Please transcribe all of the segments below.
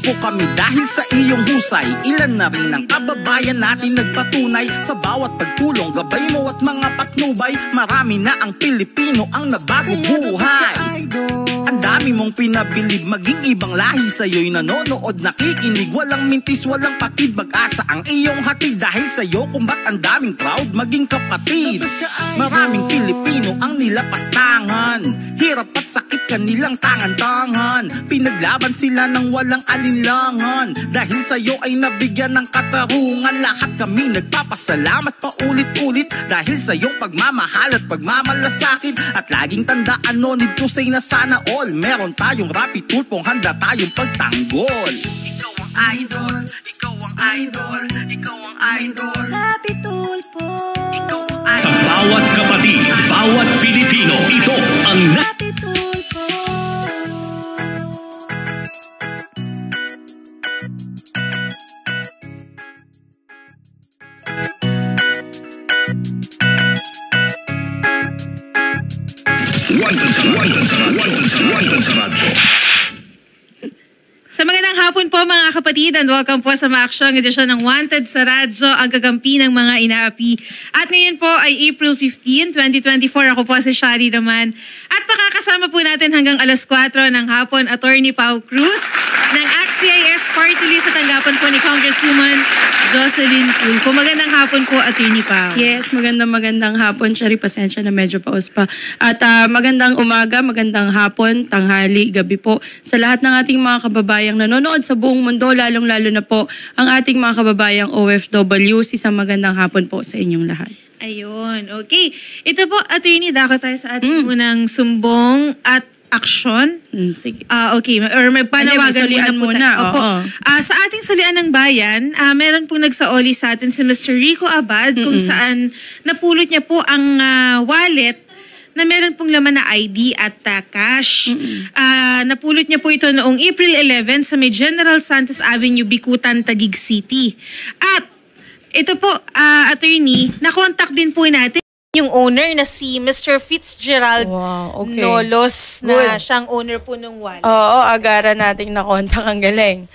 po kami dahil sa iyong husay. Ilan na rin ang kababayan natin nagpatunay Sa bawat pagtulong, gabay mo at mga patnubay. Marami na ang Pilipino ang nabago buhay Ang dami mong pinabilib Maging ibang lahi sa'yo'y nanonood Nakikinig, walang mintis, walang patid Bag-asa ang iyong hatid. Dahil sa'yo kung ba't ang daming proud Maging kapatid? Maraming Pilipino ang nilapastangan. Hirap at sakit kanilang tangan-tangan. Pinaglaban sila ng walang alinlangan. Dahil sa'yo ay nabigyan ng katarungan. Lahat kami nagpapasalamat paulit-ulit Dahil sa iyong pagmamahal at pagmamalasakit At laging tandaan no need to say na sana all Meron tayong rapid tulpong handa tayong pagtanggol Ikaw ang idol, ikaw ang idol, ikaw ang idol Happy Tulpo. Idol Sa bawat kapatid, bawat Pilipino, ito ang na- Happy Tulpo. Sa magandang hapon po mga kapatid and welcome po sa maaksyong edisyon ng Wanted sa Radyo, ang gagampi ng mga inaapi. At ngayon po ay April 15, 2024. Ako po si Shari Raman. At pakakasama po natin hanggang alas 4 ng hapon, Attorney Pau Cruz ng ACT-CIS Party List sa tanggapan po ni Congresswoman Jocelyn Tulfo. Magandang hapon po, Attorney Pau. Yes, magandang magandang hapon. Shari, pasensya na medyo paus pa. At ah, magandang umaga, magandang hapon, tanghali, gabi po sa lahat ng ating mga kababayang nanonood sa buong mundo, lalong-lalo na po ang ating mga kababayang OFWs. Isang magandang hapon po sa inyong lahat. Ayun, okay. Ito po, Attorney, dako tayo sa ating unang sumbong at aksyon. Mm, sige. Ah, okay. Or may panawagan Hindi, muna muna. Opo. oo. Ah, sa ating sulian ng bayan, ah, meron pong nagsaoli sa atin si Mr. Rico Abad kung saan napulot niya po ang ah, wallet na meron pong laman na ID at ah, cash. Ah, napulot niya po ito noong April 11 sa may General Santos Avenue, Bikutan, Taguig City. At ito po, ah, attorney, nakontak din po natin yung owner na si Mr. Fitzgerald Wow, okay. Nolos na Good. siyang owner po ng wallet. Oo, agara nating nakontak ang galing.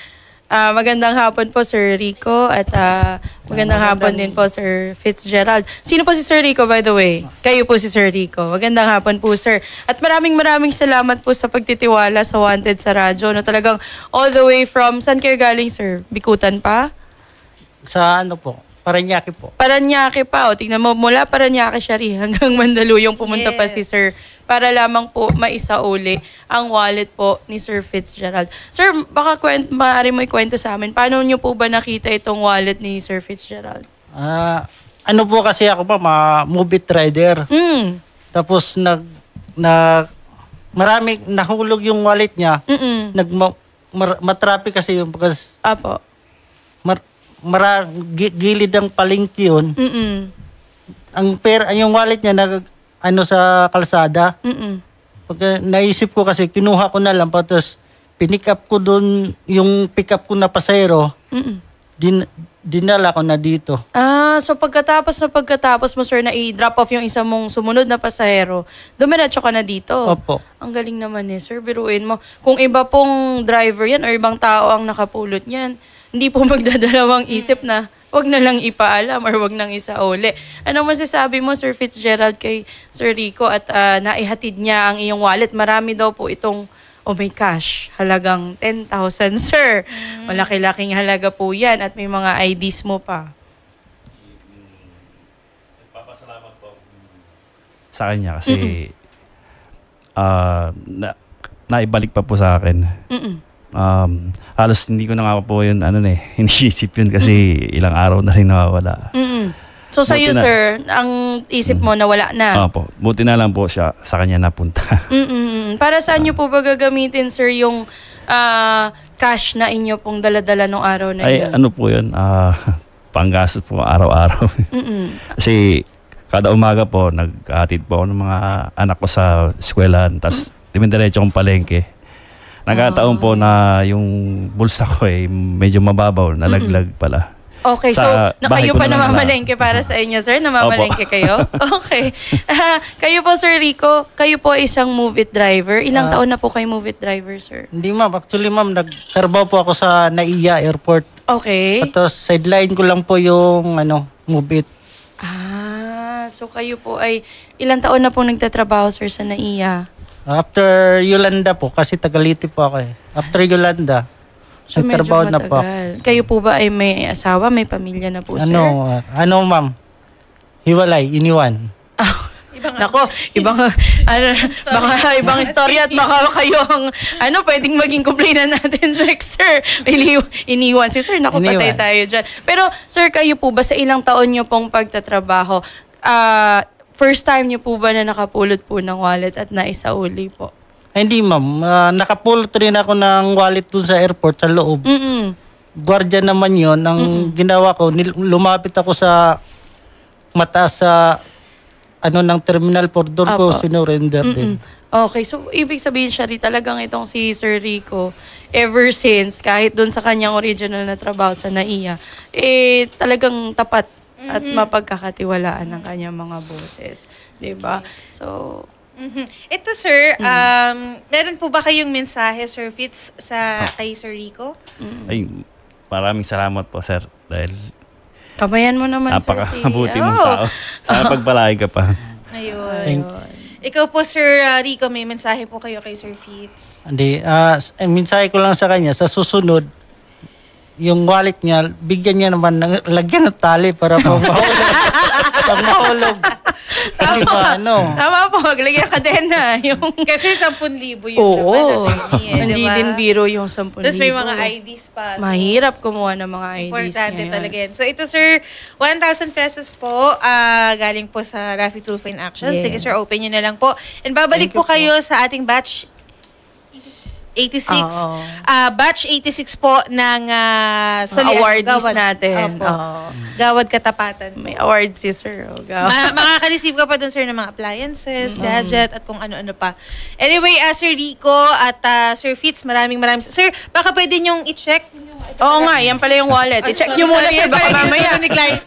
Ah, magandang hapon po Sir Rico at ah, magandang hapon din po Sir Fitzgerald. Sino po si Sir Rico by the way? Kayo po si Sir Rico. Magandang hapon po Sir. At maraming maraming salamat po sa pagtitiwala sa Wanted sa radyo. No, talagang all the way from, saan kayo galing Sir? Bikutan pa? Sa ano po, Paranaque po. Paranaque pa. O, tingnan mo, mula Paranaque siya rin hanggang Mandaluyong pumunta pa si Yes. Sir para lamang po maisauli ang wallet po ni Sir Fitzgerald. Sir, baka kwent, maaari mo ikwento sa amin, paano niyo po ba nakita itong wallet ni Sir Fitzgerald? Ah, ano po kasi ako pa, ma movie trader. Mm. Tapos nag na marami nahulog yung wallet niya. Mm-mm. Nag mar, matraffic kasi yung because Apo. Mar, mara, gi- gilid ang palengke yun. Mm-mm. Ang per yung wallet niya nag ano sa kalsada. Mm-mm. Pagka naisip ko kasi kinuha ko na lang tapos pinick up ko doon yung pick up ko na pasahero. Mm-mm. Din, dinala ko na dito. Ah, so pagkatapos na pagkatapos mo sir na i-drop off yung isa mong sumunod na pasahero, dumiretso ka na dito. Opo. Ang galing naman eh, sir. Biruin mo. Kung iba pong driver yan or ibang tao ang nakapulot niyan, hindi po magdadalawang isip na wag na lang ipaalam or wag nang isauli. Ano masasabi mo, Sir Fitzgerald, kay Sir Rico at ah, naihatid niya ang iyong wallet? Marami daw po itong oh may cash, halagang 10,000, sir. Malaki-laking halaga po yan at may mga IDs mo pa. sa kanya kasi ah na, naibalik pa po sa akin. Mm-mm. Um, halos hindi ko na nga po yun, ano na eh, iniisip yun kasi ilang araw na rin nawawala. Mm-mm. So sa iyo, sir, ang isip mo nawala na. Opo, buti na lang po siya sa kanya napunta. Mm-mm. Para saan niyo po ba gagamitin, sir, yung ah, cash na inyo pong daladala nung araw na Ay, yun? ano po yun, ah panggastos po araw-araw. Mm-mm. kasi kada umaga po, naghatid po ako ng mga anak ko sa eskwelahan, tapos dimindiretso akong palengke. Nagkataon po na yung bulsa ko eh, medyo mababaw, nalaglag pala. Okay, so Sa na, kayo pa na namamalengke para sa inyo, sir? Namamalengke Opo. kayo? Okay. Ah, kayo po, Sir Rico, kayo po isang move it driver. Ilang Ah. taon na po kayo move it driver, sir? Hindi ma'am, actually ma'am, nagtrabaho po ako sa NAIA Airport. Okay. Tapos sideline ko lang po yung ano, move it. Ah, so kayo po ay ilang taon na po nagtatrabaho, sir, sa NAIA? After Yolanda po, kasi Tagaliti po ako eh. After Yolanda, So medyo nagtrabaho na po. ako. matagal. Kayo po ba ay may asawa, may pamilya na po, sir? Ano, ah, ano ma'am? Hiwalay, iniwan. Nako, ibang ano, baka ibang istorya at baka kayo ang ano pwedeng maging complainant natin next sir. Ini, iniwan si sir, naku patay tayo diyan. Pero sir, kayo po ba sa ilang taon niyo pong pagtatrabaho, ah first time niyo po ba na nakapulot po ng wallet at naisauli po? Ay, hindi ma'am, Ah, nakapulot rin ako ng wallet dun sa airport sa loob. Mm. Gwardiya naman yon Ang ginawa ko, nil- lumapit ako sa mataas sa ano ng terminal for doon ko Apo. sinurrender din. Okay, so ibig sabihin siya rin talagang itong si Sir Rico, ever since, kahit doon sa kanyang original na trabaho sa NAIA, eh talagang tapat at mapagkakatiwalaan ng kanyang mga boses. 'Di ba So, Mhm. Ito sir, um, meron po ba kayong mensahe, Sir Fitz, sa kay Sir Rico? Ay, maraming salamat po, sir. Dahil kamayan mo naman, Sir. napakabuti Sige. mong Oh. tao. Sana pagpalain ka pa. Ayun. Thank- Ikaw po, Sir uh, Rico, may mensahe po kayo kay Sir Fitz. Hindi, ah, eh, mensahe ko lang sa kanya, sa susunod, yung wallet niya, bigyan niya naman, ng, lagyan ng tali para pag mahulog. pag mahulog. Hindi pa, ano. Tama po, maglagyan ka din na. Yung... Kasi 10,000 yung Oo. Japan attorney, eh, Hindi diba? din biro yung 10,000. Tapos may mga IDs pa. So, Mahirap kumuha ng mga IDs Importante ngayon. talaga yan. So ito sir, 1,000 pesos po ah, galing po sa Rafi Tulfo in Action. Yes. Sige sir, open nyo na lang po. And babalik Thank po kayo sa ating batch 86. Oo. ah batch 86 po ng uh, Mga awardees natin. Opo. Oo. Gawad Katapatan. May award si Sir. Oh. Ma- makaka-receive ka pa dun, sir, ng mga appliances, gadget, at kung ano-ano pa. Anyway, uh, Sir Rico at uh, Sir Fitz, maraming maraming... Sir, baka pwede niyong i-check. Oo nga, yan pala yung wallet. I-check nyo muna, sir. Baka mamaya.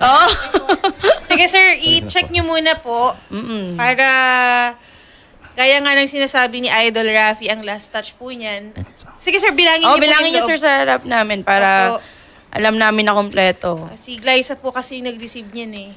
Oo. Sige, sir, i-check niyo muna po para gaya nga ng sinasabi ni Idol Rafi ang last touch po niyan. Sige, sir, bilangin Oh, niyo bilangin niyo, sir, sa harap namin para Opo. alam namin na kompleto. Si Glyza po kasi yung nag-receive niyan eh.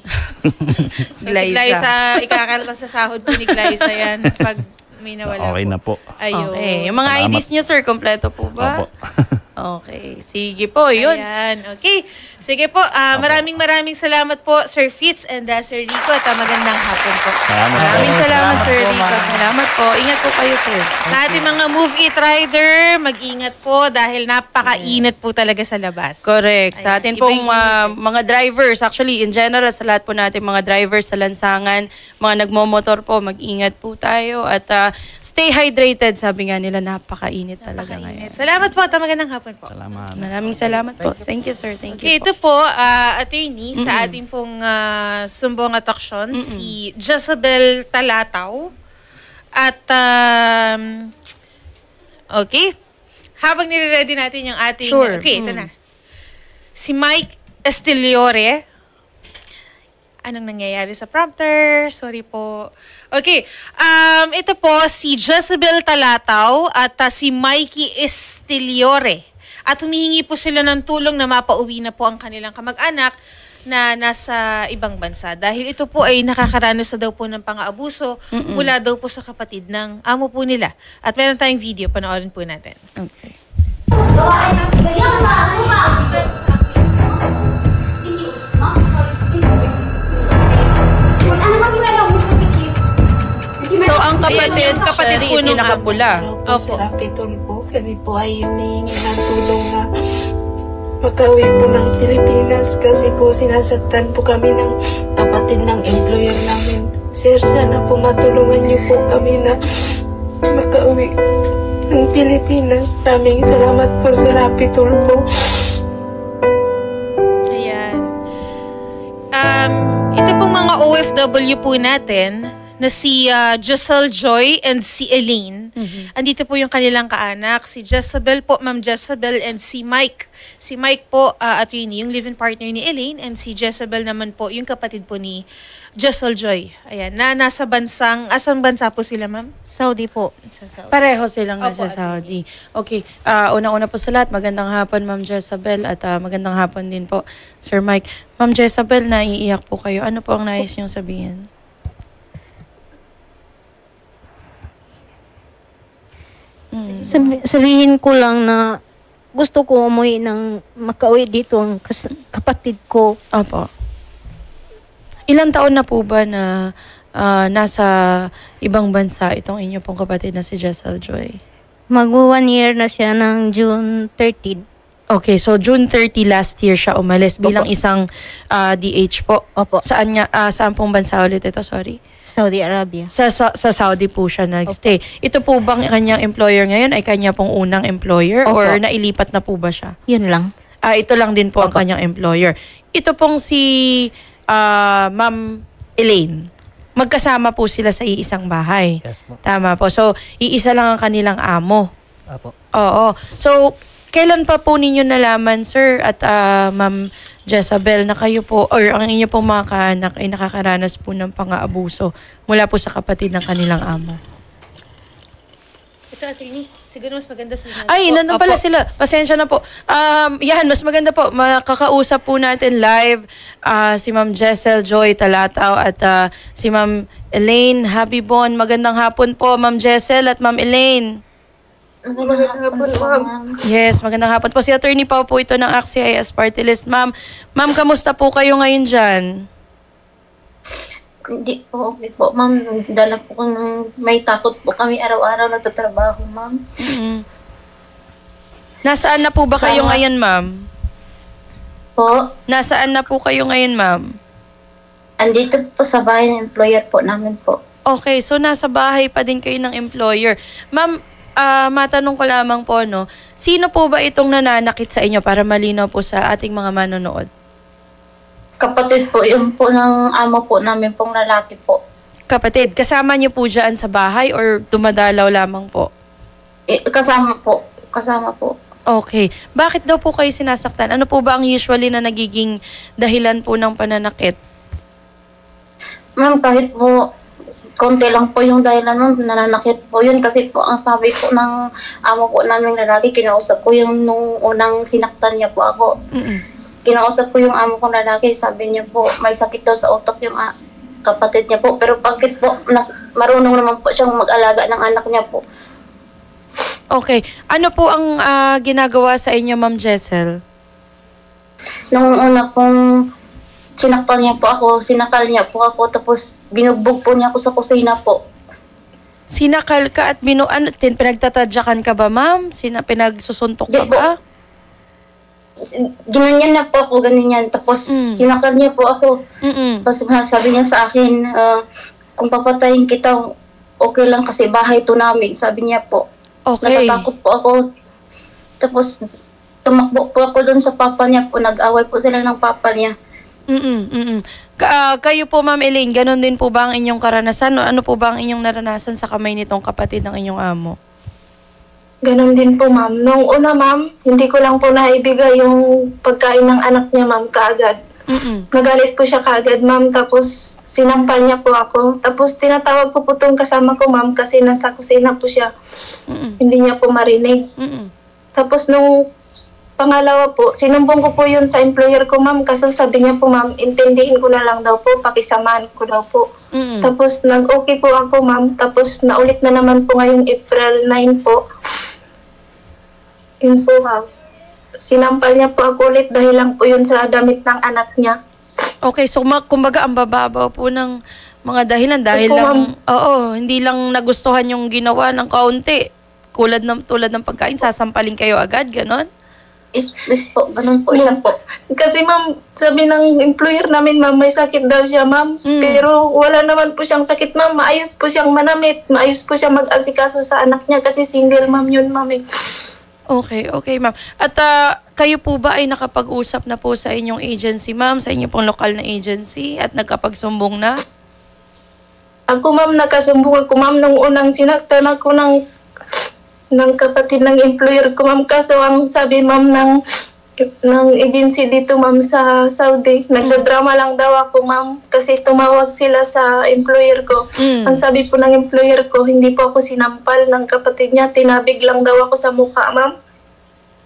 so, si Glyza. Glyza, ikakalta sa sahod po ni Glyza yan pag may nawala Okay po. na po. Ayun. Okay. Yung mga Salamat. IDs niyo, sir, kompleto po ba? Opo. Okay. Sige po, yun. Ayan. Okay. Sige po. ah, maraming maraming salamat po, Sir Fitz and uh, Sir Rico. At ah, magandang hapon po. Salamat po. Maraming salamat, Sir po, Rico. Salamat po. Ingat po kayo, sir. Sa ating mga Move It Rider, mag-ingat po dahil napakainit po talaga sa labas. Correct. Sa atin pong Iba yung ah, mga drivers, actually in general sa lahat po natin mga drivers sa lansangan, mga nagmomotor po, mag-ingat po tayo at ah, stay hydrated. Sabi nga nila, napakainit talaga ngayon. Init. Salamat po at magandang hapon po. Salamat. Maraming salamat po. Thank you, sir. Thank Okay, you po. ito po, ah, attorney, sa ating pong ah, sumbong ataksyon, si Jezebel Talataw. At, um, okay, habang nire-ready natin yung ating... Sure. Okay, ito Mm. na. Si Mike Estiliore. Anong nangyayari sa prompter? Sorry po. Okay. Um, ito po si Jezebel Talataw at ah, si Mikey Estiliore. At humihingi po sila ng tulong na mapauwi na po ang kanilang kamag-anak na nasa ibang bansa. Dahil ito po ay nakakaranas na daw po ng pang-aabuso mula daw po sa kapatid ng amo po nila. At meron tayong video, panoorin po natin. Okay. So, ang kapatid, kapatid po nung nakapula. Opo. Kami po ay humihingi ng tulong na makauwi po ng Pilipinas kasi po sinasaktan po kami ng kapatid ng employer namin. Sir, sana po matulungan niyo po kami na makauwi ng Pilipinas. Maraming salamat po sa Rapitol po. Ayan. Um, ito pong mga OFW po natin na si ah, Giselle Joy and si Elaine. Andito po yung kanilang kaanak, si Jezebel po, Ma'am Jezebel and si Mike. Si Mike po, uh, attorney, yung live-in partner ni Elaine and si Jezebel naman po, yung kapatid po ni Giselle Joy. Ayan, na nasa bansang, asang bansa po sila, Ma'am? Saudi po. Sa Saudi. Pareho silang Opo, nasa Saudi. Okay. ah una-una po sa lahat, magandang hapon Ma'am Jezabel at ah, magandang hapon din po Sir Mike. Ma'am Jezabel, naiiyak po kayo. Ano po ang nais niyong sabihin? Sabi- sabihin ko lang na gusto ko umuwi ng makauwi dito ang kas- kapatid ko. Opo. Ilang taon na po ba na ah, nasa ibang bansa itong inyo pong kapatid na si Jessel Joy? Mag one year na siya ng June 30. Okay, so June 30 last year siya umalis bilang isang ah, DH po. Opo. Saan niya ah, saan pong bansa ulit ito? Sorry. Saudi Arabia. Sa, sa, sa Saudi po siya nagstay. Ito po bang kanyang employer ngayon ay kanya pong unang employer Opo. or nailipat na po ba siya? Yun lang. Ah, ito lang din po ang kanyang employer. Ito pong si ah, Ma'am Elaine. Magkasama po sila sa iisang bahay. Yes po. Tama po. So, iisa lang ang kanilang amo. Apo. Oo. So, kailan pa po ninyo nalaman, sir, at ah, Ma'am Jezabel, na kayo po, or ang inyo pong mga kaanak ay nakakaranas po ng pang-aabuso mula po sa kapatid ng kanilang amo? Ito, attorney. Siguro mas maganda sa Ay, nandun pala sila. Pasensya na po. Um, yan, mas maganda po. Makakausap po natin live ah, si Ma'am Jessel Joy Talataw at ah, si Ma'am Elaine Habibon. Magandang hapon po, Ma'am Jessel at Ma'am Elaine. Magandang hapon, ma'am. Yes, magandang hapon po. Si Attorney Pao po ito ng AXIS Party List. Ma'am, ma'am, kamusta po kayo ngayon dyan? Hindi po, okay po, ma'am. Dala po ko ng may takot po kami araw-araw nagtatrabaho, ma'am. Mm. Nasaan na po ba kayo Tama. ngayon, ma'am? Po, Nasaan na po kayo ngayon, ma'am? andito po sa bahay ng employer po namin po. Okay, so nasa bahay pa din kayo ng employer. Ma'am, ah, matanong ko lamang po, no? Sino po ba itong nananakit sa inyo para malinaw po sa ating mga manonood? Kapatid po, yung po ng amo po namin pong lalaki po. Kapatid, kasama niyo po dyan sa bahay or dumadalaw lamang po? Eh, kasama po, kasama po. Okay. Bakit daw po kayo sinasaktan? Ano po ba ang usually na nagiging dahilan po ng pananakit? Ma'am, kahit po konti lang po yung dahilan ma'am, nananakit po yun kasi po ang sabi po ng amo po namin lalaki, kinausap ko yung nung unang sinaktan niya po ako. Mm-mm. Kinausap ko yung amo kong lalaki, sabi niya po, may sakit daw sa utak yung ah, kapatid niya po. Pero bakit po, na, marunong naman po siyang mag-alaga ng anak niya po. Okay. Ano po ang ah, ginagawa sa inyo, Ma'am Jessel? Nung una pong sinaktan niya po ako, sinakal niya po ako, tapos binugbog po niya ako sa kusina po. Sinakal ka at binu... Ano, tin, pinagtatadyakan ka ba, ma'am? Sina, pinagsusuntok ka ba? Ginanyan na po ako, ganyan. Tapos Mm. sinakal niya po ako. Mm-mm. Tapos sabi niya sa akin, ah, kung papatayin kita, okay lang kasi bahay to namin. Sabi niya po. Okay. Natatakot po ako. Tapos tumakbo po ako doon sa papa niya po. Nag-away po sila ng papa niya. Mm-mm, mm-mm. Ka- ah, kayo po, Ma'am Elaine, ganun din po ba ang inyong karanasan? O ano po ba ang inyong naranasan sa kamay nitong kapatid ng inyong amo? Ganon din po, ma'am. Nung una, ma'am, hindi ko lang po naibigay yung pagkain ng anak niya, ma'am, kaagad. Mm-mm. Nagalit po siya kaagad, ma'am. Tapos sinampal niya po ako. Tapos tinatawag ko po tong kasama ko, ma'am, kasi nasa kusina po siya. Mm-mm. Hindi niya po marinig. Mm-mm. Tapos nung pangalawa po, sinumbong ko po yun sa employer ko, ma'am. Kaso sabi niya po, ma'am, intindihin ko na lang daw po, pakisamahan ko daw po. Mm-mm. Tapos nag-okay po ako, ma'am. Tapos naulit na naman po ngayong April 9 po. Yun po, ma'am. Sinampal niya po ako ulit dahil lang po yun sa damit ng anak niya. Okay, so kumbaga ang bababaw po ng mga dahilan dahil Opo, lang oo, hindi lang nagustuhan yung ginawa ng kaunti. Kulad ng tulad ng pagkain, sasampalin kayo agad, ganon? Is, is po, ganun po siya po. Kasi ma'am, sabi ng employer namin, ma'am, may sakit daw siya, ma'am. Mm. Pero wala naman po siyang sakit, ma'am. Maayos po siyang manamit. Maayos po siya mag-asikaso sa anak niya kasi single, ma'am, yun, ma'am. eh. Okay, okay, ma'am. At ah, kayo po ba ay nakapag-usap na po sa inyong agency, ma'am, sa inyong pong lokal na agency at nagkapagsumbong na? Ako ma'am, nakasumbong ako ma'am nung unang sinaktan ako ng ng kapatid ng employer ko ma'am. Kaso ang sabi ma'am ng ng agency dito ma'am sa Saudi, nagdadrama lang daw ako ma'am kasi tumawag sila sa employer ko. Mm. Ang sabi po ng employer ko, hindi po ako sinampal ng kapatid niya, tinabig lang daw ako sa mukha ma'am.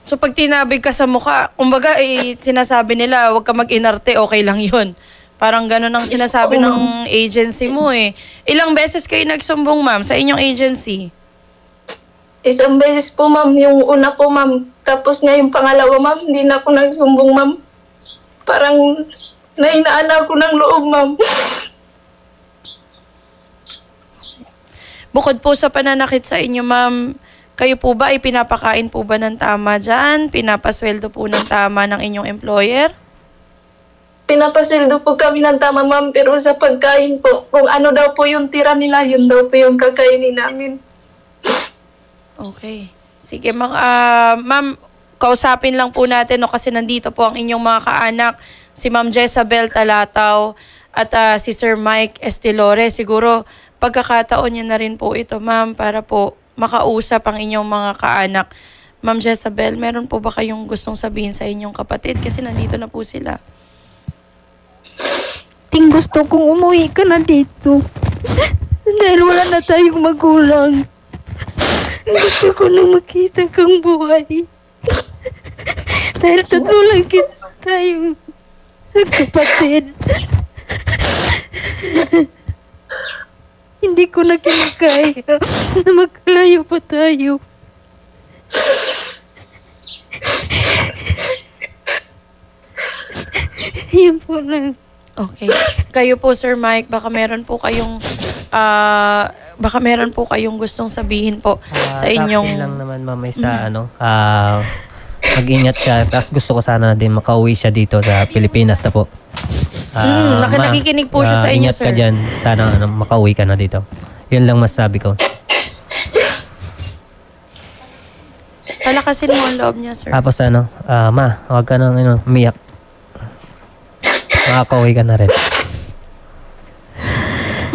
So pag tinabig ka sa mukha, kumbaga eh, sinasabi nila, huwag ka mag-inarte, okay lang yun. Parang ganun ang sinasabi ng agency mo eh. Ilang beses kayo nagsumbong ma'am sa inyong agency? Isang beses po ma'am, yung una po ma'am, tapos nga yung pangalawa ma'am, hindi na ako nagsumbong ma'am. Parang nahinaan ako ng loob ma'am. Bukod po sa pananakit sa inyo ma'am, kayo po ba ay pinapakain po ba ng tama dyan? Pinapasweldo po ng tama ng inyong employer? Pinapasweldo po kami ng tama ma'am, pero sa pagkain po, kung ano daw po yung tira nila, yun daw po yung kakainin namin. Okay. Sige, mga, ah, ma'am, kausapin lang po natin no, kasi nandito po ang inyong mga kaanak, si Ma'am Jezabel Talataw at ah, si Sir Mike Estilore. Siguro, pagkakataon niya na rin po ito, ma'am, para po makausap ang inyong mga kaanak. Ma'am Jezabel, meron po ba kayong gustong sabihin sa inyong kapatid? Kasi nandito na po sila. Ting gusto kong umuwi ka na dito. Dahil wala na tayong magulang. Gusto ko na makita kang buhay. Dahil tatlo lang kita tayong kapatid. Hindi ko na kinakaya na magkalayo pa tayo. Yan po lang. Okay. Kayo po, Sir Mike, baka meron po kayong ah, baka meron po kayong gustong sabihin po Ah, sa inyong lang naman mamay sa ano, ah, mag-ingat siya. Tapos gusto ko sana din makauwi siya dito sa Pilipinas na po. Mm, naki- ma- nakikinig po siya sa inyo, ingat ka sir. dyan. Sana ano, makauwi ka na dito. Yun lang masabi ko. palakasin mo ang loob niya, sir. Tapos ano, ah, ma, huwag ka nang ano, umiyak. Makakauwi ka na rin.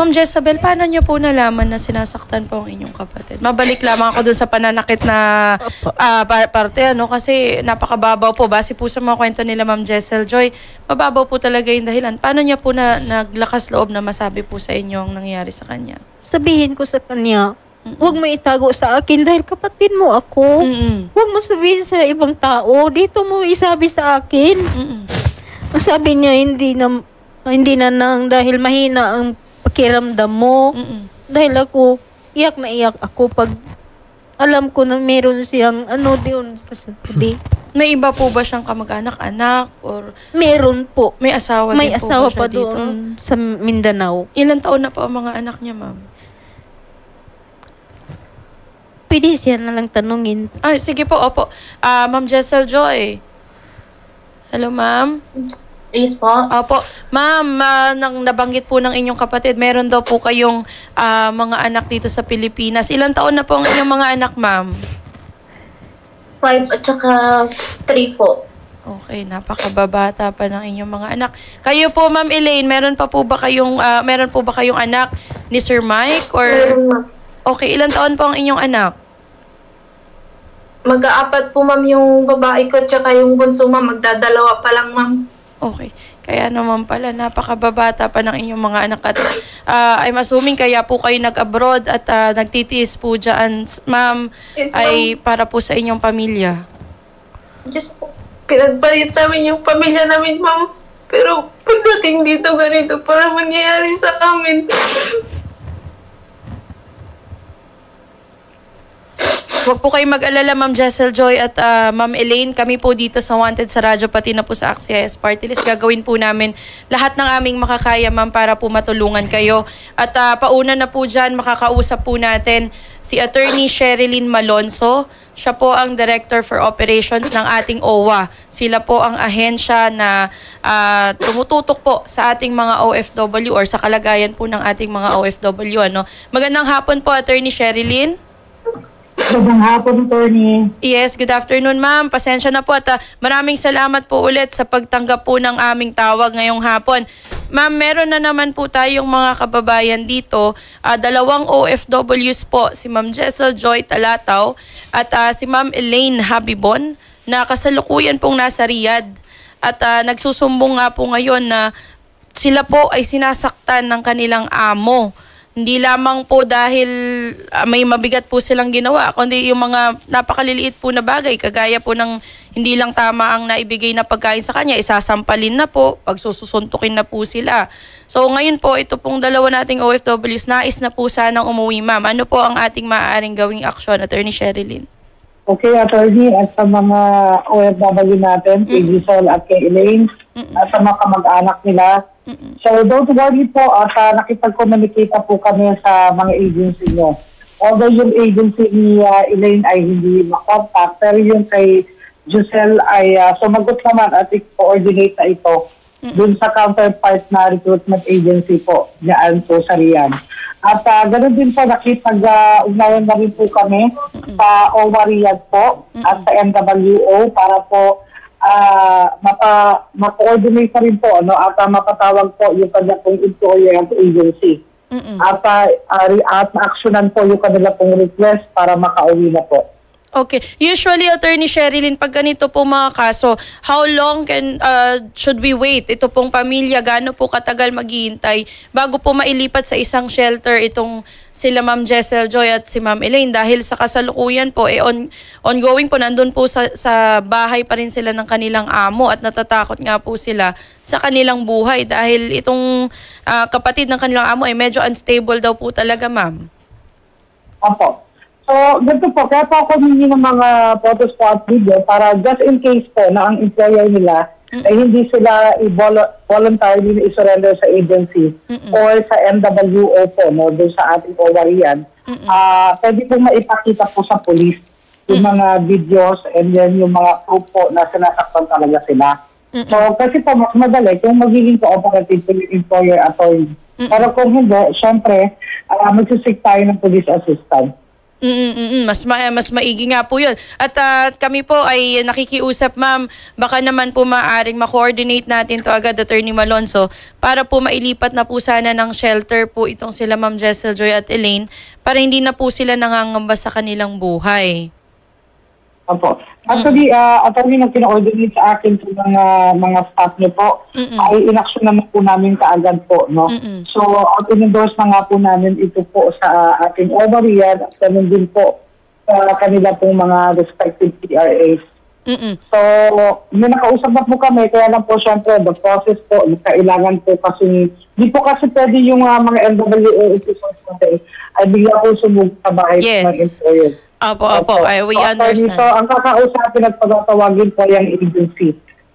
Ma'am Jezabel, paano niyo po nalaman na sinasaktan po ang inyong kapatid? Mabalik lamang ako dun sa pananakit na pa- parte, ano? Kasi napakababaw po. Base po sa mga kwento nila, Ma'am Jessel Joy, mababaw po talaga yung dahilan. Paano niya po na naglakas loob na masabi po sa inyo ang nangyari sa kanya? Sabihin ko sa kanya, huwag mo itago sa akin dahil kapatid mo ako. Mm-mm. Huwag mo sabihin sa ibang tao, dito mo isabi sa akin. Mm-mm. Sabi niya, hindi na, hindi na nang dahil mahina ang pakiramdam mo. Mm-mm. Dahil ako, iyak na iyak ako pag alam ko na meron siyang ano sa Saudi. May iba po ba siyang kamag-anak, anak, or Meron po. may asawa May din po asawa ba siya pa dito? doon sa Mindanao. Ilan taon na po ang mga anak niya, ma'am? Pwede siya na lang tanungin. Ay, sige po, opo. Ah, Ma'am Jessel Joy. Hello, ma'am. Please po. Opo. Ma'am, ah, nang nabanggit po ng inyong kapatid, meron daw po kayong ah, mga anak dito sa Pilipinas. Ilan taon na po ang inyong mga anak, ma'am? Five at saka three po. Okay, napakababata pa ng inyong mga anak. Kayo po, Ma'am Elaine, meron pa po ba kayong ah, meron po ba kayong anak ni Sir Mike or. Okay, ilan taon po ang inyong anak? Mag-aapat po ma'am yung babae ko tsaka yung bunso ma'am. Magdadalawa pa lang ma'am. Okay. Kaya naman pala, napakababata pa ng inyong mga anak at ah, I'm assuming kaya po kayo nag-abroad at ah, nagtitiis po dyan, ma'am, Yes, ay para po sa inyong pamilya. Diyos po. Pinagpalit namin yung pamilya namin ma'am. Pero pagdating dito ganito para mangyayari sa amin. Huwag po kayong mag-alala, Ma'am Jessel Joy at ah, Ma'am Elaine. Kami po dito sa Wanted sa Radyo, pati na po sa AXIS Party List. Gagawin po namin lahat ng aming makakaya, Ma'am, para po matulungan kayo. At ah, pauna na po dyan, makakausap po natin si Attorney Sherilyn Malonzo. Siya po ang Director for Operations ng ating OWA. Sila po ang ahensya na ah, tumututok po sa ating mga OFW or sa kalagayan po ng ating mga OFW. Ano? Magandang hapon po, Attorney Sherilyn. Magandang hapon, attorney. Yes, good afternoon ma'am. Pasensya na po at ah, maraming salamat po ulit sa pagtanggap po ng aming tawag ngayong hapon. Ma'am, meron na naman po tayong mga kababayan dito. Ah, dalawang OFWs po, si Ma'am Jessel Joy Talataw at ah, si Ma'am Elaine Habibon na kasalukuyan pong nasa Riyadh. At ah, nagsusumbong nga po ngayon na sila po ay sinasaktan ng kanilang amo. Hindi lamang po dahil ah, may mabigat po silang ginawa, kundi yung mga napakaliliit po na bagay, kagaya po ng hindi lang tama ang naibigay na pagkain sa kanya, isasampalin na po, pagsususuntukin na po sila. So ngayon po, ito pong dalawa nating OFWs, nais na po sanang umuwi ma'am. Ano po ang ating maaaring gawing aksyon, Attorney Sherilyn? Okay, attorney, at sa mga OFW natin, kay Giselle at kay Elaine, at sa mga kamag-anak nila. So don't worry po, at uh, nakipag-communicate na po kami sa mga agency nyo. Although yung agency ni uh, Elaine ay hindi makontak, pero yung kay Giselle ay uh, sumagot naman at i-coordinate na ito dun sa counterpart na recruitment agency po, diyan po sa Rian. At uh, ganoon din po, nakipag-ugnayan na rin po kami sa OWA Riyadh po at sa MWO para po uh, mapa, ma-coordinate na rin po ano, at uh, mapatawag po yung kanya pong employer at agency. At, uh, uh, at ma-actionan po yung kanila pong request para makauwi na po. Okay. Usually, Attorney Sherilyn, pag ganito po mga kaso, how long can uh, should we wait? Ito pong pamilya, gaano po katagal maghihintay bago po mailipat sa isang shelter itong sila Ma'am Jessel Joy at si Ma'am Elaine dahil sa kasalukuyan po, eh, on, ongoing po, nandun po sa, sa bahay pa rin sila ng kanilang amo at natatakot nga po sila sa kanilang buhay dahil itong uh, kapatid ng kanilang amo ay medyo unstable daw po talaga, Ma'am. Opo. So, ganito po, kaya po ako humingi ng mga photos po at video para just in case po na ang employer nila ay hindi sila voluntarily i-surrender sa agency or sa MWO po, no, doon sa ating OWA Ah, pwede po maipakita po sa police yung mga videos and then yung mga proof po na sinasaktan talaga sila. So, kasi po mas madali kung magiging cooperative po yung employer attorney. Pero kung hindi, syempre, uh, magsisik tayo ng police assistance. Mm, mas ma mas maigi nga po 'yun. At ah, kami po ay nakikiusap, ma'am, baka naman po maaring ma-coordinate natin to agad Attorney Malonzo para po mailipat na po sana ng shelter po itong sila Ma'am Jessel Joy at Elaine para hindi na po sila nangangamba sa kanilang buhay. Opo. Actually, uh, attorney nang kino-coordinate sa akin sa mga mga staff niyo po, ay inaksyon naman po namin kaagad po, no? So, at in-endorse na nga po namin ito po sa uh, ating overhead at ganun din po sa kanila pong mga respective PRAs. So, may nakausap na po kami, kaya lang po syempre, the process po, kailangan po kasi, di po kasi pwede yung uh, mga LWO officers natin ay bigla po sumugod sa bahay Yes. ng employer. Opo, opo, I, we So, understand. Dito, ang kakausapin at pagkatawagin po yung agency.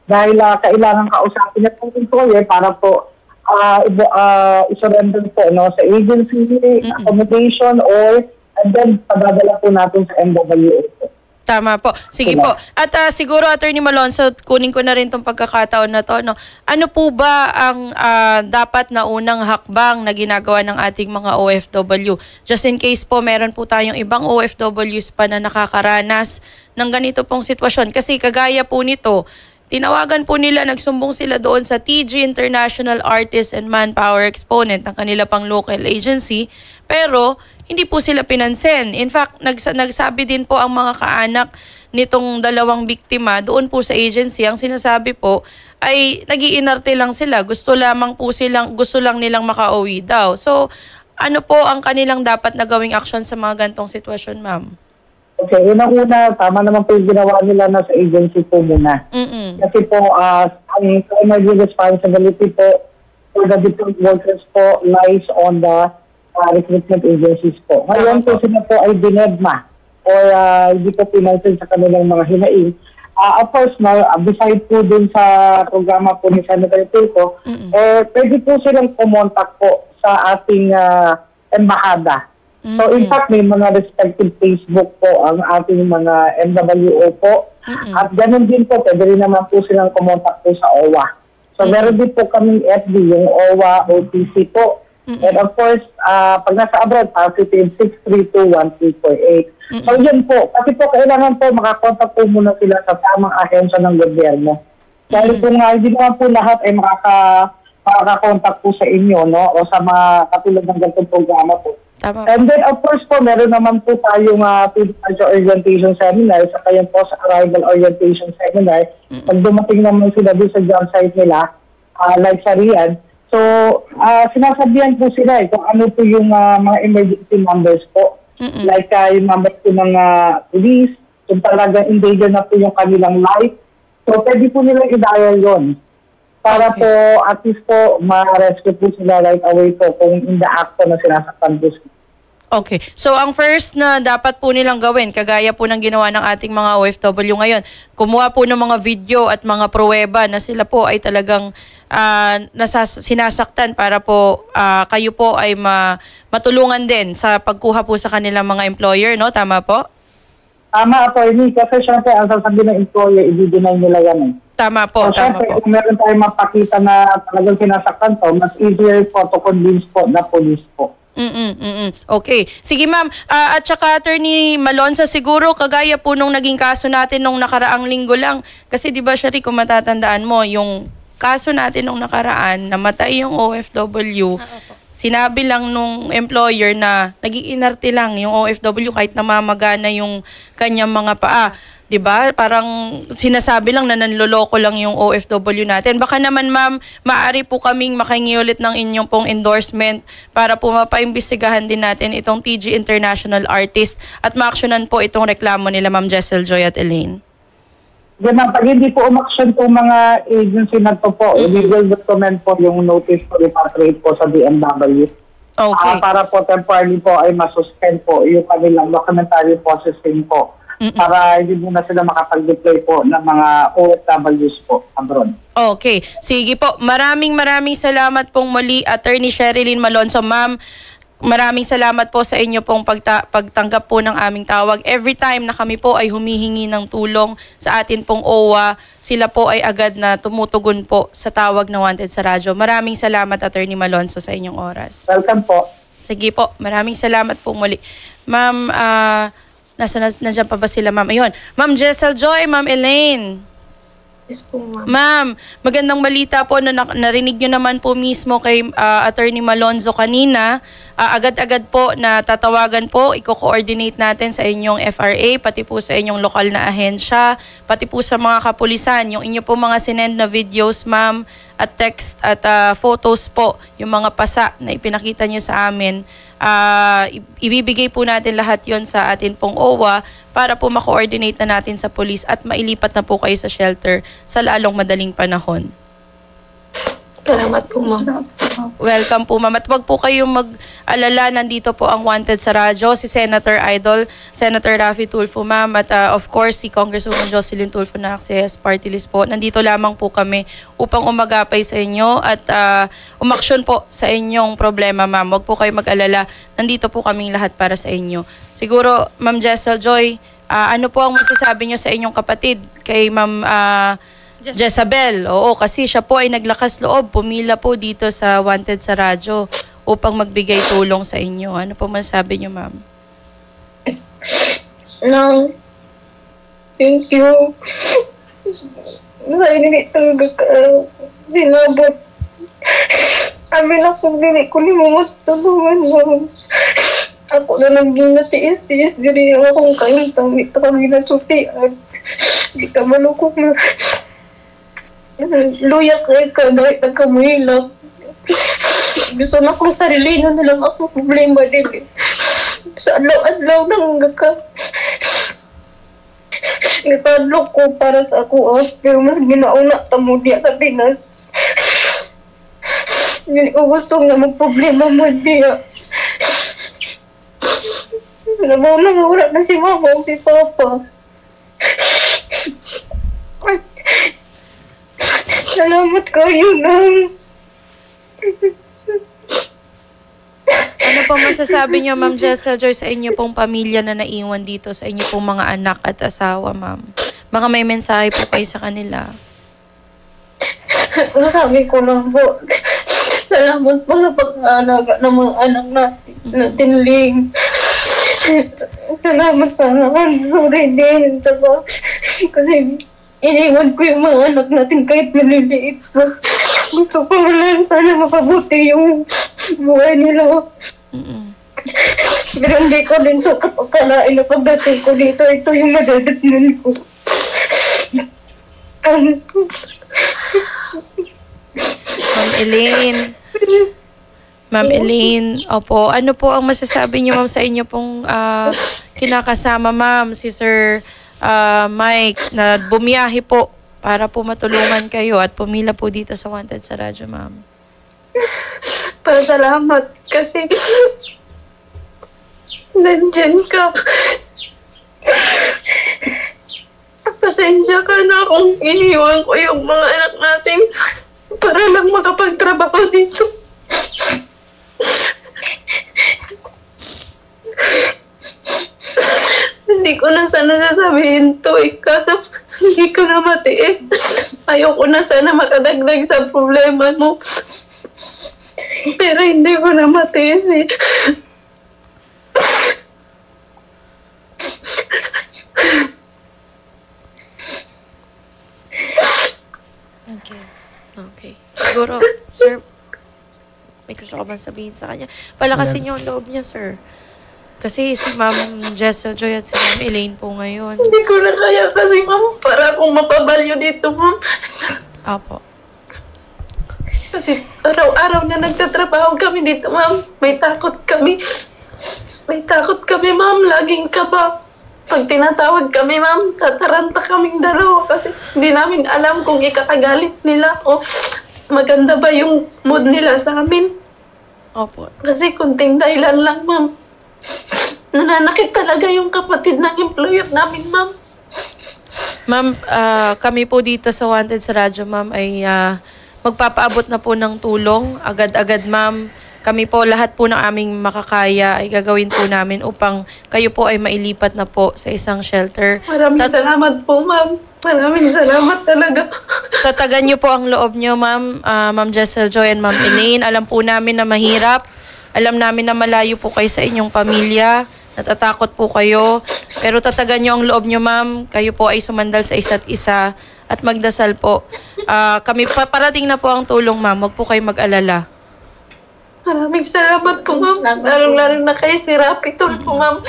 Dahil uh, kailangan kausapin na po employer para po uh, uh, isurrender po no, sa agency, accommodation, or and then padadala po natin sa MWO po. Tama po. Sige Diba? po. At ah, siguro Attorney Malonzo, kunin ko na rin tong pagkakataon na to, no. Ano po ba ang ah, dapat na unang hakbang na ginagawa ng ating mga OFW? Just in case po meron po tayong ibang OFWs pa na nakakaranas ng ganito pong sitwasyon kasi kagaya po nito, Tinawagan po nila, nagsumbong sila doon sa TG International Artist and Manpower Exponent ng kanila pang local agency. Pero hindi po sila pinansin. In fact, nagsa- nagsabi din po ang mga kaanak nitong dalawang biktima doon po sa agency. Ang sinasabi po ay nagiinarte lang sila. Gusto lamang po silang, gusto lang nilang makauwi daw. So, ano po ang kanilang dapat na gawing aksyon sa mga gantong sitwasyon, ma'am? Okay, unang-una, tama naman po yung ginawa nila na sa agency po muna. Mm-mm. Kasi po, uh, ang primary responsibility po for the different workers po lies on the uh, recruitment agencies po. Ngayon po sila po ay dinedma or uh, hindi po pinansin sa kanilang mga hinaing. Uh, of course, no, uh, beside po dun sa programa po ni Senator Tulfo, eh, pwede po silang kumontak po sa ating uh, embahada. So in fact, may mga respective Facebook po ang ating mga MWO po. At ganun din po, pwede rin naman po silang kumontak po sa OWA. So meron din po kaming FB, yung OWA OTC po. And of course, ah, pag nasa abroad, positive 632-1348. So yun po, kasi po kailangan po makakontak po muna sila sa tamang ahensya ng gobyerno. Dahil kung nga hindi naman po lahat ay makaka, makakakontak po sa inyo, no? O sa mga katulad ng ganitong programa po. Tama. And then, of course po, meron naman po tayong uh, orientation seminar sa kayo po sa arrival orientation seminar. Pag dumating naman sila doon sa job site nila, ah, like sa Rian, so ah, sinasabihan po sila eh, kung ano po yung ah, mga emergency numbers po. Like ah, yung numbers po ng ah, police, kung talagang endanger na po yung kanilang life. So, pwede po nilang i-dial yun. Para po, at least po, ma-rescue po sila right away po kung in the act po na sinasaktan po sila. Okay. So, ang first na dapat po nilang gawin, kagaya po ng ginawa ng ating mga OFW ngayon, kumuha po ng mga video at mga pruweba na sila po ay talagang ah, nasas- sinasaktan para po ah, kayo po ay ma- matulungan din sa pagkuha po sa kanilang mga employer, no? Tama po? Tama, attorney, kasi syempre, ang sasabihin ng employer, i-deny nila yan eh. Tama po, So, tama syempre, po. kung meron tayong mapakita na talagang sinasaktan to, mas easier po to convince po na police po. Mm-mm, mm-mm. Okay. Sige ma'am, Ah, at saka attorney Malonza siguro kagaya po nung naging kaso natin nung nakaraang linggo lang kasi 'di ba Shari kung matatandaan mo yung kaso natin nung nakaraan namatay yung OFW. Sinabi lang nung employer na nagiinarte lang yung OFW kahit namamagana yung kanyang mga paa. 'Di ba? Parang sinasabi lang na nanloloko lang yung OFW natin. Baka naman ma'am, maaari po kaming makahingi ulit ng inyong pong endorsement para po mapaimbestigahan din natin itong TG International Artist at maaksyonan po itong reklamo nila Ma'am Jessel Joy at Elaine. Ma'am, pag hindi po umaksyon po mga agency na to po, we will document po yung notice po repatriate po sa DMW. Okay. Ah, para po temporarily po ay masuspend po yung kanilang documentary processing po. Para hindi muna sila makapag-deploy po ng mga OFWs po abroad. Okay. Sige po. Maraming maraming salamat pong muli, Attorney Sherilyn Malonzo. Ma'am, maraming salamat po sa inyo pong pagta- pagtanggap po ng aming tawag. Every time na kami po ay humihingi ng tulong sa atin pong OWA, sila po ay agad na tumutugon po sa tawag na wanted sa radyo. Maraming salamat, Attorney Malonzo, sa inyong oras. Welcome po. Sige po, maraming salamat po muli. Ma'am, ah, nasa, nas, nandiyan pa ba sila, ma'am? Ayun. Ma'am Jessel Joy, Ma'am Elaine. Yes po, ma'am. Ma'am, magandang balita po na narinig nyo naman po mismo kay ah, Attorney Malonzo kanina. Ah, agad-agad po na tatawagan po, i-coordinate natin sa inyong FRA, pati po sa inyong lokal na ahensya, pati po sa mga kapulisan. Yung inyo po mga sinend na videos, ma'am, at text at ah, photos po, yung mga pasa na ipinakita nyo sa amin, i- ibibigay po natin lahat yon sa atin pong OWA para po ma-coordinate na natin sa police at mailipat na po kayo sa shelter sa lalong madaling panahon. Salamat po, ma'am. Welcome po, ma'am. At wag po kayong mag-alala. Nandito po ang wanted sa radyo, si Senator Idol, Senator Raffy Tulfo, ma'am. At uh, of course, si Congresswoman Jocelyn Tulfo na access party list po. Nandito lamang po kami upang umagapay sa inyo at uh, umaksyon po sa inyong problema, ma'am. Wag po kayong mag-alala. Nandito po kaming lahat para sa inyo. Siguro, Ma'am Jessel Joy, uh, ano po ang masasabi nyo sa inyong kapatid kay Ma'am uh, Jezabel, oo, kasi siya po ay naglakas loob, pumila po dito sa Wanted sa radyo upang magbigay tulong sa inyo. Ano po masabi niyo, ma'am? Nang, thank you. Sa hindi talaga ka sinabot. Amin ako dili ko ni mo tulungan mo. Ako na naging natiis-tiis diri ang akong kaintang ito kami nasutian. Di ka malukok na. Luyak kay ka dahil nagkamulak. Gusto na akong sarili na lang ako problema din. Sa adlaw-adlaw nang ka. Nagkadlok ko para sa ako ah. Pero mas ginauna tamo diya sa Pinas. Hindi ko gusto nga magproblema mo diya. Nabaw na wala na si mama o si papa. Salamat kayo nang. Ano po masasabi niyo, Ma'am Jessel Joy, sa inyo pong pamilya na naiwan dito, sa inyo pong mga anak at asawa, ma'am? Baka may mensahe po kayo sa kanila. Sabi ko lang po, Salamat po sa pag-aalaga ng mga anak natin, natin Ling. Salamat sa anak. Sorry din. Saka, kasi iniwan ko yung mga anak natin kahit maliliit pa. Gusto ko lang sana mapabuti yung buhay nila. Pero hindi ko din sa kapakalain na pagdating ko dito, ito yung madadatnan ko. Ma'am Elaine. Ma'am Elaine, opo, ano po ang masasabi niyo ma'am sa inyo pong ah, kinakasama ma'am, si Sir ah, Mike, na bumiyahe po para po matulungan kayo at pumila po dito sa Wanted sa radyo, ma'am. Pasalamat kasi nandyan ka. Pasensya ka na kung iniwan ko yung mga anak natin para lang makapagtrabaho dito. Hindi ko na sana sasabihin to eh, kaso hindi ko na matiis. Ayoko na sana makadagdag sa problema mo. Pero hindi ko na matiis eh. Okay. Okay. Siguro, sir, may gusto ka bang sabihin sa kanya? Palakasin niyo ang loob niya, sir. Kasi si Ma'am Jessel Joy at si Ma'am Elaine po ngayon. Hindi ko na kaya kasi ma'am, para akong mapabalyo dito ma'am. Apo. Kasi araw-araw na nagtatrabaho kami dito ma'am. May takot kami. May takot kami ma'am, laging kaba. Pag tinatawag kami ma'am, tataranta kaming dalawa kasi hindi namin alam kung ikakagalit nila o maganda ba yung mood nila sa amin. Opo. Kasi kunting dahilan lang ma'am. Nananakit talaga yung kapatid ng employer namin ma'am. Ma'am, ah, kami po dito sa Wanted sa Radyo, ma'am, ay ah, magpapaabot na po ng tulong. Agad-agad, ma'am. Kami po, lahat po ng aming makakaya ay gagawin po namin upang kayo po ay mailipat na po sa isang shelter. Maraming Tat- salamat po ma'am. Maraming salamat talaga. Tatagan niyo po ang loob niyo, ma'am, ah, ma'am Jessel Joy and ma'am Elaine. Alam po namin na mahirap. Alam namin na malayo po kayo sa inyong pamilya. Natatakot po kayo. Pero tatagan niyo ang loob niyo, ma'am. Kayo po ay sumandal sa isa't isa at magdasal po. Ah, kami pa parating na po ang tulong, ma'am. Huwag po kayo mag-alala. Maraming salamat po ma'am. Lalo-lalo na kay si Rapi Tul po ma'am.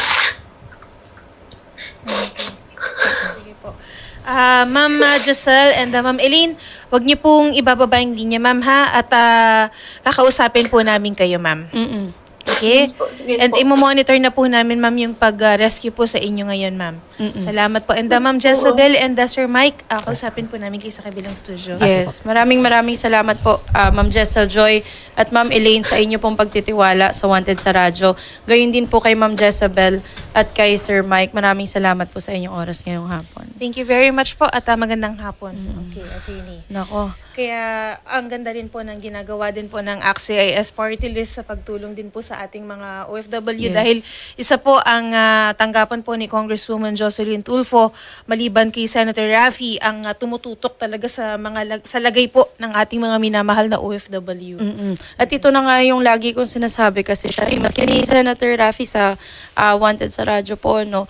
Ah, Ma'am uh, Giselle and uh, Ma'am Elaine, wag niyo pong ibababa yung linya, Ma'am, ha? At ah, kakausapin po namin kayo, Ma'am. Mm-mm. Okay? And imo-monitor na po namin, Ma'am, yung pag-rescue po sa inyo ngayon, Ma'am. Salamat po. And uh, Ma'am Jezebel and uh, Sir Mike, ah, kausapin po namin kayo sa kabilang studio. Yes, maraming maraming salamat po ah, Ma'am Jessel Joy at Ma'am Elaine sa inyo pong pagtitiwala sa Wanted sa Radyo. Gayun din po kay Ma'am Jezebel at kay Sir Mike. Maraming salamat po sa inyong oras ngayong hapon. Thank you very much po at ah, magandang hapon. Okay, attorney. Nako. Kaya ang ganda rin po ng ginagawa din po ng AXIS Party List sa pagtulong din po sa ating mga OFW Yes. dahil isa po ang ah, tanggapan po ni Congresswoman Jocelyn Tulfo maliban kay Senator Raffy ang ah, tumututok talaga sa mga lag- sa lagay po ng ating mga minamahal na OFW. Mm-mm. At ito na nga yung lagi kong sinasabi kasi siya, maski ni Senator Raffy sa ah, Wanted sa Radyo po, no,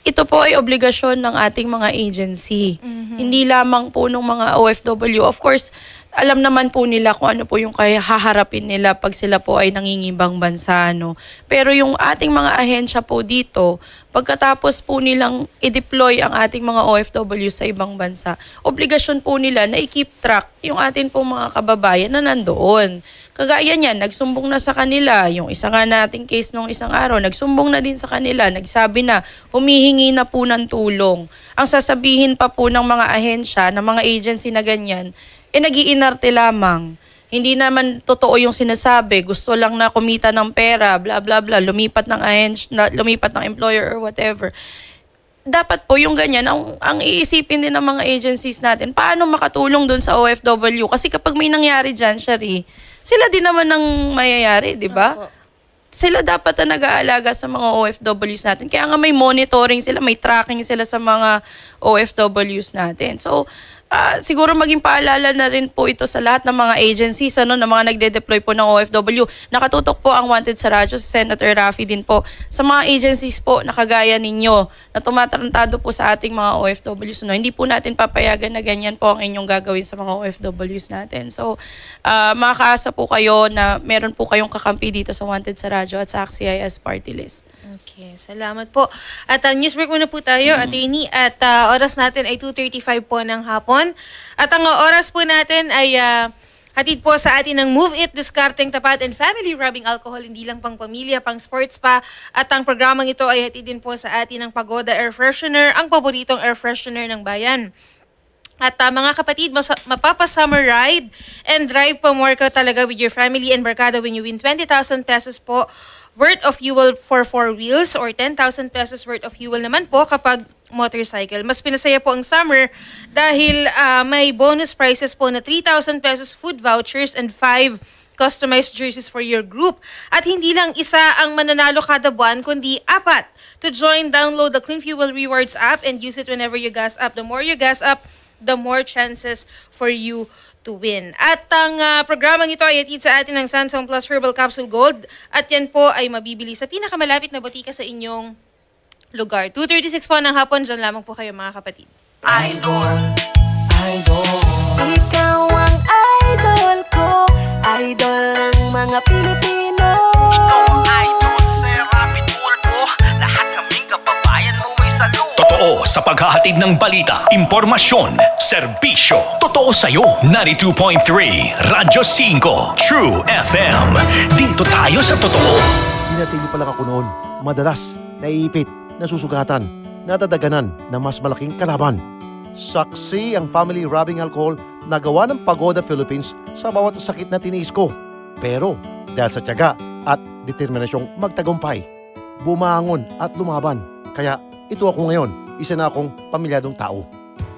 ito po ay obligasyon ng ating mga agency. Hindi lamang po ng mga OFW. Of course, alam naman po nila kung ano po yung kaya haharapin nila pag sila po ay nangingibang bansa. No? Pero yung ating mga ahensya po dito, pagkatapos po nilang i-deploy ang ating mga OFW sa ibang bansa, obligasyon po nila na i-keep track yung atin pong mga kababayan na nandoon. Kagaya niyan, nagsumbong na sa kanila. Yung isa nga nating case nung isang araw, nagsumbong na din sa kanila. Nagsabi na, humihingi na po ng tulong. Ang sasabihin pa po ng mga ahensya, ng mga agency na ganyan, eh nagiinarte lamang. Hindi naman totoo yung sinasabi. Gusto lang na kumita ng pera, bla bla bla, lumipat ng ahens, na, lumipat ng employer or whatever dapat po yung ganyan, ang, ang iisipin din ng mga agencies natin, paano makatulong doon sa OFW? Kasi kapag may nangyari dyan, Shari, sila din naman ang mayayari, di ba? Sila dapat na nag-aalaga sa mga OFWs natin. Kaya nga may monitoring sila, may tracking sila sa mga OFWs natin. So, ah, siguro maging paalala na rin po ito sa lahat ng mga agencies, ano, na mga nagde-deploy po ng OFW. Nakatutok po ang Wanted sa radyo si Senator Raffy din po sa mga agencies po na kagaya ninyo na tumatarantado po sa ating mga OFWs. No? Hindi po natin papayagan na ganyan po ang inyong gagawin sa mga OFWs natin. So, ah, makakaasa po kayo na meron po kayong kakampi dito sa Wanted sa radyo at sa CIS party list. Okay, salamat po. At uh, news break muna po tayo, attorney. At uh, oras natin ay 2.35 po ng hapon. At ang oras po natin ay uh, hatid po sa atin ng Move It, Discarding Tapat and Family Rubbing Alcohol, hindi lang pang pamilya, pang sports pa. At ang programang ito ay hatid din po sa atin ng Pagoda Air Freshener, ang paboritong air freshener ng bayan. At uh, mga kapatid, mapapa-summer ride and drive pa more ka talaga with your family and barkada when you win 20,000 pesos po worth of fuel for four wheels or 10,000 pesos worth of fuel naman po kapag motorcycle. Mas pinasaya po ang summer dahil ah, may bonus prizes po na 3,000 pesos food vouchers and 5 customized jerseys for your group. At hindi lang isa ang mananalo kada buwan, kundi apat. To join, download the Clean Fuel Rewards app and use it whenever you gas up. The more you gas up, the more chances for you to win. At ang ah, programang ito ay atid sa atin ng Sansong Plus Herbal Capsule Gold at yan po ay mabibili sa pinakamalapit na botika sa inyong lugar. 2.36 po ng hapon, dyan lamang po kayo mga kapatid. Ikaw ang idol ko Idol ng mga Pilipino Totoo sa paghahatid ng balita, impormasyon, serbisyo. Totoo sa'yo. 92.3 Radyo 5 True FM. Dito tayo sa totoo. Binatilyo pala ako noon. Madalas, naiipit, nasusugatan, nadadaganan na mas malaking kalaban. Saksi ang family rubbing alcohol na gawa ng Pagoda Philippines sa bawat sakit na tiniis ko. Pero dahil sa tiyaga at determinasyong magtagumpay, bumangon at lumaban. Kaya ito ako ngayon, isa na akong pamilyadong tao.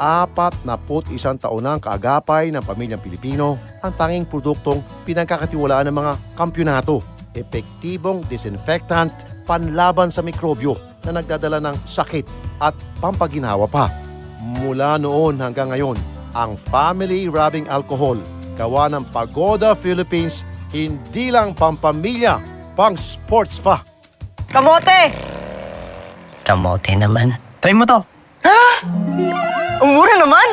Apat na put isang taon na ang kaagapay ng pamilyang Pilipino ang tanging produktong pinagkakatiwalaan ng mga kampyonato. Epektibong disinfectant panlaban sa mikrobyo na nagdadala ng sakit at pampaginawa pa. Mula noon hanggang ngayon, ang Family Rubbing Alcohol, gawa ng Pagoda Philippines, hindi lang pampamilya, pang sports pa. Kamote! Kamote naman. Try mo to. Ha? Ang mura naman!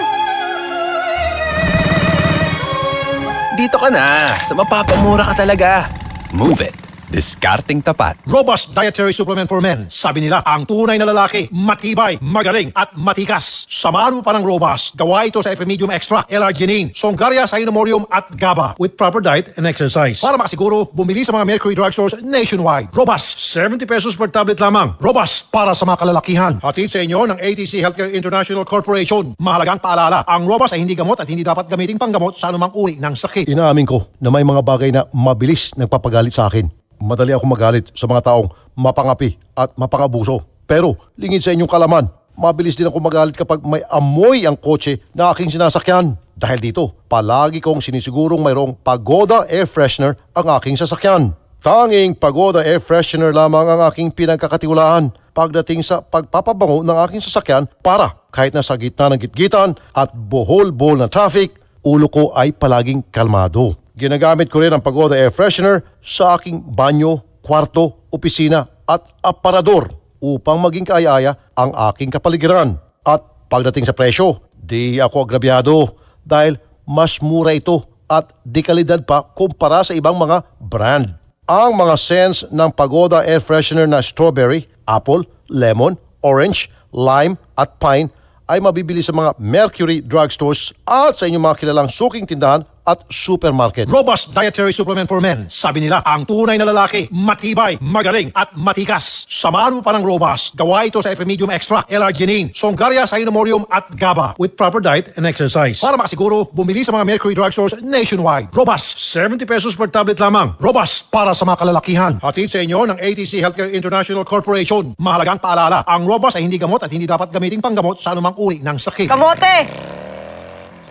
Dito ka na. Sa mapapamura ka talaga. Move it. Discarding tapat. Robust Dietary Supplement for Men. Sabi nila, ang tunay na lalaki, matibay, magaling at matikas. Samahan mo pa ng Robust. Gawa ito sa Epimedium Extra, L-Arginine, Songaria Cynomorium at GABA with proper diet and exercise. Para makasiguro, bumili sa mga Mercury Drugstores nationwide. Robust, 70 pesos per tablet lamang. Robust, para sa mga kalalakihan. Hatid sa inyo ng ATC Healthcare International Corporation. Mahalagang paalala, ang Robust ay hindi gamot at hindi dapat gamiting panggamot sa anumang uri ng sakit. Inaamin ko na may mga bagay na mabilis nagpapagalit sa akin. Madali ako magalit sa mga taong mapangapi at mapangabuso. Pero lingid sa inyong kalaman, mabilis din ako magalit kapag may amoy ang kotse na aking sinasakyan. Dahil dito, palagi kong sinisigurong mayroong Pagoda Air Freshener ang aking sasakyan. Tanging Pagoda Air Freshener lamang ang aking pinagkakatiwalaan pagdating sa pagpapabango ng aking sasakyan para kahit nasa gitna ng gitgitan at bohol-bohol na traffic, ulo ko ay palaging kalmado. Ginagamit ko rin ang Pagoda Air Freshener sa aking banyo, kwarto, opisina at aparador upang maging kaaya ang aking kapaligiran. At pagdating sa presyo, di ako agrabyado dahil mas mura ito at di kalidad pa kumpara sa ibang mga brand. Ang mga scents ng Pagoda Air Freshener na strawberry, apple, lemon, orange, lime at pine ay mabibili sa mga Mercury drugstores at sa inyong mga kilalang suking tindahan at supermarket. Robust Dietary Supplement for Men. Sabi nila, ang tunay na lalaki, matibay, magaling at matikas. Samahan mo pa ng Robust. Gawa ito sa Epimedium Extra, L-Arginine, Songaria Cynomorium at GABA with proper diet and exercise. Para makasiguro, bumili sa mga Mercury Drugstores nationwide. Robust, 70 pesos per tablet lamang. Robust, para sa mga kalalakihan. Hatid sa inyo ng ATC Healthcare International Corporation. Mahalagang paalala, ang Robust ay hindi gamot at hindi dapat gamiting panggamot sa anumang uri ng sakit. Kamote!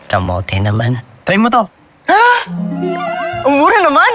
Kamote naman. Try mo to. Ha? Ang mura naman!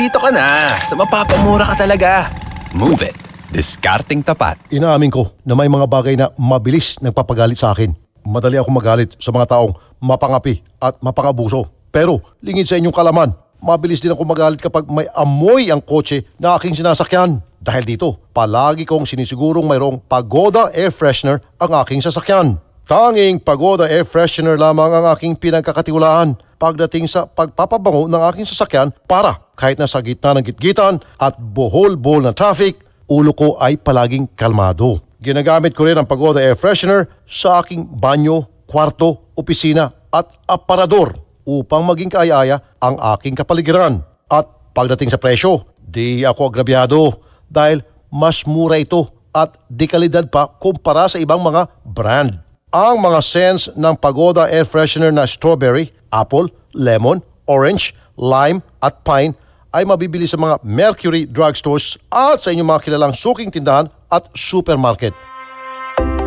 Dito ka na. Sa mapapamura ka talaga. Move it. Diskarting tapat. Inaamin ko na may mga bagay na mabilis nagpapagalit sa akin. Madali ako magalit sa mga taong mapangapi at mapangabuso. Pero lingid sa inyong kalaman, mabilis din ako magalit kapag may amoy ang kotse na aking sinasakyan. Dahil dito, palagi kong sinisigurong mayroong Pagoda Air Freshener ang aking sasakyan. Tanging Pagoda Air Freshener lamang ang aking pinagkakatiwalaan pagdating sa pagpapabango ng aking sasakyan para kahit nasa gitna ng gitgitan at bohol-bohol na traffic, ulo ko ay palaging kalmado. Ginagamit ko rin ang Pagoda Air Freshener sa aking banyo, kwarto, opisina at aparador upang maging kaaya ang aking kapaligiran. At pagdating sa presyo, di ako agrabyado dahil mas mura ito at di kalidad pa kumpara sa ibang mga brand. Ang mga scents ng Pagoda Air Freshener na strawberry, apple, lemon, orange, lime at pine ay mabibili sa mga Mercury drugstores at sa inyong mga kilalang suking tindahan at supermarket.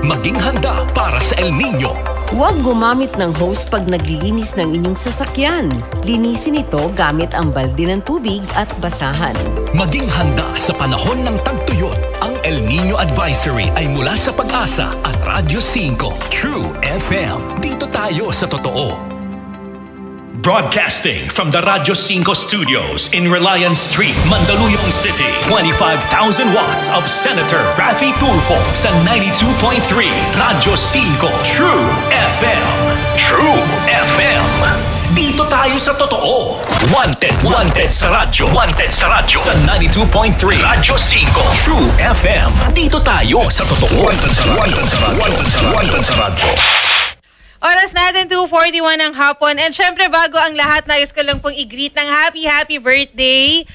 Maging handa para sa El Nino. Huwag gumamit ng hose pag naglilinis ng inyong sasakyan. Linisin ito gamit ang balde ng tubig at basahan. Maging handa sa panahon ng tagtuyot. Ang El Nino Advisory ay mula sa pag-asa at Radyo 5 True FM. Dito tayo sa totoo. Broadcasting from the Radio 5 studios in Reliance Street, Mandaluyong City. 25,000 watts of Senator Raffy Tulfo sa 92.3 Radio 5 True FM. True FM. Dito tayo sa totoo. Wanted, wanted sa radyo. Wanted sa radyo. Sa 92.3 Radyo 5 True FM. Dito tayo sa totoo. Wanted sa radyo. Wanted sa radyo. Wanted sa radyo. Wanted sa radyo. Oras natin 2.41 ng hapon. And syempre bago ang lahat, nais ko lang pong i-greet ng happy, happy birthday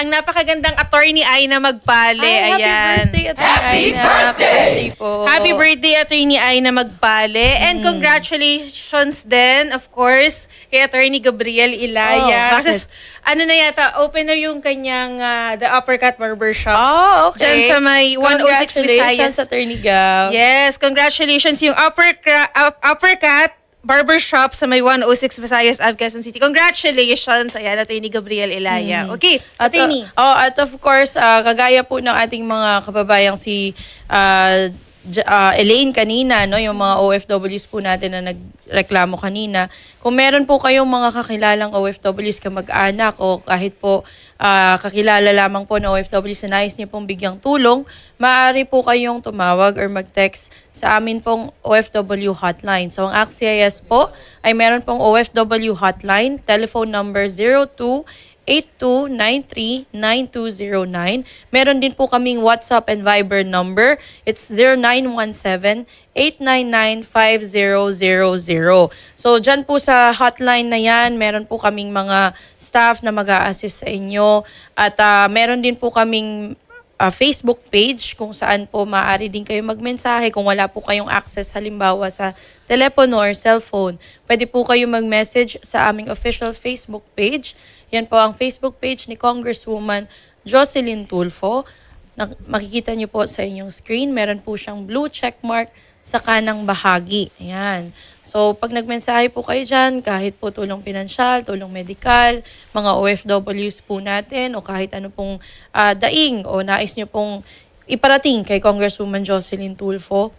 ang napakagandang attorney ay na magpale. Ay, happy Ayan. birthday, Attorney Happy Aina. birthday! Happy birthday po. Happy birthday, attorney ay na magpale. And Mm. congratulations din, of course, kay attorney Gabriel Ilaya. Oh, Kasi bakit? ano na yata, open na yung kanyang ah, The Uppercut Barbershop. Oh, okay. Diyan sa may 106 Congratulations, Visayas. Attorney Gab. Yes, congratulations yung uppercut, uppercut barbershop sa may 106 Visayas Ave, Quezon City. Congratulations, ayan, attorney Gabriel Ilaya. Mm. Okay, At, uh, oh, at of course, ah, kagaya po ng ating mga kababayang si ah, Ah, Elaine kanina, no, yung mga OFWs po natin na nagreklamo kanina. Kung meron po kayong mga kakilalang OFWs kamag-anak o kahit po ah, kakilala lamang po na OFWs na nais niyo pong bigyang tulong, maaari po kayong tumawag or mag-text sa amin pong OFW hotline. So ang ACCIS po ay meron pong OFW hotline, telephone number 02 8293-9209. Meron din po kaming WhatsApp and Viber number. It's 0917-899-5000. So, dyan po sa hotline na yan, meron po kaming mga staff na mag assist sa inyo. At ah, meron din po kaming ah, Facebook page kung saan po maaari din kayo magmensahe kung wala po kayong access halimbawa sa telepono or cellphone. Pwede po kayo mag-message sa aming official Facebook page. Yan po ang Facebook page ni Congresswoman Jocelyn Tulfo. Makikita niyo po sa inyong screen, meron po siyang blue check mark sa kanang bahagi. Ayan. So, pag nagmensahe po kayo dyan, kahit po tulong pinansyal, tulong medikal, mga OFWs po natin, o kahit ano pong ah, daing o nais nyo pong iparating kay Congresswoman Jocelyn Tulfo,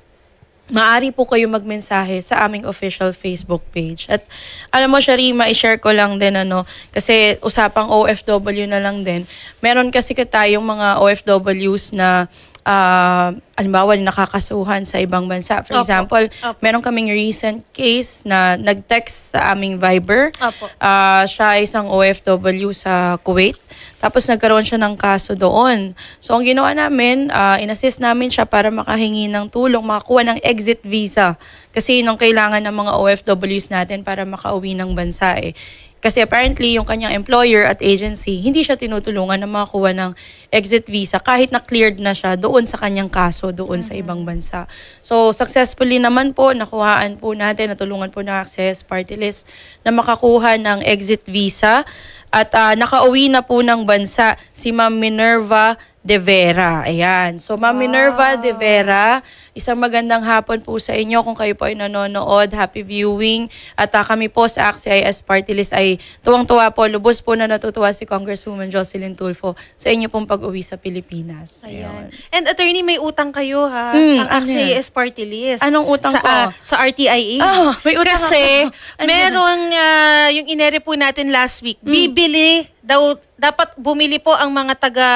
maaari po kayo magmensahe sa aming official Facebook page. At alam mo, Sharima, i-share ko lang din ano, kasi usapang OFW na lang din. Meron kasi ka tayong mga OFWs na uh, alimbawa nakakasuhan sa ibang bansa. For Opo. example, Opo. meron kaming recent case na nag-text sa aming Viber. Opo. Ah, siya ay isang OFW sa Kuwait. Tapos nagkaroon siya ng kaso doon. So ang ginawa namin, ah, inassist namin siya para makahingi ng tulong, makakuha ng exit visa. Kasi yun ang kailangan ng mga OFWs natin para makauwi ng bansa eh. Kasi apparently, yung kanyang employer at agency, hindi siya tinutulungan na makakuha ng exit visa kahit na cleared na siya doon sa kanyang kaso doon sa ibang bansa. So, successfully naman po, nakuhaan po natin, natulungan po ng Access Party List na makakuha ng exit visa. At ah, nakauwi na po ng bansa si Ma'am Minerva De Vera. Ayan. So, Ma'am Minerva De Vera, isang magandang hapon po sa inyo kung kayo po ay nanonood. Happy viewing. At ah, kami po sa AXIS Party List ay tuwang-tuwa po. Lubos po na natutuwa si Congresswoman Jocelyn Tulfo sa inyo pong pag-uwi sa Pilipinas. Ayan. And attorney, may utang kayo ha. Hmm, ang ano? AXIS party list. Anong utang sa, ko? ah, sa RTIA. Ah, may utang Kasi, ako. Ano merong ah, yung inere po natin last week, Hmm. bibili daw, dapat bumili po ang mga taga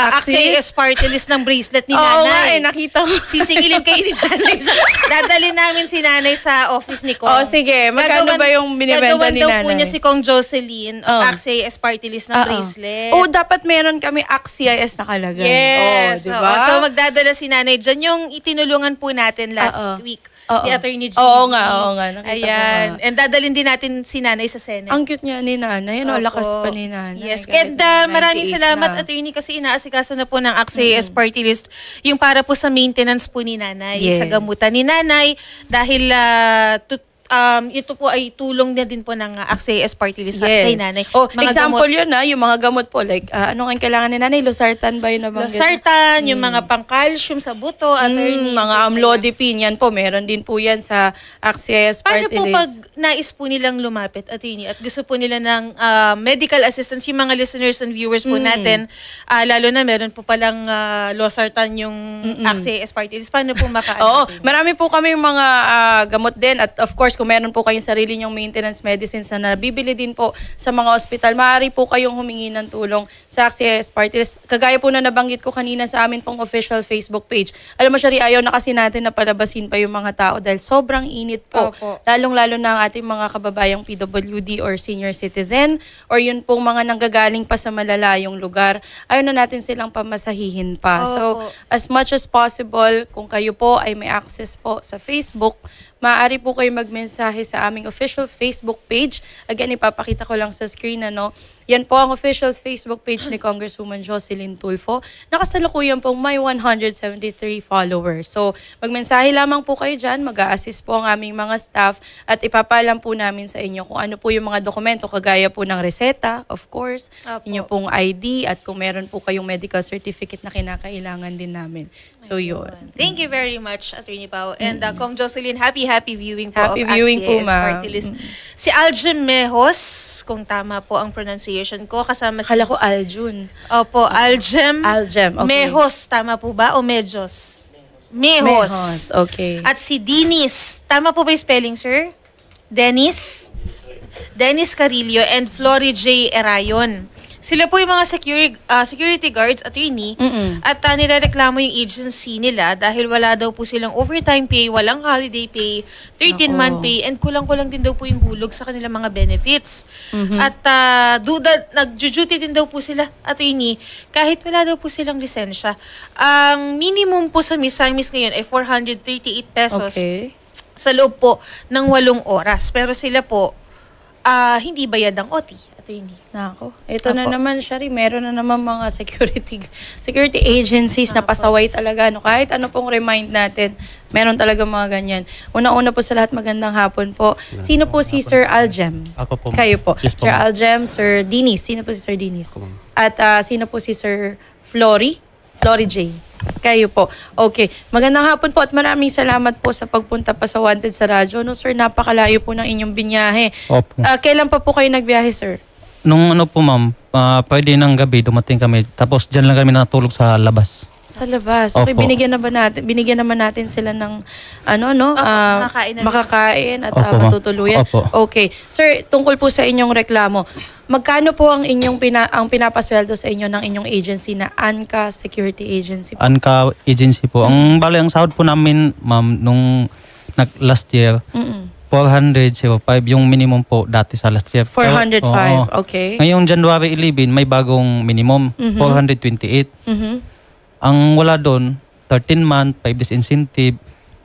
uh, AXIS party list ng bracelet ni Oo nanay. nga eh, nakita ko. Sisingilin kayo ni nanay. Sa, dadali namin si nanay sa office ni Kong. Oh, sige. Magkano ba yung binibenta gagawan ni daw po nanay? niya si Kong Jocelyn of Oh. AXIS party list ng Oo. bracelet. Oh, dapat meron kami AXIS nakalagay. Yes. Oh, di oo. So magdadala si nanay dyan. Yung itinulungan po natin last Oo. week Oo. ni Attorney G. Oo nga, oo nga. Nakita ko Ayan. nga. And dadalhin din natin si nanay sa Senate. Ang cute niya ni nanay. Ano, Opo. lakas pa ni nanay. Yes. Kahit Kaya na maraming 98 salamat, na. attorney, kasi inaasikaso na po ng AXIS party list yung para po sa maintenance po ni nanay, Yes. sa gamutan ni nanay. Dahil ah, tut- um, ito po ay tulong na din po ng uh, AXIS party list Yes. kay nanay. Oh, Mga example gamot- yun na, yung mga gamot po. Like, ah, ano ang kailangan ni nanay? Losartan ba yun nabanggit? Losartan, yung mga pang-calcium sa buto, attorney. Mm, mga amlodipine, yan po. Meron din po yan sa AXIS Paano party po list. pag nais po nilang lumapit, attorney, at gusto po nila ng ah, medical assistance, yung mga listeners and viewers po Mm. natin, ah, lalo na meron po palang uh, losartan yung AXIS party list, paano po maka Oo, marami po kami mga ah, gamot din at of course kung meron po kayong sarili nyong maintenance medicines na nabibili din po sa mga ospital, maaari po kayong humingi ng tulong sa AXIS Party List. Kagaya po na nabanggit ko kanina sa amin pong official Facebook page. Alam mo, Shari, ayaw na kasi natin na palabasin pa yung mga tao dahil sobrang init po. Opo. Lalong-lalo na ang ating mga kababayang PWD or senior citizen or yun pong mga nanggagaling pa sa malalayong lugar. Ayaw na natin silang pamasahihin pa. So, Opo. as much as possible, kung kayo po ay may access po sa Facebook, maaari po kayo magmensahe sa aming official Facebook page. Again, ipapakita ko lang sa screen, ano. Yan po ang official Facebook page ni Congresswoman Jocelyn Tulfo. Nakasalukuyan pong may 173 followers. So, magmensahe lamang po kayo dyan. Mag-a-assist po ang aming mga staff at ipapalam po namin sa inyo kung ano po yung mga dokumento kagaya po ng reseta, of course, Opo. inyo pong ID at kung meron po kayong medical certificate na kinakailangan din namin. So, yun. Thank you very much, Attorney Pao. And uh, Kong Jocelyn, happy, happy viewing po Happy of viewing po, AXIS ma'am. Party List. Si Mejos, kung tama po ang pronunciation ko, kasama si... Akala ko Aljun. Opo, Aljem. Aljem, okay. Mejos, tama po ba? O Mejos? Mejos, okay. At si Dinis. Tama po ba yung spelling, sir? Dennis? Dennis Carillo and Flory J. Erayon. Sila po yung mga security, security guards, attorney, at uh, nilareklamo yung agency nila dahil wala daw po silang overtime pay, walang holiday pay, 13-month Ako. pay, and kulang-kulang din daw po yung hulog sa kanilang mga benefits. Mhm. At uh, duda, nag-duty din daw po sila, attorney, kahit wala daw po silang lisensya. Ang minimum po sa Misamis ngayon ay 438 pesos Okay. sa loob po ng walong oras. Pero sila po, ah, hindi bayad ang OT, attorney. Nako. Ito na Apo. naman, Shari, meron na naman mga security security agencies na pasaway talaga. No? Kahit ano pong remind natin, meron talaga mga ganyan. Una-una po sa lahat, magandang hapon po. Sino po si Sir Aljem? Ako po. Kayo po. Yes po, Sir. Aljem, Sir Dinis. Sino po si Sir Dinis? At ah, sino po si Sir Flory? Flory J. Kayo po. Okay. Magandang hapon po at maraming salamat po sa pagpunta pa sa Wanted sa radyo. No, sir, napakalayo po ng inyong binyahe. Opo. Ah, kailan pa po kayo nagbiyahe, sir? Nung ano po ma'am, ah, pwede ng gabi dumating kami. Tapos dyan lang kami natulog sa labas. Sa labas. Okay, Opo. binigyan na ba natin binigyan naman natin sila ng ano no, ah, makakain na- makakain at Opo, ah, ma'am. matutuluyan. Opo. Okay. Sir, tungkol po sa inyong reklamo. Magkano po ang inyong pina, ang pinapasweldo sa inyo ng inyong agency na ANCA Security Agency? po? Anka agency po. Ang bali ang sahod po namin ma'am nung nag last year Mm-mm. 405 yung minimum po dati sa last year. 405, Oo. okay. Ngayon January 11 may bagong minimum Mhm. 428. Mhm. Ang wala doon 13 month, 5 days incentive,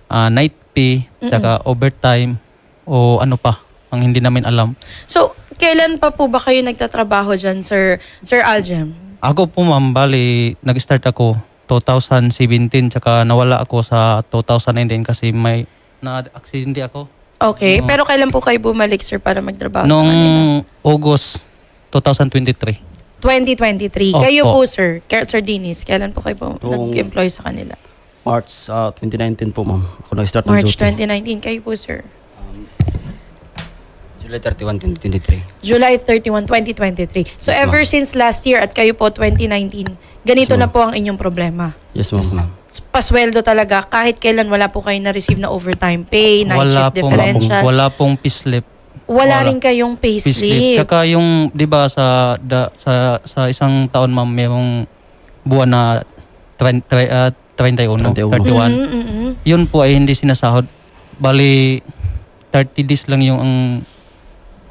ah, night pay, Mm-mm. tsaka overtime o ano pa ang hindi namin alam. So, kailan pa po ba kayo nagtatrabaho diyan, Sir Sir Aljem? Ako po ma'am, bali, nag-start ako 2017 tsaka nawala ako sa 2019 kasi may na-aksidente ako. Okay, Oo. pero kailan po kayo bumalik, sir, para magtrabaho sa Noong kanila? August 2023. 2023. Opo. Kayo po, sir, Kurt Sir Dinis, kailan po kayo po Noong- nag-employ sa kanila? March ah, 2019 po, ma'am. Ako nag-start ng March duty. 2019. Kayo po, sir. July 31, 2023. July 31, 2023. So Yes, ever ma'am. since last year at kayo po 2019, ganito Yes, na ma'am. po ang inyong problema. Yes, ma'am. Pasweldo talaga, kahit kailan wala po kayo na-receive na overtime pay, night wala shift pong, differential. wala pong payslip. Wala rin kayong payslip. Tsaka yung, di ba, sa, da, sa, sa isang taon, ma'am, mayroong buwan na 20, uh, 31, 31. Mhm, mhm. Yun po ay hindi sinasahod. Bali, 30 days lang yung ang,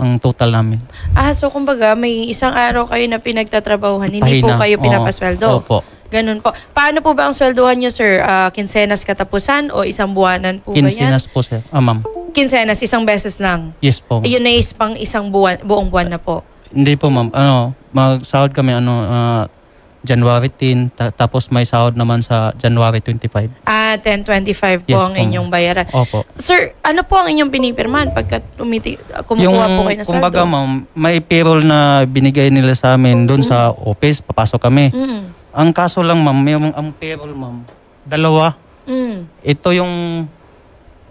ang total namin. Ah, so kumbaga, may isang araw kayo na pinagtatrabahuhan, hindi po Pahina. kayo Oo. pinapasweldo. Opo. Ganun po. Paano po ba ang sweldohan nyo, sir? Ah, kinsenas katapusan o isang buwanan po ba yan? Kinsinas po, sir. Ah, ma'am. Kinsenas, isang beses lang. Yes po. Yun na is pang isang buwan, buong buwan na po. Hindi po, ma'am. Ano, magsahod kami, ano, ah, January 10, ta- tapos may sahod naman sa January 25. Ah, 10.25 po Yes ang po, inyong bayaran. Opo. Sir, ano po ang inyong pinipirmahan pagka tumiti, kumukuha po kayo ng sweldo? kumbaga ma'am, may payroll na binigay nila sa amin doon sa office, papasok kami. Mm. Ang kaso lang ma'am, may ang payroll ma'am, dalawa. Mm. Ito yung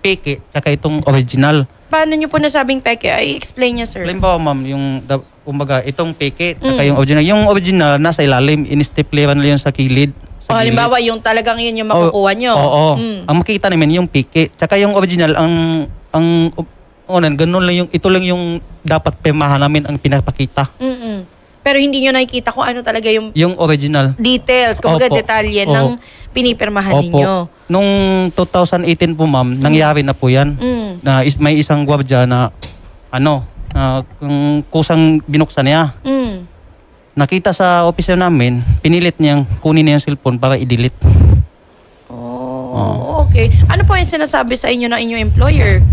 peke, tsaka itong original. Paano nyo po nasabing peke? Ay, explain niya, sir. Halimbawa ma'am, yung da- kumbaga itong peke, Mm. yung original. Yung original nasa ilalim, in-stapleran nila yun sa kilid. O, Sa gilid. halimbawa, yung talagang yun yung makukuha nyo. Oo. Mm. Ang makita namin yung pike. Tsaka yung original, ang ang unan, ganun lang yung ito lang yung dapat pemahan namin ang pinapakita. Mm-mm. Pero hindi nyo nakikita kung ano talaga yung Yung original. details, kumbaga Opo. detalye Oo. ng pinipirmahan Opo. ninyo. Nung 2018 po ma'am, nangyari na po yan. Mm. Na is, may isang gwardya na ano, kung kusang binuksan niya. Mm. Nakita sa opisina namin, pinilit niyang kunin niya yung cellphone para i-delete. Oh, okay. Ano po yung sinasabi sa inyo ng inyong employer?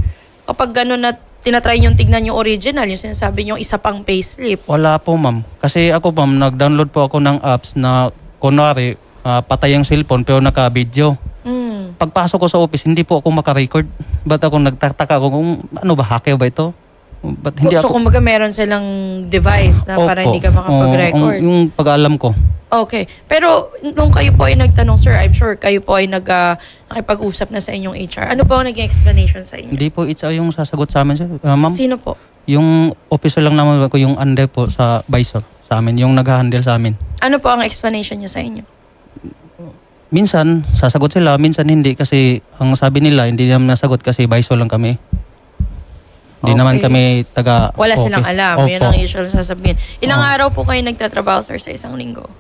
Kapag gano'n na tinatry nyo tignan yung original, yung sinasabi nyo isa pang payslip. Wala po ma'am. Kasi ako ma'am, nag-download po ako ng apps na kunwari, ah, patay ang cellphone pero naka-video. Mm. Pagpasok ko sa office, hindi po ako maka-record. Ba't ako nagtataka ako kung ano ba, hacker ba ito? Ba't hindi so, ako... kumbaga meron silang device na para Opo. hindi ka makapag-record. Oo, yung pag-alam ko. Okay. Pero nung kayo po ay nagtanong, sir, I'm sure kayo po ay nag, ah, nakipag-usap na sa inyong HR. Ano po ang naging explanation sa inyo? Hindi po HR yung sasagot sa amin. sir. Ah, ma'am, Sino po? yung officer lang naman ko, yung under po sa visor sa amin, yung nag-handle sa amin. Ano po ang explanation niya sa inyo? Minsan, sasagot sila, minsan hindi kasi ang sabi nila, hindi naman nasagot kasi visor lang kami. Hindi Okay. naman kami taga Wala silang office. alam. Yun Opo. ang usual sasabihin. Ilang araw po kayo nagtatrabaho, sir, sa isang linggo?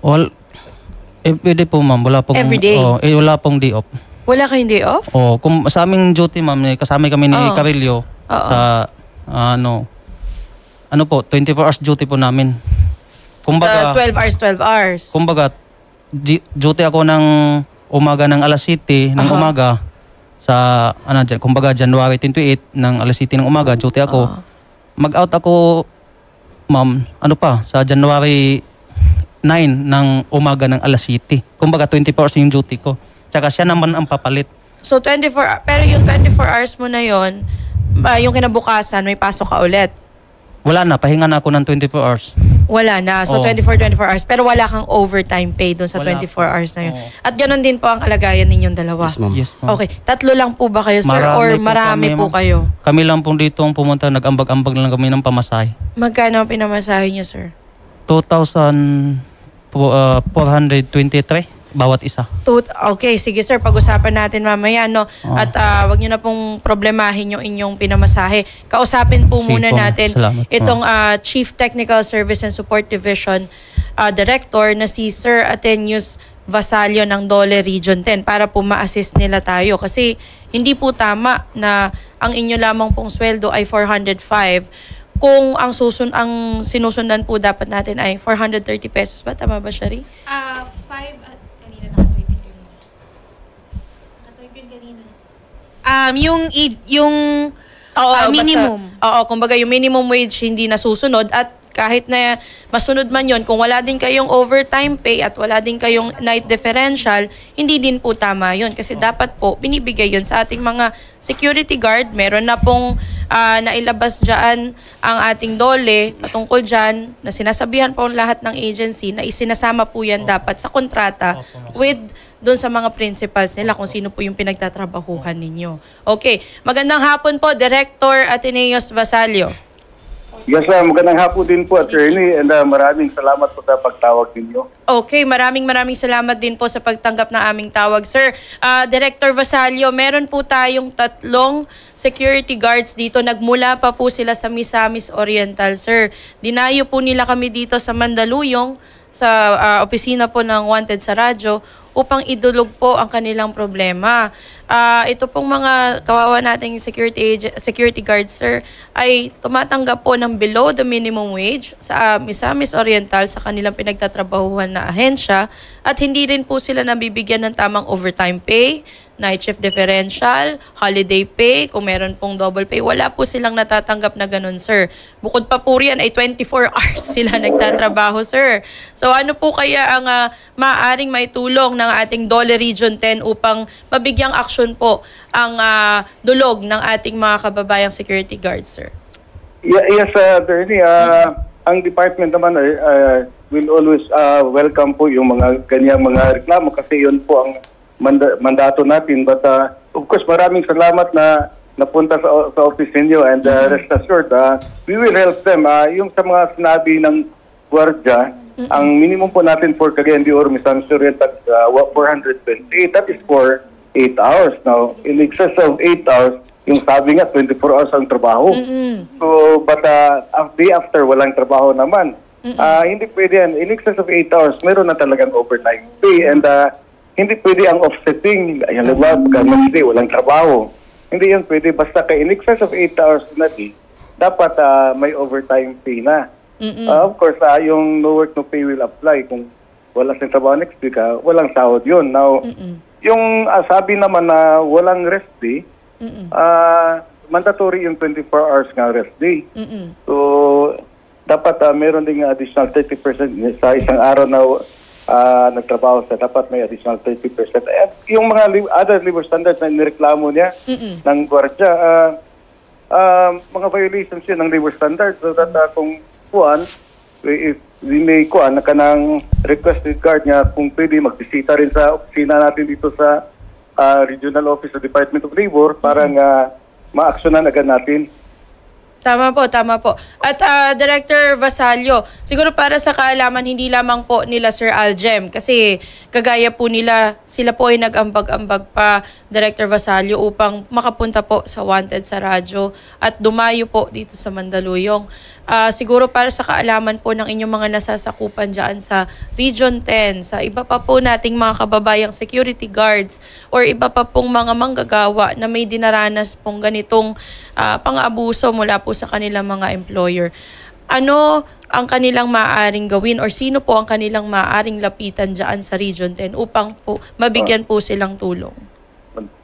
All, eh, pwede po ma'am, wala pong, Every day? oh, eh, wala pong day off. Wala kayong day off? Oh, kung sa aming duty ma'am, eh, kasama kami ni Oo. Carillo Oo. sa ano ano po, 24 hours duty po namin. Uh, Kumbaga, 12 hours, 12 hours. kumbaga duty ako ng umaga ng alas 7 ng Aha. umaga sa ano dyan, kumbaga January 28 ng alas 7 ng umaga duty ako. Mag-out ako ma'am, ano pa, sa January 9 ng umaga ng alas 7. Kumbaga 24 hours yung duty ko. Tsaka siya naman ang papalit. So 24 pero yung 24 hours mo na yon, ah, yung kinabukasan may pasok ka ulit. Wala na, pahinga na ako ng 24 hours. Wala na. So Oo. 24 24 hours pero wala kang overtime pay doon sa Wala 24 hours na yun. At ganun din po ang kalagayan ninyong dalawa. Yes, ma'am. Yes, ma'am. Okay, tatlo lang po ba kayo sir or marami po ma'am. kayo? Kami lang po dito ang pumunta, nag-ambag-ambag lang kami ng pamasahe. Magkano ang pinamasahe niyo sir? 2,423 bawat isa. Tut- okay, sige sir, pag-usapan natin mamaya, no? At ah, wag niyo na pong problemahin yung inyong pinamasahe. Kausapin po Sige muna po, natin salamat po. itong ah, Chief Technical Service and Support Division ah, Director na si Sir Atenius Vasalio ng Dole Region 10 para po ma-assist nila tayo. Kasi hindi po tama na ang inyo lamang pong sweldo ay 405 kung ang susun ang sinusundan po dapat natin ay 430 pesos ba? Tama ba, Shari? Ah, five, at kanina nakatype yun kanina. Nakatype yun kanina. Um, yung, yung Oo, basta- minimum. oo, kumbaga yung minimum wage hindi nasusunod at kahit na masunod man yon kung wala din kayong overtime pay at wala din kayong night differential, hindi din po tama yon Kasi dapat po, binibigay yon sa ating mga security guard. Meron na pong ah, nailabas dyan ang ating dole patungkol dyan na sinasabihan po ang lahat ng agency na isinasama po yan dapat sa kontrata with doon sa mga principals nila kung sino po yung pinagtatrabahuhan ninyo. Okay. Magandang hapon po, Director Ateneos Vasalio. Yes, ma'am. Magandang hapon din po, attorney, and uh, maraming salamat po sa pagtawag ninyo. Okay, maraming maraming salamat din po sa pagtanggap ng aming tawag. Sir, ah, Director Vasalio, meron po tayong tatlong security guards dito. Nagmula pa po sila sa Misamis Oriental, sir. Dinayo po nila kami dito sa Mandaluyong, sa ah, opisina po ng Wanted sa radyo upang idulog po ang kanilang problema. Ah, ito pong mga kawawa nating security security guards sir ay tumatanggap po ng below the minimum wage sa ah, Misamis Oriental sa kanilang pinagtatrabahuhan na ahensya at hindi rin po sila nabibigyan ng tamang overtime pay, night shift differential, holiday pay, kung meron pong double pay, wala po silang natatanggap na ganun, sir. Bukod pa po riyan ay 24 hours sila nagtatrabaho, sir. So ano po kaya ang ah, maaaring maitulong ng ating Dole Region 10 upang mabigyang aksyon po ang ah, dulog ng ating mga kababayang security guards, sir? Ye- yes, uh, attorney. Uh, Ang department naman ay uh, will always uh, welcome po yung mga ganyang mga reklamo kasi yun po ang manda- mandato natin. But uh, of course, maraming salamat na napunta sa, sa office ninyo and uh, rest assured, uh, we will help them. Uh, yung sa mga sinabi ng gwardiya, ang minimum po natin for Cagayan de Oro, Misamis Oriental, uh, 428. That is for 8 hours. Now, in excess of 8 hours, yung sabi nga 24 hours ang trabaho. So, but uh, day after, walang trabaho naman. Ah, hindi pwede yan. In excess of 8 hours, meron na talagang overtime pay. And uh, hindi pwede ang offsetting. Ayan, diba? Pagka next day, walang trabaho. Hindi yan pwede. Basta kay in excess of 8 hours na day, dapat ah, may overtime pay na. Ah, of course, ah, yung no work, no pay will apply. Kung wala sa trabaho next week, ah, walang sahod yun. Now, yung ah, sabi naman na walang rest day, ah, mandatory yung 24 hours nga rest day. So, dapat ah, meron ding additional 30% sa isang araw na ah, nagtrabaho sa dapat may additional 30%. At yung mga li- other labor standards na nireklamo niya ng gwardiya, ah, ah, mga violations yun ng labor standards. So that ah, kung kuan, if we may kuan, na kanang request regard niya kung pwede magbisita rin sa opisina natin dito sa ah, Regional Office of Department of Labor para nga ma-actionan agad natin. Tama po, tama po. At ah, Director Vasalio, siguro para sa kaalaman, hindi lamang po nila Sir Algem kasi kagaya po nila, sila po ay nag-ambag-ambag pa, Director Vasalio, upang makapunta po sa Wanted sa radyo at dumayo po dito sa Mandaluyong. Ah, siguro para sa kaalaman po ng inyong mga nasasakupan dyan sa Region 10, sa iba pa po nating mga kababayang security guards or iba pa pong mga manggagawa na may dinaranas pong ganitong ah, pang-abuso mula po sa kanilang mga employer. Ano ang kanilang maaaring gawin or sino po ang kanilang maaaring lapitan dyan sa Region 10 upang po mabigyan po silang tulong?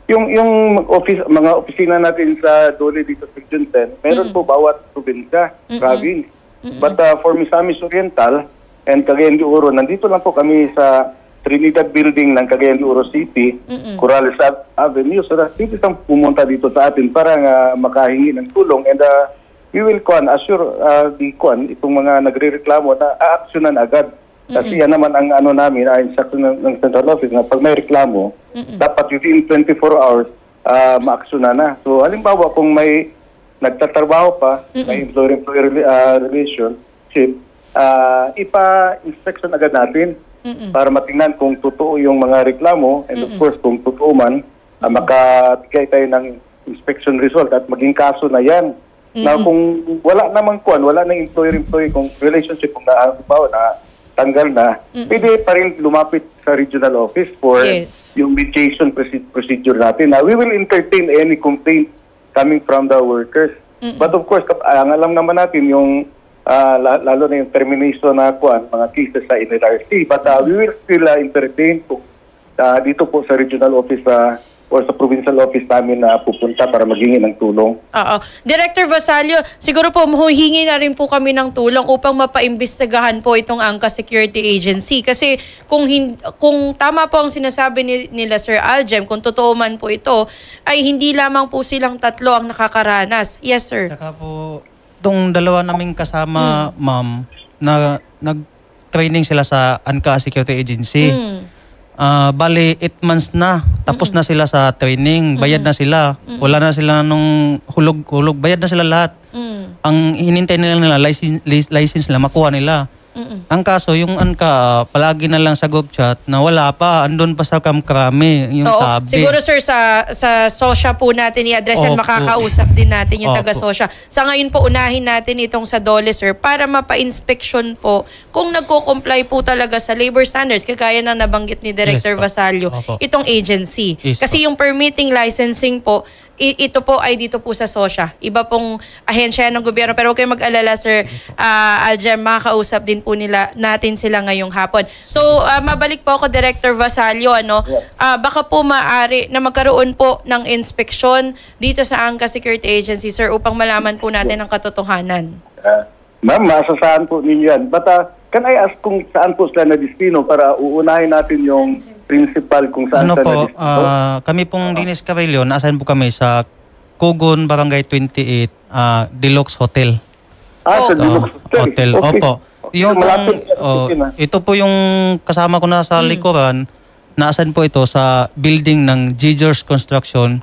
Yung yung office mga opisina natin sa Dole dito sa Region 10, meron po bawat probinsya, province. But uh, for Misamis Oriental and Cagayan de Oro, nandito lang po kami sa Trinidad Building ng Cagayan de Oro City, Corrales Ave- Avenue. So that dito lang pumunta dito sa atin para nga makahingi ng tulong and uh, we will kuan assure uh, the kuan itong mga nagrereklamo na aaksyonan agad. Kasi yan naman ang ano namin, ay instruction ng, ng Central Office na pag may reklamo, dapat within 24 hours uh, maaksyonan na. So halimbawa kung may nagtatrabaho pa, may employer-employer uh, relationship, uh, ipa-inspection agad natin para matingnan kung totoo yung mga reklamo and of course kung totoo man, uh, makabigay tayo ng inspection result at maging kaso na yan. Now kung wala namang kuan, wala na employer-employee kung relationship kung na, halimbawa na tanggal na, pwede pa rin lumapit sa regional office for Yes. yung mediation proce- procedure natin. Now, we will entertain any complaint coming from the workers. But of course, kap- ang alam naman natin yung la- lalo na yung termination na kuan, mga cases sa NLRC. But ah, we will still ah, entertain po ah, dito po sa regional office sa or sa provincial office namin na pupunta para maghingi ng tulong. Oo. Director Vasalio, siguro po huhingi na rin po kami ng tulong upang mapaimbestigahan po itong Angka Security Agency. Kasi kung hin- kung tama po ang sinasabi ni- nila Sir Aljem, kung totoo man po ito, ay hindi lamang po silang tatlo ang nakakaranas. Yes, sir. Saka po, itong dalawa naming kasama, ma'am, na nag-training sila sa ANCA Security Agency. Mm. Ah, bali, 8 months na. Tapos na sila sa training. Bayad na sila. Wala na sila nung hulog-hulog. Bayad na sila lahat. Mm. Ang hinintay nila nila, license, license nila, makuha nila. Mm-mm. Ang kaso, yung ANCA, ah, palagi na lang sa group chat na wala pa. Andun pa sa kamkrami. Yung Oo. sabi. Siguro sir sa sa SOSHA po natin i-address yan Opo. makakausap din natin yung Opo. taga SOSHA. Sa ngayon po unahin natin itong sa DOLE sir para mapa-inspection po kung nagko-comply po talaga sa labor standards kagaya ng nabanggit ni Director Yes po. Opo. itong agency. Yes Kasi yung permitting licensing po ito po ay dito po sa SOSHA. Iba pong ahensya ng gobyerno. Pero huwag kayong mag-alala, Sir uh, Aljem. Makakausap din po nila, natin sila ngayong hapon. So, ah, mabalik po ako, Director Vasalio. Ano? Ah, baka po maaari na magkaroon po ng inspeksyon dito sa Angka Security Agency, Sir, upang malaman po natin ang katotohanan. Uh, ma'am, maasasahan po ninyo yan. But uh, can I ask kung saan po sila na-destino para uunahin natin yung principal kung saan Ano sila po, na-destino? ah, kami pong Dinis Carrillo, naasan po kami sa Kugon, Barangay 28, ah, Deluxe Hotel. ah, sa Ah, Deluxe Hotel. Hotel, Okay. opo. Yung Malapit oh, ito po yung kasama ko na sa likuran, naasan po ito sa building ng Gigers Construction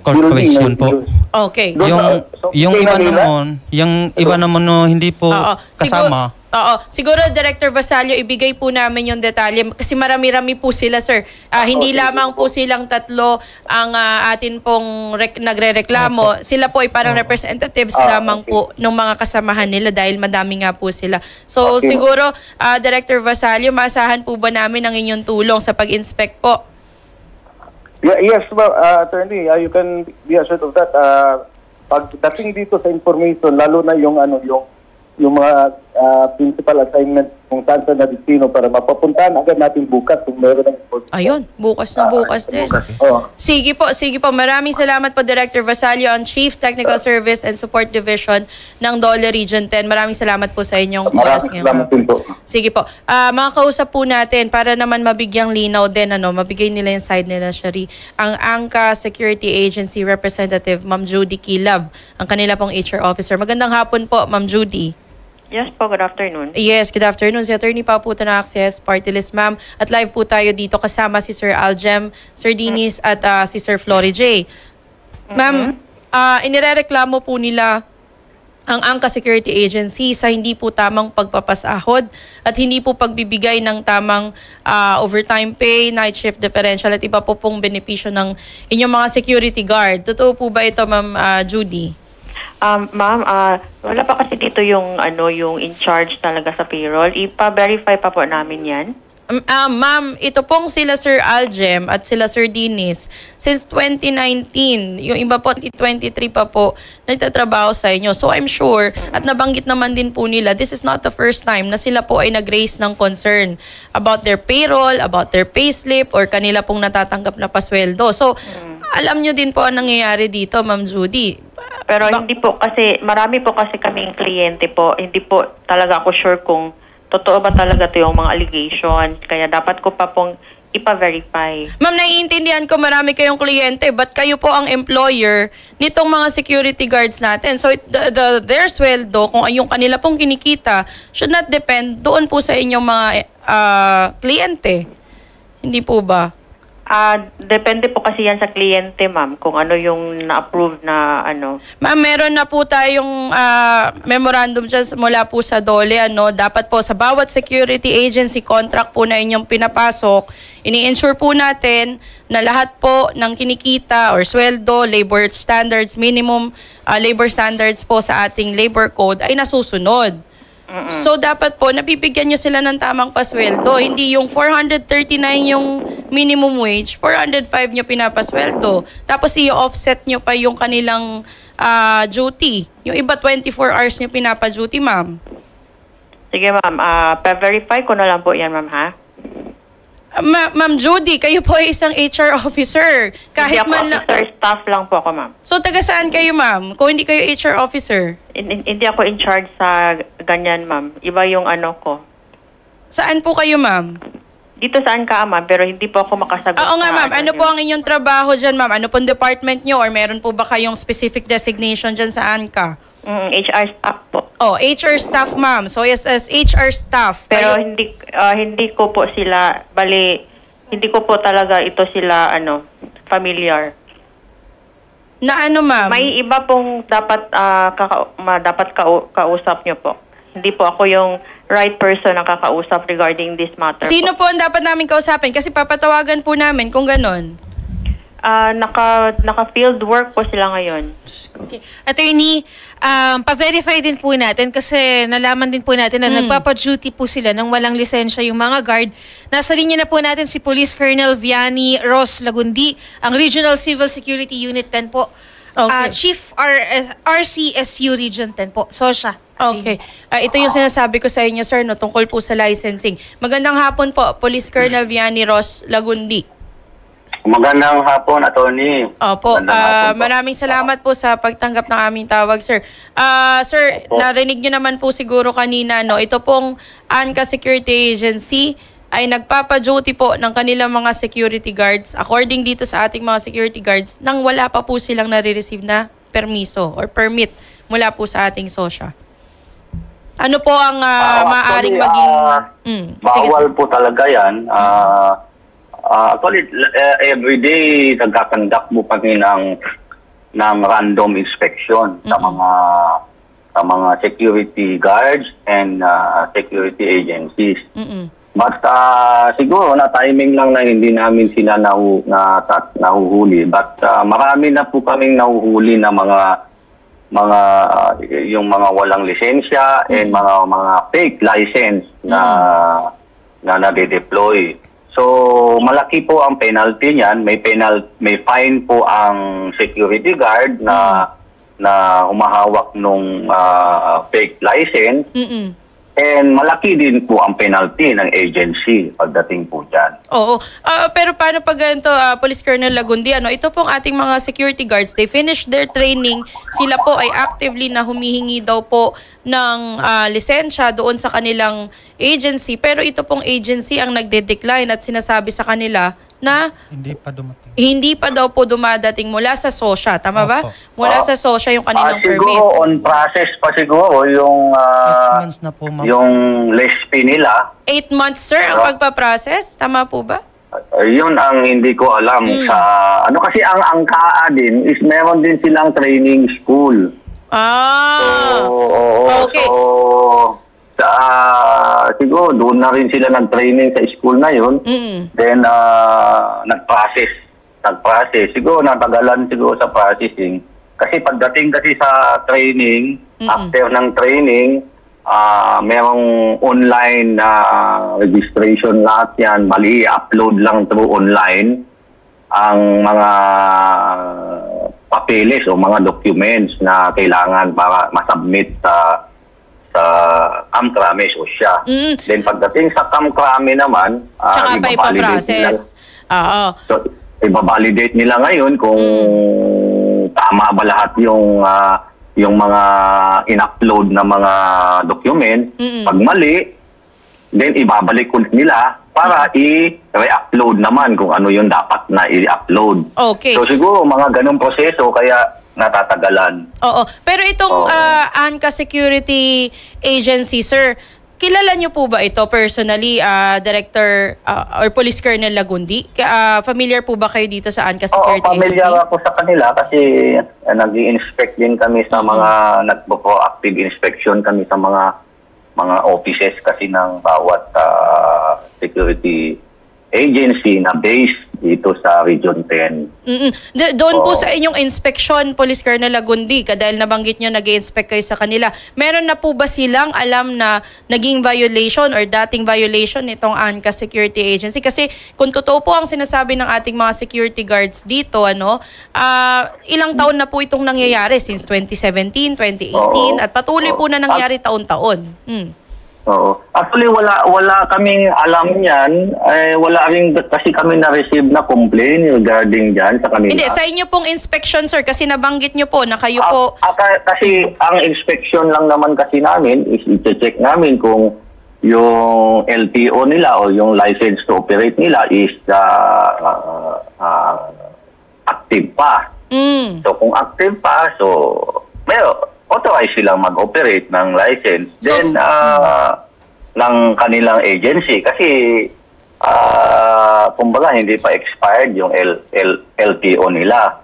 Corporation po. Okay. Doon Yung sa- sa yung iba nila? naman, yung iba naman no, hindi po Oo. kasama. Siguro, oo. Siguro, Director Vasalio, ibigay po namin yung detalye. Kasi marami-rami po sila, sir. Ah, hindi lamang po silang tatlo ang ah, atin pong rek- nagre-reklamo. Sila po ay parang representatives Ah, lamang po ng mga kasamahan nila dahil madami nga po sila. So, Okay. siguro, ah, Director Vasalio, maasahan po ba namin ang inyong tulong sa pag-inspect po? Yeah, yes, well, uh, attorney, uh, you can be assured of that. Uh, pagdating dito sa information, lalo na yung ano yung yung mga uh, principal assignment kung saan sa na-destino para mapapuntahan agad natin bukas kung meron ng information. Ayun, bukas na bukas din. Oh. Sige po, sige po. Maraming salamat po Director Vasalio, ang Chief Technical Service and Support Division ng Dole Region 10. Maraming salamat po sa inyong oras Maraming ngayon. salamat din po. Sige po. Ah, mga kausap po natin para naman mabigyang linaw din ano, mabigay nila yung side nila Shari. Ang Angka Security Agency Representative Ma'am Judy Kilab, ang kanila pong HR officer. Magandang hapon po, Ma'am Judy. Yes po, good afternoon. Yes, good afternoon. Si Attorney Paputa na Access, Party List Ma'am. At live po tayo dito kasama si Sir Aljem, Sir Dinis at ah, si Sir Flory J. Ma'am, ah, inirereklamo po nila ang Angka Security Agency sa hindi po tamang pagpapasahod at hindi po pagbibigay ng tamang ah, overtime pay, night shift differential at iba po pong benepisyo ng inyong mga security guard. Totoo po ba ito, Ma'am ah, Judy? Um, ma'am, ah, wala pa kasi dito yung ano yung in charge talaga sa payroll. Ipa-verify pa po namin 'yan. Um, ma'am, ito pong sila Sir Aljem at sila Sir Dinis. Since 2019, yung iba po 2023 pa po, nagtatrabaho sa inyo. So I'm sure, at nabanggit naman din po nila, this is not the first time na sila po ay nag-raise ng concern about their payroll, about their payslip, or kanila pong natatanggap na pasweldo. So, alam nyo din po ang nangyayari dito, Ma'am Judy. Pero hindi po kasi marami po kasi kaming kliyente po. Hindi po talaga ako sure kung totoo ba talaga 'to yung mga allegations. Kaya dapat ko pa pong ipa-verify. Ma'am, naiintindihan ko marami kayong kliyente, but kayo po ang employer nitong mga security guards natin. So, it- the, the, their sweldo, kung yung kanila pong kinikita, should not depend doon po sa inyong mga ah, kliyente. Hindi po ba? Ah, depende po kasi yan sa kliyente, ma'am, kung ano yung na-approve na ano. Ma'am, meron na po tayong ah, memorandum dyan mula po sa DOLE. Ano, dapat po sa bawat security agency contract po na inyong pinapasok, ini-ensure po natin na lahat po ng kinikita or sweldo, labor standards, minimum ah, labor standards po sa ating labor code ay nasusunod. So dapat po nabibigyan nyo sila ng tamang pasweldo. Hindi yung 439 yung minimum wage, 405 nyo pinapasweldo. Tapos i-offset nyo pa yung kanilang ah, duty. Yung iba 24 hours nyo pinapa-duty, ma'am. Sige, ma'am, ah, pa-verify ko na lang po yan, ma'am, ha? Ma- Ma'am Judy, kayo po ay isang HR officer. Kahit hindi ako man officer, staff lang po ako, ma'am. So, taga saan kayo, ma'am? Kung hindi kayo HR officer? In- in- hindi ako in charge sa ganyan, ma'am. Iba yung ano ko. Saan po kayo, ma'am? Dito saan ka, ma'am, pero hindi po ako makasagot. Oo nga, ma'am. Ano po ang inyong trabaho dyan, ma'am? Ano pong department nyo? Or meron po ba kayong specific designation dyan sa ANCA? Mm, HR staff po. Oh, HR staff, ma'am. So, yes, as HR staff. Pero kayo- hindi ah, hindi ko po sila, bali, hindi ko po talaga ito sila, ano, familiar. Na ano, ma'am? May iba pong dapat ah, kaka- ma, dapat kau- kausap nyo po. Hindi po ako yung right person na kakausap regarding this matter Sino po. po ang dapat namin kausapin? Kasi papatawagan po namin kung ganon. Ah, naka, naka-field work po sila ngayon. Okay. Attorney, um, pa-verify din po natin kasi nalaman din po natin na Hmm. nagpapa-duty po sila ng walang lisensya yung mga guard. Nasa linya na po natin si Police Colonel Vianney Ross Lagundi, ang Regional Civil Security Unit 10 po. Ah, Chief RS RCSU Region 10 po. So siya. Okay. Ah, ito yung sinasabi ko sa inyo, sir, no, tungkol po sa licensing. Magandang hapon po, Police Colonel Vianney Ross Lagundi. Magandang hapon, Attorney. Opo, Magandang ah, hapon po. maraming salamat po sa pagtanggap ng aming tawag, sir. Ah, sir, narinig nyo naman po siguro kanina, no? Ito pong ANCA Security Agency ay nagpapa-duty po ng kanilang mga security guards, according dito sa ating mga security guards, nang wala pa po silang nare-receive na permiso or permit mula po sa ating SOSHA. Ano po ang ah, Ah, maaaring actually, maging... ah, Mm, sige, Bawal po talaga yan. Ah, ah, actually, l- eh, everyday nagkakandak po kami ng, ng random inspection sa mga sa mga security guards and ah, security agencies. Mm-mm. But ah, siguro na timing lang na hindi namin sila nahu, na, ta- nahuhuli. But ah, marami na po kaming nahuhuli na mga mga ah, yung mga walang lisensya and mga mga fake license na na nade-deploy. So malaki po ang penalty niyan, may penal may fine po ang security guard na na humahawak nung ah, fake license. Mm-mm. And malaki din po ang penalty ng agency pagdating po dyan. Oo. Ah, pero paano pag ganito, ah, Police Colonel Lagundi, ano, ito pong ating mga security guards, they finish their training, sila po ay actively na humihingi daw po ng ah, lisensya doon sa kanilang agency, pero ito pong agency ang nagde-decline at sinasabi sa kanila na Hindi pa dumating. hindi pa daw po dumadating mula sa SOSHA, tama ba? Mula Ah, sa SOSHA yung Ah, kanilang permit. siguro on process pa siguro yung ah, yung LESP nila. Eight months, sir, ang pagpaprocess? Tama po ba? Uh, yun ang hindi ko alam Hmm. sa ano kasi ang ang KAA din is meron din silang training school. Ah. Oo, okay. So, ah, siguro doon na rin sila nag-training sa school na yun. Mm. Then, ah, nag-process. Nag-process. Siguro natagalan siguro sa processing. Kasi pagdating kasi sa training, after ng training, ah merong online na registration lahat yan. Mali, upload lang through online ang mga papeles o mga documents na kailangan para masubmit sa sa Kamkrame o siya. Mm. Then pagdating sa Kamkrame naman, ah, Tsaka pa ipaprocess. Oo. So, ibabalidate nila ngayon kung tama ba lahat yung ah, yung mga in-upload na mga document. Mm-mm. Pag mali, then ibabalik ulit nila para i-re-upload naman kung ano yung dapat na i-upload. Okay. So siguro mga ganong proseso kaya natatagalan. Oo. Pero itong ah, ANCA Security Agency, sir, kilala niyo po ba ito personally, ah, Director ah, or Police Colonel Lagundi? Ah, familiar po ba kayo dito sa ANCA Oo, Security familiar Agency? ako sa kanila kasi uh, nag-inspect din kami sa mga nagpo-proactive inspection kami sa mga mga offices kasi ng bawat ah, security agency na based dito sa Region 10. Mm-mm. Doon po sa inyong inspection, Police Colonel Lagundi, dahil nabanggit nyo nag inspect kayo sa kanila, meron na po ba silang alam na naging violation or dating violation nitong ANCA Security Agency? Kasi kung totoo po ang sinasabi ng ating mga security guards dito, ano, ah, ilang taon na po itong nangyayari since 2017, 2018, at patuloy po na nangyari taon-taon. Hmm. Oo. Actually, wala wala kaming alam niyan. Eh, wala rin kasi kami na-receive na complaint regarding dyan sa kanila. Hindi, sa inyo pong inspection, sir, kasi nabanggit nyo po na kayo po... Ah, ka- kasi ang inspection lang naman kasi namin is i-check namin kung yung LTO nila o yung license to operate nila is ah, ah, ah, active pa. Mm. So kung active pa, so may authorized silang mag-operate ng license. Then ah, ng kanilang agency kasi ah kumbaga hindi pa expired yung L, L, LTO nila.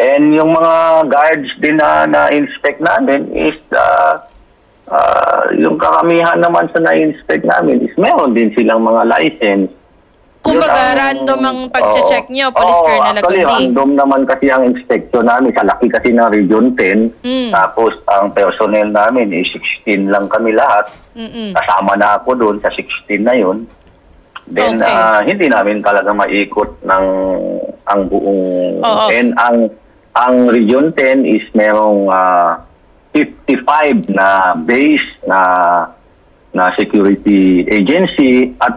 And yung mga guards din na na-inspect namin is ah, ah, yung karamihan naman sa na-inspect namin is meron din silang mga license. Kumbaga, random ang pag-check nyo, Police Oo, Colonel actually, Lagundi. random naman kasi ang inspection namin. Sa laki kasi ng Region 10. Mm. Tapos, ang personnel namin is 16 lang kami lahat. Mm-mm. Kasama na ako doon sa 16 na yun. Then, Okay. ah, hindi namin talaga maikot ng ang buong... Oo. And ang ang Region 10 is merong ah, 55 na base na na security agency at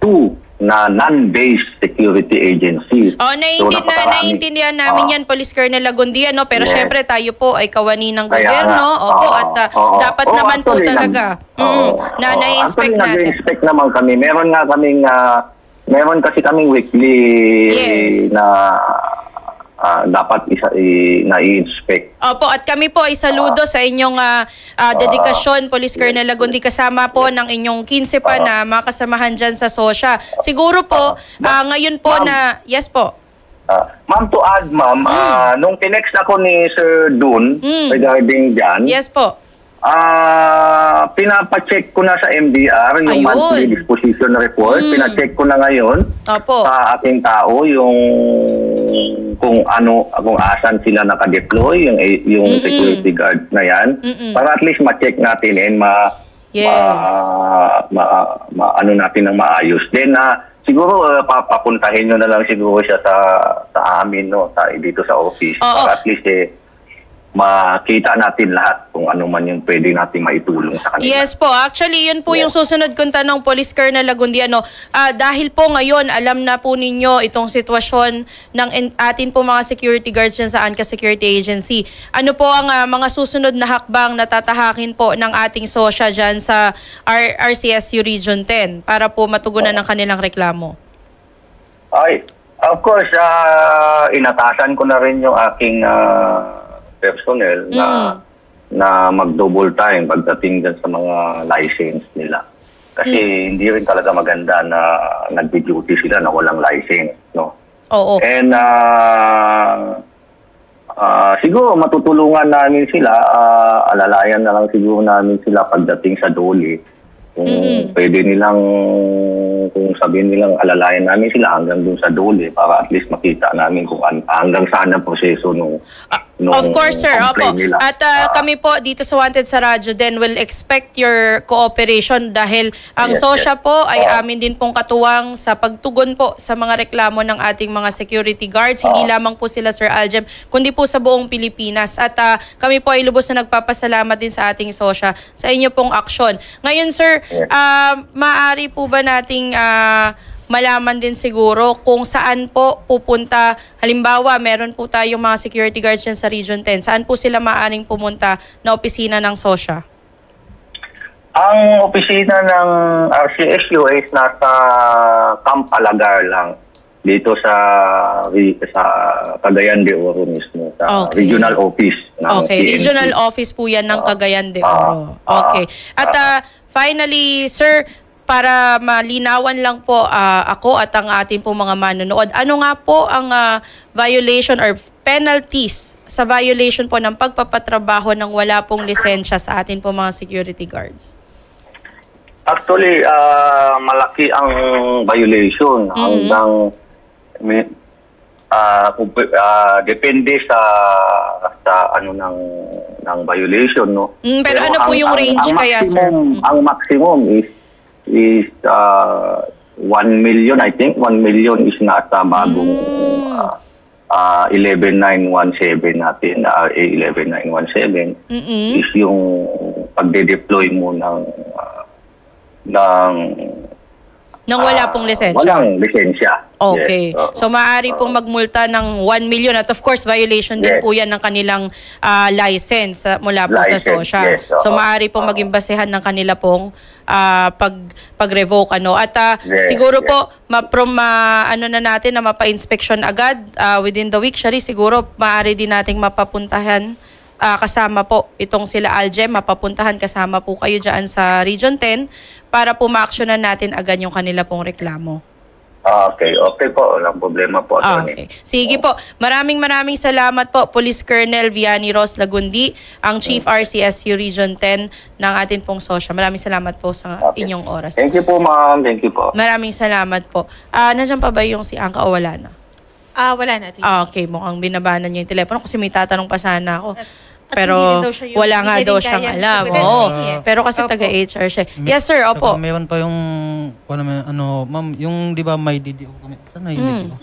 102 na non-based security agency. Oh, naiintindihan, na, napakarami. naiintindihan namin Oo. yan, Police Colonel Lagundi, ano? Pero Yes. syempre tayo po ay kawani ng gobyerno. nga. Opo, Oo, at ah, oo. dapat Oo, naman po talaga nag- mm, oo, na oo. na-inspect Actually, natin. nag-inspect naman kami. Meron nga kaming, ah, meron kasi kaming weekly Yes. na ah, dapat isa, i, na-inspect. Opo, at kami po ay saludo sa inyong ah, ah, dedikasyon, Police Colonel Lagundi, kasama po ng inyong 15 pa na mga kasamahan dyan sa SOSYA. Siguro po, ah, ngayon po na, yes po, Ah, ma'am, to add, ma'am, ah, nung tinext ako ni Sir Dun regarding dyan, yes po. Ah, pinapacheck ko na sa MDR yung Ayun. monthly disposition report. Mm. Pinacheck ko na ngayon Opo. sa aking tao yung kung ano kung asan sila naka-deploy yung yung Mm-mm. security guard na yan Mm-mm. para at least ma-check natin and ma Yes. ma, ma, ma- ano natin ng maayos. Then ah, siguro uh, papapuntahin nyo na lang siguro siya sa sa amin no sa dito sa office Oo. para at least eh makita natin lahat kung ano man yung pwede natin maitulong sa kanila. Yes po. Actually, yun po yung susunod kong tanong, Police Colonel Lagundi. Ano, ah, dahil po ngayon, alam na po ninyo itong sitwasyon ng in- atin po mga security guards dyan sa ANCA Security Agency. Ano po ang ah, mga susunod na hakbang na tatahakin po ng ating SOSYA dyan sa R- RCSU Region 10 para po matugunan ng kanilang reklamo? Ay, of course, ah, inatasan ko na rin yung aking ah, personnel na na mag-double time pagdating dyan sa mga license nila. Kasi hindi rin talaga maganda na nagbi-duty sila na walang license, no? Oo. And ah, ah, siguro matutulungan namin sila, ah, alalayan na lang siguro namin sila pagdating sa doli. Kung pwede nilang, kung sabihin nilang alalayan namin sila hanggang dun sa doli para at least makita namin kung an- hanggang saan ang proseso nung, nung Of course, sir. Opo. nila. At ah, kami po dito sa Wanted sa Radyo din will expect your cooperation dahil ang Yes, SOSYA po ay amin din pong katuwang sa pagtugon po sa mga reklamo ng ating mga security guards. Hindi lamang po sila, Sir Aljem, kundi po sa buong Pilipinas. At ah, kami po ay lubos na nagpapasalamat din sa ating SOSYA sa inyo pong aksyon. Ngayon, sir, ah, maaari po ba nating ah, malaman din siguro kung saan po pupunta. Halimbawa, meron po tayong mga security guards dyan sa Region 10. Saan po sila maaring pumunta na opisina ng SOSYA? Ang opisina ng RCSU is nasa Camp Alagar lang dito sa sa Cagayan de Oro mismo sa Okay. regional office ng Okay, PNP. regional office po yan ng Cagayan de Oro. Okay. At ah, finally, sir, para malinawan lang po ah, ako at ang ating po mga manonood, ano nga po ang ah, violation or penalties sa violation po ng pagpapatrabaho ng wala pong lisensya sa atin po mga security guards? Actually, ah, malaki ang violation Mm-hmm. hanggang pe- ah, depende sa sa ano ng ng violation no. Mm, pero ano po yung range ang kaya, sir? maximum, Ang maximum is is uh, 1 million I think 1 million is nasa bagong Mm. ah, ah, 11917 natin uh, 11917 Mm-mm. is yung pagde-deploy mo ng ah, ng Nang wala pong lisensya. walang lisensya. Okay. Yes, oo. so maaari pong magmulta ng 1 million at of course violation din Yes. po yan ng kanilang ah, license ah, mula po License, sa SOSHA. yes, so maaari pong maging basehan ng kanila pong ah, pag pag-revoke ano at ah, Yes, siguro yes. po ma from ah, ano na natin na mapa-inspection agad ah, within the week Shari siguro maaari din nating mapapuntahan ah, kasama po itong sila Algem mapapuntahan kasama po kayo diyan sa Region 10 para po ma-actionan natin agad yung kanila pong reklamo. Ah, okay, okay po. Walang problema po, Ah, attorney. okay. Sige po. Maraming maraming salamat po, Police Colonel Vianney Ross Lagundi, ang Chief RCSU Region 10 ng atin pong SOSHA. Maraming salamat po sa inyong oras. Thank you po, ma'am. Thank you po. Maraming salamat po. Ah, nandiyan pa ba yung si Angka o wala na? Ah, wala na. Ah, okay. Mukhang binabanan niya yung telepono kasi may tatanong pa sana ako. At Pero yung- wala nga daw siyang alam. Oo. Pero kasi Opo. taga-HR siya. Yes, sir. Opo. Saka Meron pa yung, ano, ano, ma'am, yung di ba may DDO kami. Sana yung Hmm. DDO.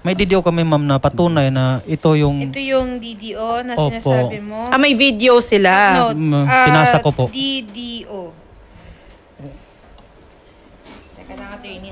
May DDO kami, ma'am, na patunay na ito yung... Ito yung DDO na Opo. sinasabi mo. Ah, may video sila. No, Mm, ah, pinasa ko po. DDO. Teka lang, attorney.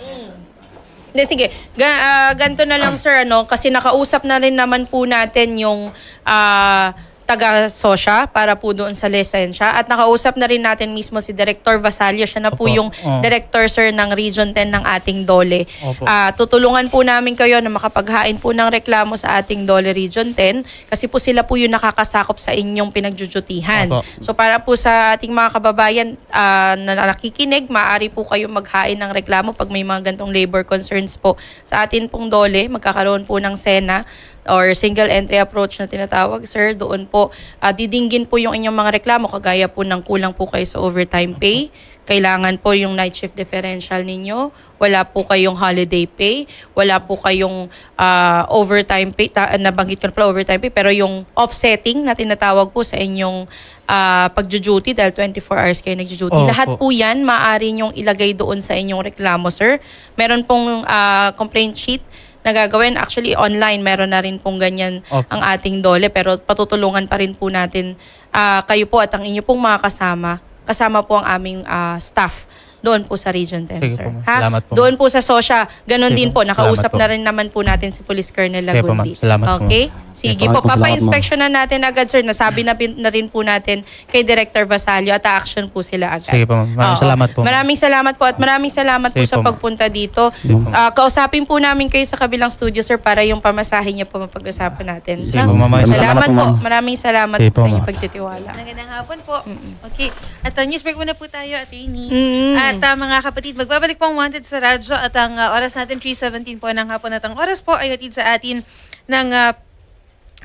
Hindi, sige. Ga- ah, ganito na lang, sir, ano, kasi nakausap na rin naman po natin yung ah, taga-sosya para po doon sa lisensya. At nakausap na rin natin mismo si Director Vasalio. Siya na po Opo. yung Oo. Director, sir, ng Region 10 ng ating DOLE. Ah, tutulungan po namin kayo na makapaghain po ng reklamo sa ating DOLE Region 10 kasi po sila po yung nakakasakop sa inyong pinagjujutihan. Opo. So para po sa ating mga kababayan ah, na nakikinig, maaari po kayo maghain ng reklamo pag may mga gantong labor concerns po sa atin pong dole. Magkakaroon po ng SENA or single entry approach na tinatawag, sir. Doon po ah, didinggin po yung inyong mga reklamo kagaya po ng kulang po kayo sa overtime pay. Kailangan po yung night shift differential ninyo. Wala po kayong holiday pay. Wala po kayong ah, overtime pay. Ta- nabanggit ko na pala overtime pay. Pero yung offsetting na tinatawag po sa inyong ah, pagjo-duty dahil 24 hours kayo nagjo-duty. Opo. Lahat po yan maaari nyong ilagay doon sa inyong reklamo, sir. Meron pong ah, complaint sheet na gagawin. Actually, online, meron na rin pong ganyan Opo. ang ating dole. Pero patutulungan pa rin po natin ah, kayo po at ang inyo pong mga kasama. Kasama po ang aming ah, staff doon po sa Region 10, Sige sir. po, ma'am. Ha? Salamat po, ma'am. Doon po sa SOSHA, ganun Sige din po. po. Nakausap Salamat po. na rin naman po natin si Police Colonel Sige po, ma'am. Lagundi. Salamat po, Okay? Sige Sige po, po, salamat, papa-inspection na natin agad, sir. Nasabi na, pin- na rin po natin kay Director Basalio at action po sila agad. Sige po, ma'am. Maraming Oo. salamat po, ma'am. Maraming salamat po at maraming salamat po Sige sa po, ma'am. pagpunta dito. Po. Ah, kausapin po namin kayo sa kabilang studio, sir, para yung pamasahe niyo po mapag-usapan natin. Sige po, ma'am. Maraming Salamat salamat po, po. ma'am. Maraming salamat Sige po po, sa inyong ma'am. pagtitiwala. Magandang hapon po. Okay. At uh, news break muna po tayo, attorney. Mm. At uh, mga kapatid, magbabalik po ang Wanted sa radyo at ang uh, oras natin 3.17 po ng hapon at ang oras po ay hatid sa atin ng uh,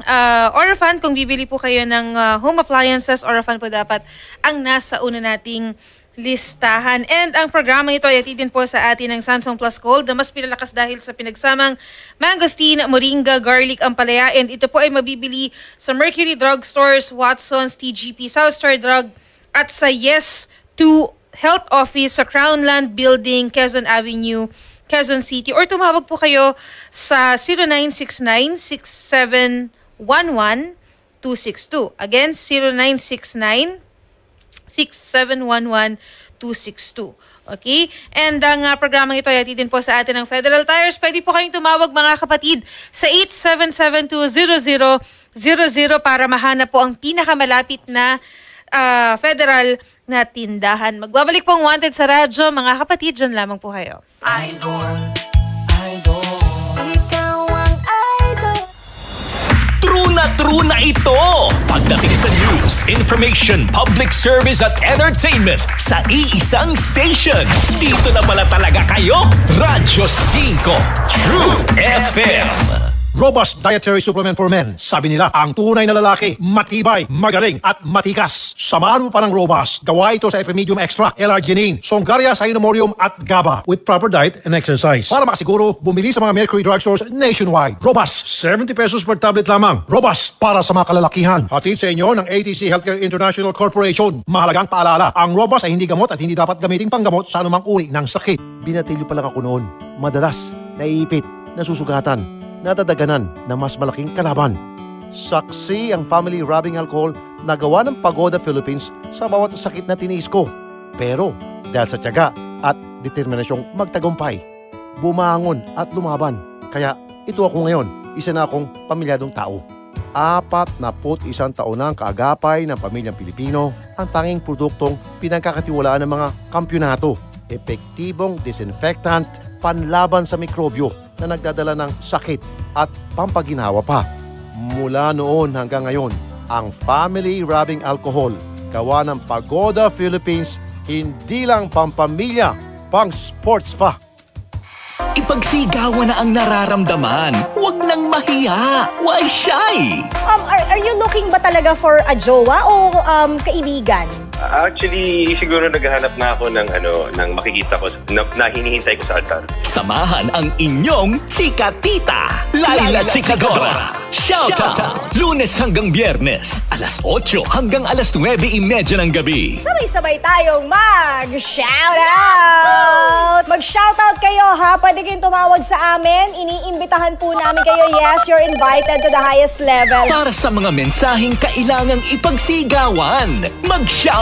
uh, Orofan. Kung bibili po kayo ng uh, home appliances, Orofan po dapat ang nasa una nating listahan. And ang programa ito ay hatid din po sa atin ng Samsung Plus Gold na mas pinalakas dahil sa pinagsamang mangosteen, moringa, garlic, ampalaya. And ito po ay mabibili sa Mercury Drug Stores, Watson's, TGP, South Star Drug at sa Yes to Health Office sa Crownland Building, Quezon Avenue, Quezon City. Or tumawag po kayo sa 0969-6711-262. Again, 0969 6711-262. Okay? And ang uh, programang ito ay din po sa atin ng Federal Tires. Pwede po kayong tumawag mga kapatid sa 87720000 para mahanap po ang pinakamalapit na ah, federal na tindahan. Magbabalik po ang Wanted sa radyo. Mga kapatid, dyan lamang po kayo. True na true na ito! Pagdating sa news, information, public service at entertainment sa iisang station. Dito na pala talaga kayo, Radyo 5 True FM. Robust Dietary Supplement for Men. Sabi nila, ang tunay na lalaki, matibay, magaling, at matikas. Samahan mo pa ng Robust. Gawa ito sa Epimedium Extra, L-Arginine, Songaria Cynomorium at GABA with proper diet and exercise. Para makasiguro, bumili sa mga Mercury Drugstores nationwide. Robust, 70 pesos per tablet lamang. Robust, para sa mga kalalakihan. Hatid sa inyo ng ATC Healthcare International Corporation. Mahalagang paalala, ang Robust ay hindi gamot at hindi dapat gamiting panggamot sa anumang uri ng sakit. Binatilyo pa lang ako noon. Madalas, naiipit, nasusugatan, nadadaganan na mas malaking kalaban. Saksi ang family rubbing alcohol nagawa ng Pagoda Philippines sa bawat sakit na tiniis ko. Pero dahil sa tiyaga at determinasyong magtagumpay, bumangon at lumaban. Kaya ito ako ngayon, isa na akong pamilyadong tao. Apat na put isang taon na ang kaagapay ng pamilyang Pilipino ang tanging produktong pinagkakatiwalaan ng mga kampyonato. Epektibong disinfectant panlaban sa mikrobyo na nagdadala ng sakit at pampaginawa pa. Mula noon hanggang ngayon, ang Family Rubbing Alcohol gawa ng Pagoda Philippines hindi lang pampamilya, pang sports pa. Ipagsigawan na ang nararamdaman. Huwag lang mahiya. Why shy? Um, are, are you looking ba talaga for a jowa o um, kaibigan? Actually, siguro naghahanap na ako ng ano, ng makikita ko na, na hinihintay ko sa altar. Samahan ang inyong chika tita, Laila Chikadora. Shout out! Lunes hanggang Biyernes, alas 8 hanggang alas 9.30 ng gabi. Sabay-sabay tayong mag-shoutout! Mag-shoutout kayo ha! Pwede kayong tumawag sa amin. Iniimbitahan po namin kayo. Yes, you're invited to the highest level. Para sa mga mensaheng kailangang ipagsigawan,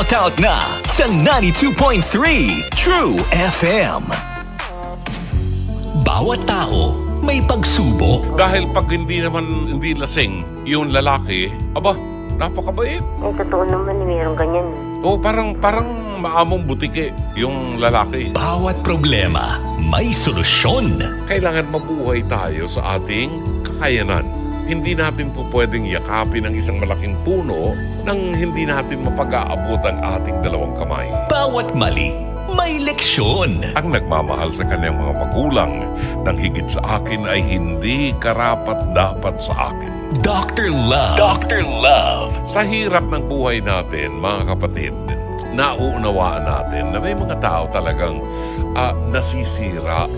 mag-shoutout na sa 92.3 True FM. Bawat tao may pagsubok. Dahil pag hindi naman hindi lasing yung lalaki, aba, napakabait. Ay, totoo naman, meron ganyan. O parang parang maamong butike yung lalaki. Bawat problema may solusyon. Kailangan mabuhay tayo sa ating kakayanan. Hindi natin po pwedeng yakapin ang isang malaking puno nang hindi natin mapag-aabot ang ating dalawang kamay. Bawat mali may leksyon. Ang nagmamahal sa kanyang mga magulang nang higit sa akin ay hindi karapat dapat sa akin. Dr. Love. Dr. Love. Sa hirap ng buhay natin, mga kapatid, nauunawaan natin na may mga tao talagang ah, nasisira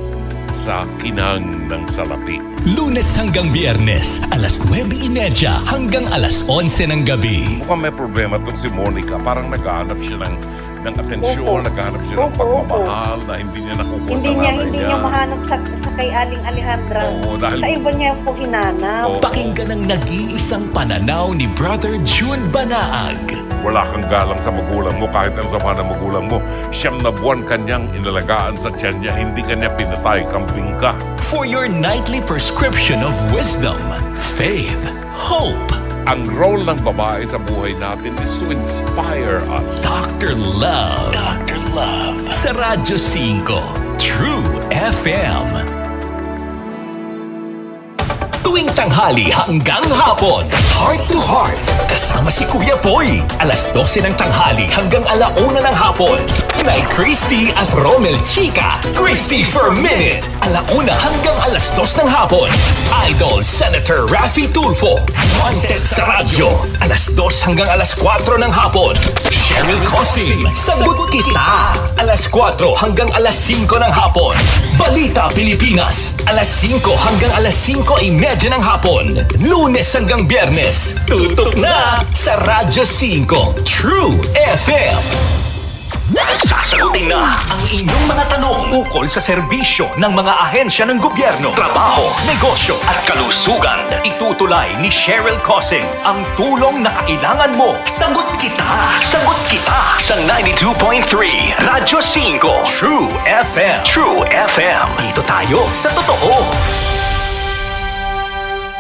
sa kinang ng salapi. Lunes hanggang Biyernes, alas 9.30 hanggang alas 11 ng gabi. Mukhang may problema itong si Monica. Parang naghahanap siya ng, ng atensyon, Opo. naghahanap siya ng pagmamahal na hindi niya nakukuha Hindi sa niya, nanay hindi niya. niya mahanap sa, sa kay Aling Alejandra. Oo, dahil- Sa iba niya po hinanap. Pakinggan ang nag-iisang pananaw ni Brother June Banaag. Wala kang galang sa magulang mo kahit ang sama ng magulang mo. Siyam na buwan kanyang inalagaan sa tiyan niya, hindi kanya pinatay, kambing ka. For your nightly prescription of wisdom, faith, hope. Ang role ng babae sa buhay natin is to inspire us. Dr. Love. Dr. Love. Sa Radyo 5, True FM. Tuwing tanghali hanggang hapon, Heart to Heart, kasama si Kuya Boy. Alas 12 ng tanghali hanggang alauna ng hapon. Kay Christy at Romel Chica. Christy for Minute. Alauna hanggang alas 2 ng hapon. Idol Senator Raffy Tulfo. Wanted sa radyo. Alas 2 hanggang alas 4 ng hapon. Cheryl Cosim. Sagot kita. Alas 4 hanggang alas 5 ng hapon. Balita Pilipinas. Alas 5 hanggang alas 5.30 ng hapon. Lunes hanggang Biyernes. Tutok na sa Radyo 5. True FM. Sasagutin na ang inyong mga tanong ukol sa serbisyo ng mga ahensya ng gobyerno, trabaho, negosyo at kalusugan. Itutulay ni Cheryl Cosing ang tulong na kailangan mo. Sagot kita! Sagot kita sa 92.3 Radyo 5 True FM. True FM. Dito tayo sa totoo.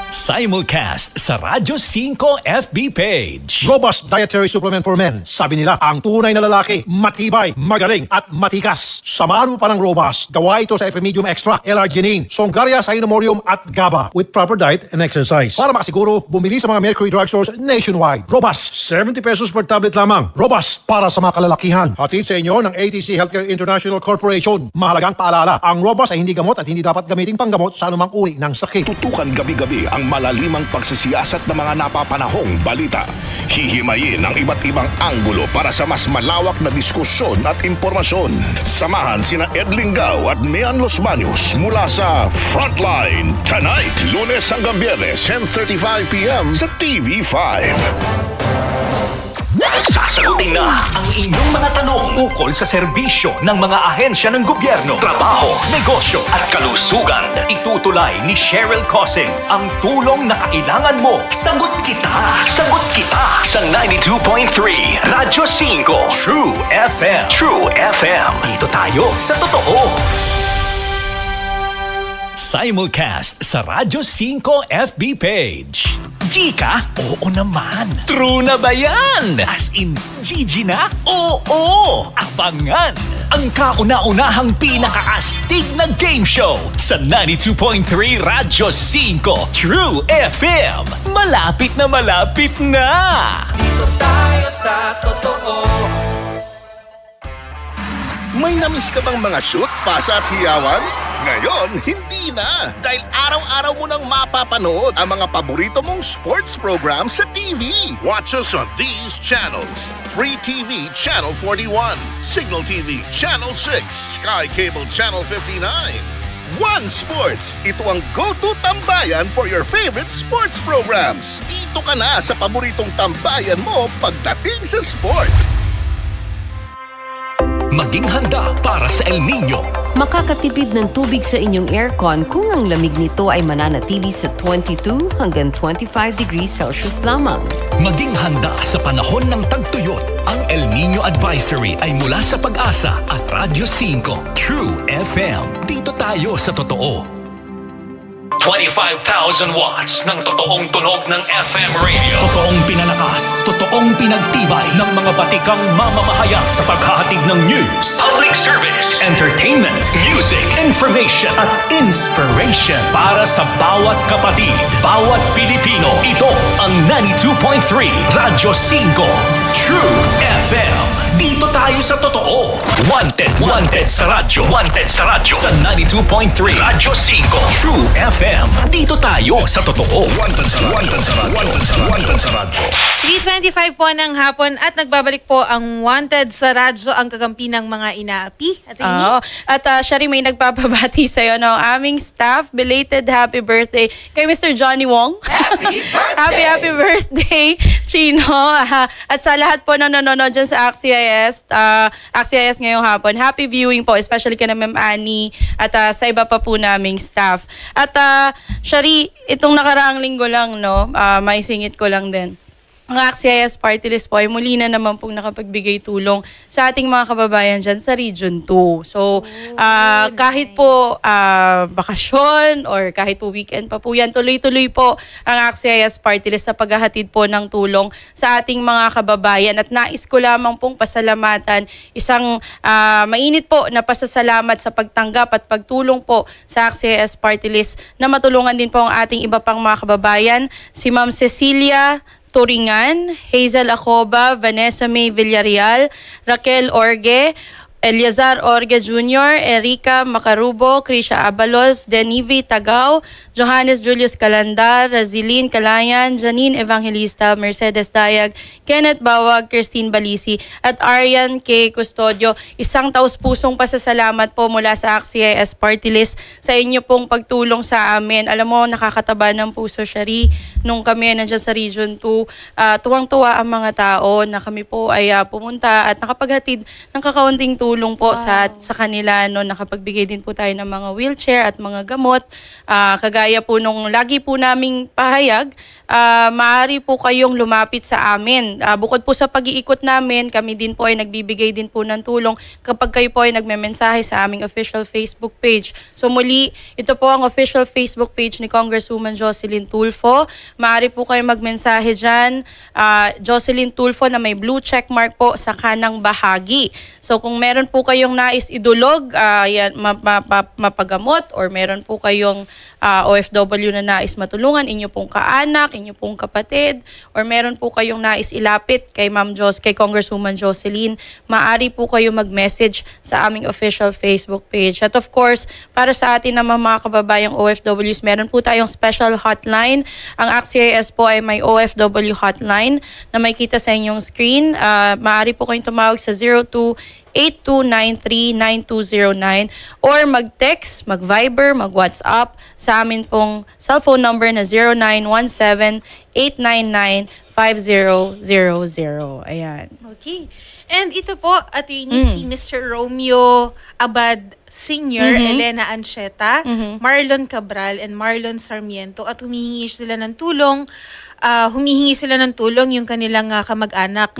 Simulcast sa Radyo 5 FB page. Robust Dietary Supplement for Men. Sabi nila, ang tunay na lalaki, matibay, magaling, at matikas. Samahan mo pa ng Robust. Gawa ito sa Epimedium Extra, L-Arginine, Songaria Cynomorium, at GABA with proper diet and exercise. Para makasiguro, bumili sa mga Mercury Drugstores nationwide. Robust, 70 pesos per tablet lamang. Robust, para sa mga kalalakihan. Hatid sa inyo ng ATC Healthcare International Corporation. Mahalagang paalala, ang Robust ay hindi gamot at hindi dapat gamiting panggamot sa anumang uri ng sakit. Tutukan gabi-gabi ang malalimang pagsisiyasat ng mga napapanahong balita. Hihimayin ang iba't ibang anggulo para sa mas malawak na diskusyon at impormasyon. Samahan sina Ed Lingao at Mian Los Baños mula sa Frontline tonight, lunes hanggang biyernes, 10.35pm sa TV5. Sasagutin na ang inyong mga tanong ukol sa serbisyo ng mga ahensya ng gobyerno, trabaho, negosyo at kalusugan. Itutulay ni Cheryl Cosing ang tulong na kailangan mo. Sagot kita! Sagot kita sa sa 92.3 Radyo 5 True FM. True FM. Dito tayo sa totoo. Simulcast sa Radyo 5 FB page. Gika? Oo naman. True na ba yan? As in, Gigi na? Oo! Abangan! Ang kauna-unahang pinakaastig na game show sa 92.3 Radyo 5 True FM. Malapit na malapit na! Dito tayo sa totoo. May namiss ka bang mga shoot, pasa at hiyawan? Ngayon, hindi na! Dahil araw-araw mo nang mapapanood ang mga paborito mong sports program sa TV. Watch us on these channels. Free TV Channel 41, Signal TV Channel 6, Sky Cable Channel 59. One Sports! Ito ang go-to tambayan for your favorite sports programs. Dito ka na sa paboritong tambayan mo pagdating sa sports. Maging handa para sa El Nino. Makakatipid ng tubig sa inyong aircon kung ang lamig nito ay mananatili sa 22 hanggang 25 degrees Celsius lamang. Maging handa sa panahon ng tagtuyot. Ang El Nino Advisory ay mula sa pag-asa at Radyo 5 True FM. Dito tayo sa totoo. 25,000 watts ng totoong tunog ng FM radio. Totoong pinalakas, totoong pinagtibay ng mga batikang mamamahayag sa paghahatid ng news, public service, entertainment, music, information at inspiration para sa bawat kapatid, bawat Pilipino. Ito ang 92.3 Radyo 5 True FM. Dito tayo sa totoo. Wanted, wanted sa radyo. Wanted sa radyo. Sa 92.3 Radyo 5 True FM. Dito tayo sa totoo. Wanted sa radyo. Wanted sa radyo. Wanted sa radyo. Wanted sa radyo. 3.25 po ng hapon at nagbabalik po ang Wanted sa radyo ang kakampi ng mga inaapi. At Oo. At uh, siya rin may nagpapabati sa'yo ng aming staff. Belated happy birthday kay Mr. Johnny Wong. Happy birthday! happy, happy birthday, Chino. Ah, at sa lahat po na nanonood dyan sa AXIS, uh, AXIS ngayong hapon, happy viewing po, especially kay na Ma'am Annie at uh, sa iba pa po naming staff. At uh, Shari, itong nakaraang linggo lang, no, uh, maisingit ko lang din ang AXIS Party List po ay muli na naman pong nakapagbigay tulong sa ating mga kababayan dyan sa Region 2. So, ah, kahit po ah, bakasyon or kahit po weekend pa po yan, tuloy-tuloy po ang AXIS Party List sa paghahatid po ng tulong sa ating mga kababayan. At nais ko lamang pong pasalamatan isang ah, mainit po na pasasalamat sa pagtanggap at pagtulong po sa AXIS Party List na matulungan din po ang ating iba pang mga kababayan. Si Ma'am Cecilia Turingan, Hazel Acoba, Vanessa May Villarreal, Raquel Orge, Eliazar Orge Jr., Erika Macarubo, Krisha Abalos, Denivi Tagaw, Johannes Julius Calandar, Razilin Calayan, Janine Evangelista, Mercedes Dayag, Kenneth Bawag, Christine Balisi, at Arian K. Custodio. Isang taus-pusong pasasalamat po mula sa AXIS Party List sa inyo pong pagtulong sa amin. Alam mo, nakakataba ng puso, Shari, nung kami nandiyan sa Region 2. ah, tuwang-tuwa ang mga tao na kami po ay ah, pumunta at nakapaghatid ng kakaunting tulong po sa sa kanila no nakapagbigay din po tayo ng mga wheelchair at mga gamot. Ah, kagaya po nung lagi po naming pahayag ah, maaari po kayong lumapit sa amin. Ah, bukod po sa pag-iikot namin kami din po ay nagbibigay din po ng tulong kapag kayo po ay nagmemensahe sa aming official Facebook page. So muli ito po ang official Facebook page ni Congresswoman Jocelyn Tulfo. Maaari po kayo magmensahe dyan. Ah, Jocelyn Tulfo na may blue check mark po sa kanang bahagi. So kung meron po kayong nais idulog, ah, yan, ma- ma- ma- mapagamot, or meron po kayong ah, OFW na nais matulungan, inyo pong kaanak, inyo pong kapatid, or meron po kayong nais ilapit kay Ma'am Jos, kay Congresswoman Jocelyn, maaari po kayo mag-message sa aming official Facebook page. At of course, para sa atin naman mga kababayang OFWs, meron po tayong special hotline. Ang AXIS po ay may OFW hotline na may kita sa inyong screen. Ah, maaari po kayong tumawag sa 02 8293-9209 or mag-text, mag-Viber, mag-WhatsApp sa amin pong cellphone number na 0917-899-5000. Ayan. Okay. And ito po, attorney Mm. si Mr. Romeo Abad Senior, Mhm. Elena Ancheta, Marlon Cabral, and Marlon Sarmiento at humihingi sila ng tulong. ah, humihingi sila ng tulong yung kanilang ah, kamag-anak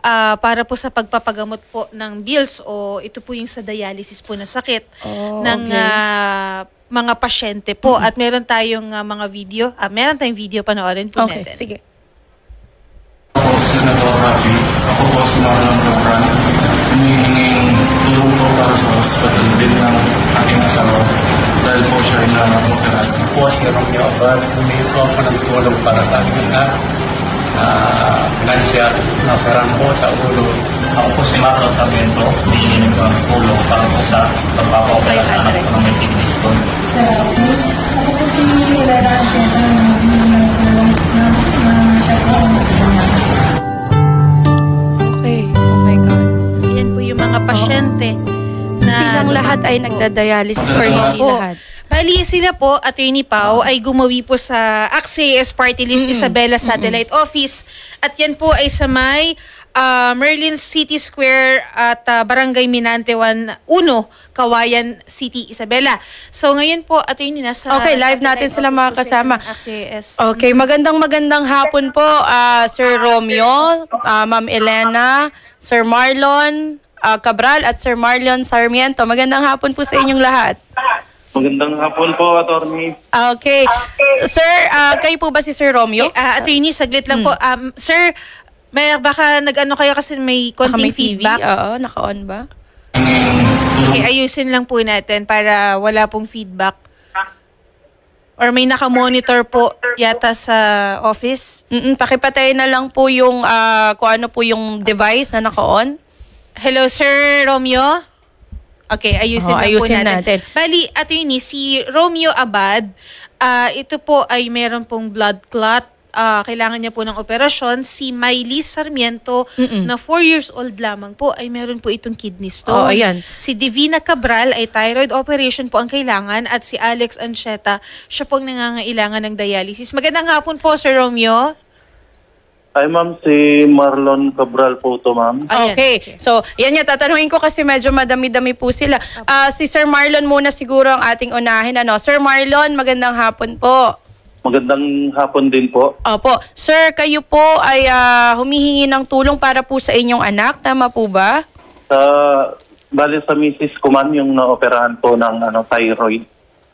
ah, para po sa pagpapagamot po ng bills o ito po yung sa dialysis po na sakit Oh, ng okay. ah, mga pasyente po. At meron tayong ah, mga video, ah, meron tayong video panoorin po Okay, natin. sige. Ako, Senator Rafi. Ako po si Marlon Cabran. Humihinging tulong para sa hospital bill ng aking asawa dahil po siya ay na-operahan. po si Romeo Abad. Humingi po ako ng tulong para sa aking anak. Uh, financial na perang po sa ulo. Ako po si Marlon Sarmiento. Humingi po ng tulong para po sa pagpapakopera sa anak ko ng may kidney stone. Salamat. Ako po si Lara Ancheta na nagtulong na na siya po ang dialysis. Okay. Oh my God. Yan po yung mga pasyente na Silang lahat ay nagda-dialysis or hindi lahat? Bali sila po, Attorney Pau, ay gumawi po sa AXIS Party List Isabela Satellite Office. At yan po ay sa may ah, Merlin City Square at ah, Barangay Minante 1, Uno, Kawayan City, Isabela. So ngayon po, Attorney, nasa... Okay, live natin sila mga kasama. AXIS. Okay, magandang magandang hapon po, ah, Sir Romeo, ah, Ma'am Elena, Sir Marlon ah, Cabral at Sir Marlon Sarmiento. Magandang hapon po sa inyong lahat. Magandang hapon po, attorney. Okay. Sir, ah, kayo po ba si Sir Romeo? Ah, attorney, saglit lang po. Um, sir, may baka nag-ano kayo kasi may Baka konting may TV? feedback. Oo, naka-on ba? Okay, ayusin lang po natin para wala pong feedback. Or may naka-monitor po yata sa office. Mm pakipatay na lang po yung ah, kung ano po yung device na naka-on. Hello, Sir Romeo? Okay, ayusin, Oo, lang ayusin po natin. natin. Bali, attorney, si Romeo Abad, ah, ito po ay meron pong blood clot. Ah, kailangan niya po ng operasyon. Si Miley Sarmiento, na 4 years old lamang po, ay meron po itong kidney stone. Oo, ayan. Si Divina Cabral ay thyroid operation po ang kailangan at si Alex Ancheta, siya pong nangangailangan ng dialysis. Magandang hapon po, Sir Romeo. Hi, ma'am. Si Marlon Cabral po to, ma'am. Okay. So, yan nga, tatanungin ko kasi medyo madami-dami po sila. Ah, si Sir Marlon muna siguro ang ating unahin. Ano? Sir Marlon, magandang hapon po. Magandang hapon din po. Opo. Sir, kayo po ay ah, humihingi ng tulong para po sa inyong anak. Tama po ba? Sa, bali sa misis ko, ma'am, yung naoperahan po ng ano, thyroid.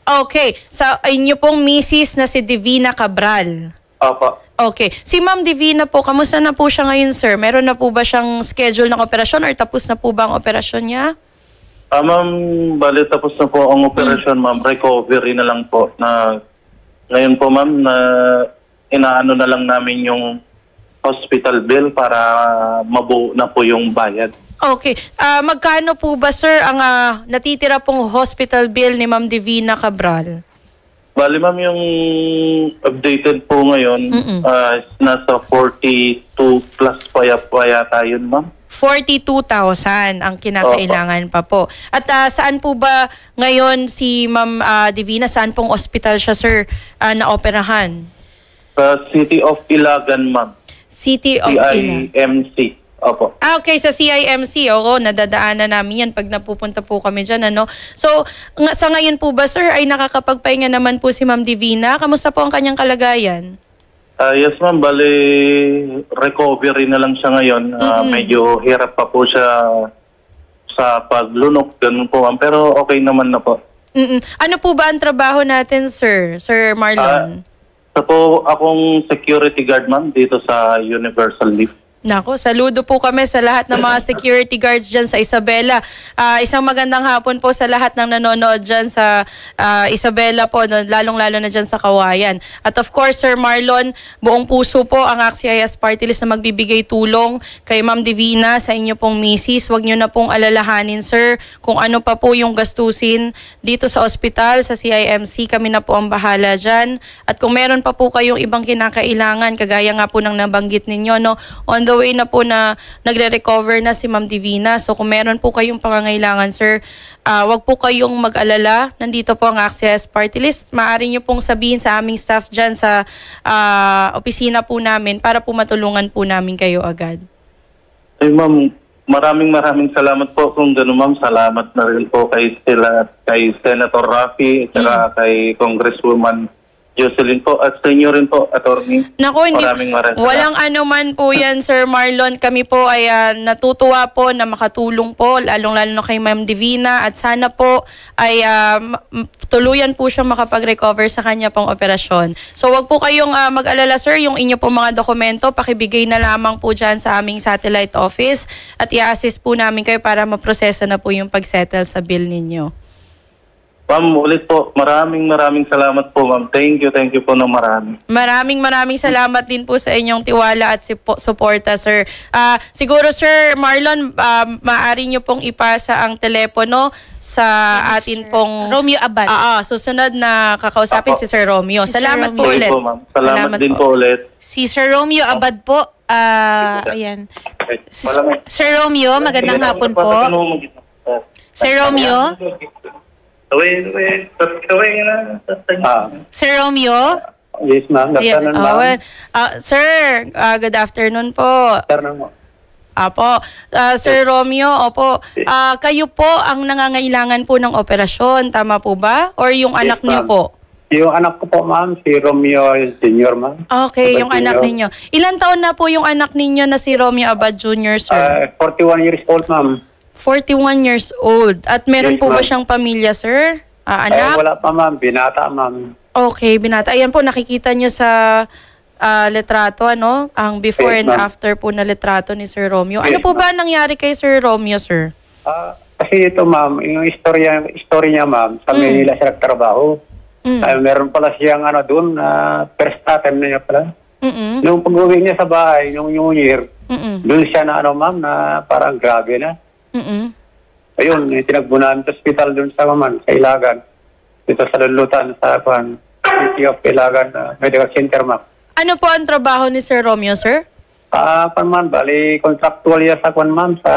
Okay. Sa inyo pong misis na si Divina Cabral. Apa. Okay. Si Ma'am Divina po, kamusta na po siya ngayon, sir? Meron na po ba siyang schedule ng operasyon or tapos na po ba ang operasyon niya? Ah, ma'am, bali tapos na po ang operasyon, ma'am. Recovery na lang po. Na, ngayon po, ma'am, na inaano na lang namin yung hospital bill para mabuo na po yung bayad. Okay. Ah, magkano po ba, sir, ang ah, natitira pong hospital bill ni Ma'am Divina Cabral? Bali, ma'am, yung updated po ngayon, ah, nasa 42 plus pa, ya- pa yata yun, ma'am. 42,000 ang kinakailangan pa po. At ah, saan po ba ngayon si Ma'am ah, Divina? Saan pong hospital siya, sir, ah, na-operahan? Sa City of Ilagan, ma'am. City of Ilan. CIMC. Opo. Ah, okay. Sa CIMC, oo, nadadaanan namin yan pag napupunta po kami dyan, ano. So, nga, sa ngayon po ba, sir, ay nakakapagpahinga naman po si Ma'am Divina? Kamusta po ang kanyang kalagayan? Ah, yes, ma'am. Bali, recovery na lang siya ngayon. Ah, Mm-mm. medyo hirap pa po siya sa paglunok. Ganun po, ma'am. Pero okay naman na po. Mm-mm. Ano po ba ang trabaho natin, sir? Sir Marlon? Sa po akong security guard, ma'am, dito sa Universal Lift. Nako, saludo po kami sa lahat ng mga security guards dyan sa Isabela. Ah, isang magandang hapon po sa lahat ng nanonood dyan sa ah, Isabela po, no, lalong-lalo na dyan sa Kawayan. At of course, Sir Marlon, buong puso po ang AXIS Party List na magbibigay tulong kay Ma'am Divina sa inyo pong misis. Huwag nyo na pong alalahanin, sir, kung ano pa po yung gastusin dito sa ospital, sa CIMC. Kami na po ang bahala dyan. At kung meron pa po kayong ibang kinakailangan, kagaya nga po ng nabanggit ninyo, no, on the way na po na nagre-recover na si Ma'am Divina. So kung meron po kayong pangangailangan, sir, ah, wag po kayong mag-alala. Nandito po ang Access Party List. Maaari nyo pong sabihin sa aming staff dyan sa ah, opisina po namin para po matulungan po namin kayo agad. Ay, ma'am, Maraming maraming salamat po kung gano'n ma'am. Salamat na rin po kay, sila, kay Senator Rafi at Mm. kay Congresswoman Jocelyn po at sa inyo rin po, attorney. Naku, hindi, Maraming maraming walang ano man po yan, Sir Marlon. Kami po ay ah, natutuwa po na makatulong po, lalong-lalo na kay Ma'am Divina. At sana po ay m- tuluyan po siyang makapag-recover sa kanya pong operasyon. So wag po kayong ah, mag-alala, Sir. Yung inyo po mga dokumento, pakibigay na lamang po dyan sa aming satellite office. At i-assist po namin kayo para maproseso na po yung pag-settle sa bill ninyo. Ma'am, ulit po, maraming maraming salamat po ma'am. Thank you, thank you po ng marami. Maraming maraming salamat din po sa inyong tiwala at suporta, sir. Ah, siguro, sir Marlon, ah, maaari nyo pong ipasa ang telepono sa atin pong... Romeo Abad. Ah, ah, susunod na kakausapin si Sir Romeo. Si Sir Salamat po Romeo. ulit. po ma'am. Salamat, din po. ulit. Si Sir Romeo Abad po. Ah, ayan. Si- Sir Romeo, magandang hapon po. Sir Romeo? Away, away, away na. Ah, Sir Romeo? yes ma'am. Good afternoon, Ah, ma'am. well, ah, sir, ah, good afternoon po. Afternoon mo. Apo. Ah, Sir Romeo, opo. Ah, kayo po ang nangangailangan po ng operasyon, tama po ba? Or yung anak niyo po? Yung anak ko po, ma'am, si Romeo Jr., ma'am. Okay, Abad yung anak Jr. ninyo. Ilan taon na po yung anak ninyo na si Romeo Abad Jr., sir? Ah, 41 years old, ma'am. 41 years old. At meron Yes, po ba siyang pamilya, sir? Ah, Ay, anak? wala pa, ma'am. Binata, ma'am. Okay, binata. Ayan po, nakikita nyo sa ah, litrato, ano? Ang before Yes, and after po na litrato ni Sir Romeo. Ano Yes, po ba nangyari kay Sir Romeo, sir? Ah, kasi ito, ma'am, yung istorya, istorya niya, ma'am, sa Mm. Manila siya nagtrabaho. Mm. Ay, meron pala siyang, ano, doon, na first attempt na niya pala. Mm-mm. Nung pag-uwi niya sa bahay, nung New Year, Mm-mm. doon siya na, ano, ma'am, na parang grabe na. Mm-mm. Ayun, eh, tinagbunan sa hospital doon sa Maman, sa Ilagan. Dito sa Lulutan, sa Kwan, City of Ilagan uh, Medical Center, ma'am. Ano po ang trabaho ni Sir Romeo, sir? Ah, uh, man, bali, contractual yan sa Kwan, ma'am, sa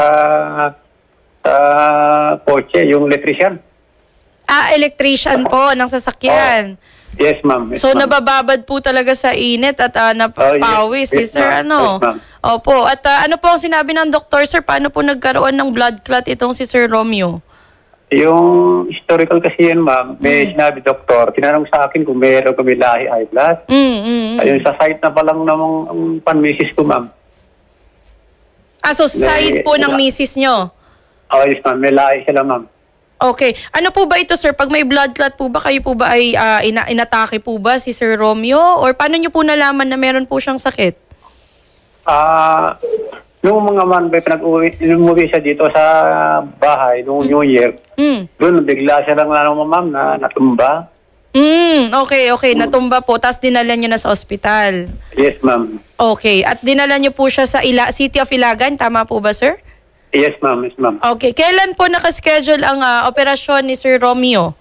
sa kotse, yung electrician. Ah, electrician po ng sasakyan. Yes, ma'am. Yes, So ma'am. nabababad po talaga sa init at ah, napapawis yes, si yes, sir ano. Yes. Opo. At ah, ano po ang sinabi ng doktor sir? Paano po nagkaroon ng blood clot itong si Sir Romeo? Yung historical kasi yan, ma'am, may sinabi doktor, tinanong sa akin kung meron kami lahi high blood. Mm, mm, mm. Ayun, sa site na palang namang ang pan-misis ko, ma'am. Ah, so side May- po ng misis nyo. Oh, yes, ma'am. May lahi sila, ma'am. Okay. Ano po ba ito sir? Pag may blood clot po ba, kayo po ba ay ah, ina- inatake po ba si Sir Romeo? Or paano nyo po nalaman na meron po siyang sakit? Ah, nung mga man, may pinag-uwi, umuwi siya dito sa bahay noong New Year. Mm. Doon, bigla siya lang na, ma'am, na natumba. Mm, okay, okay. Natumba po. Tapos dinala nyo na sa ospital. Yes, ma'am. Okay. At dinala nyo po siya sa Ila City of Ilagan. Tama po ba, sir? Yes, ma'am. Yes, ma'am. Okay. Kailan po nakaschedule ang ah, operasyon ni Sir Romeo?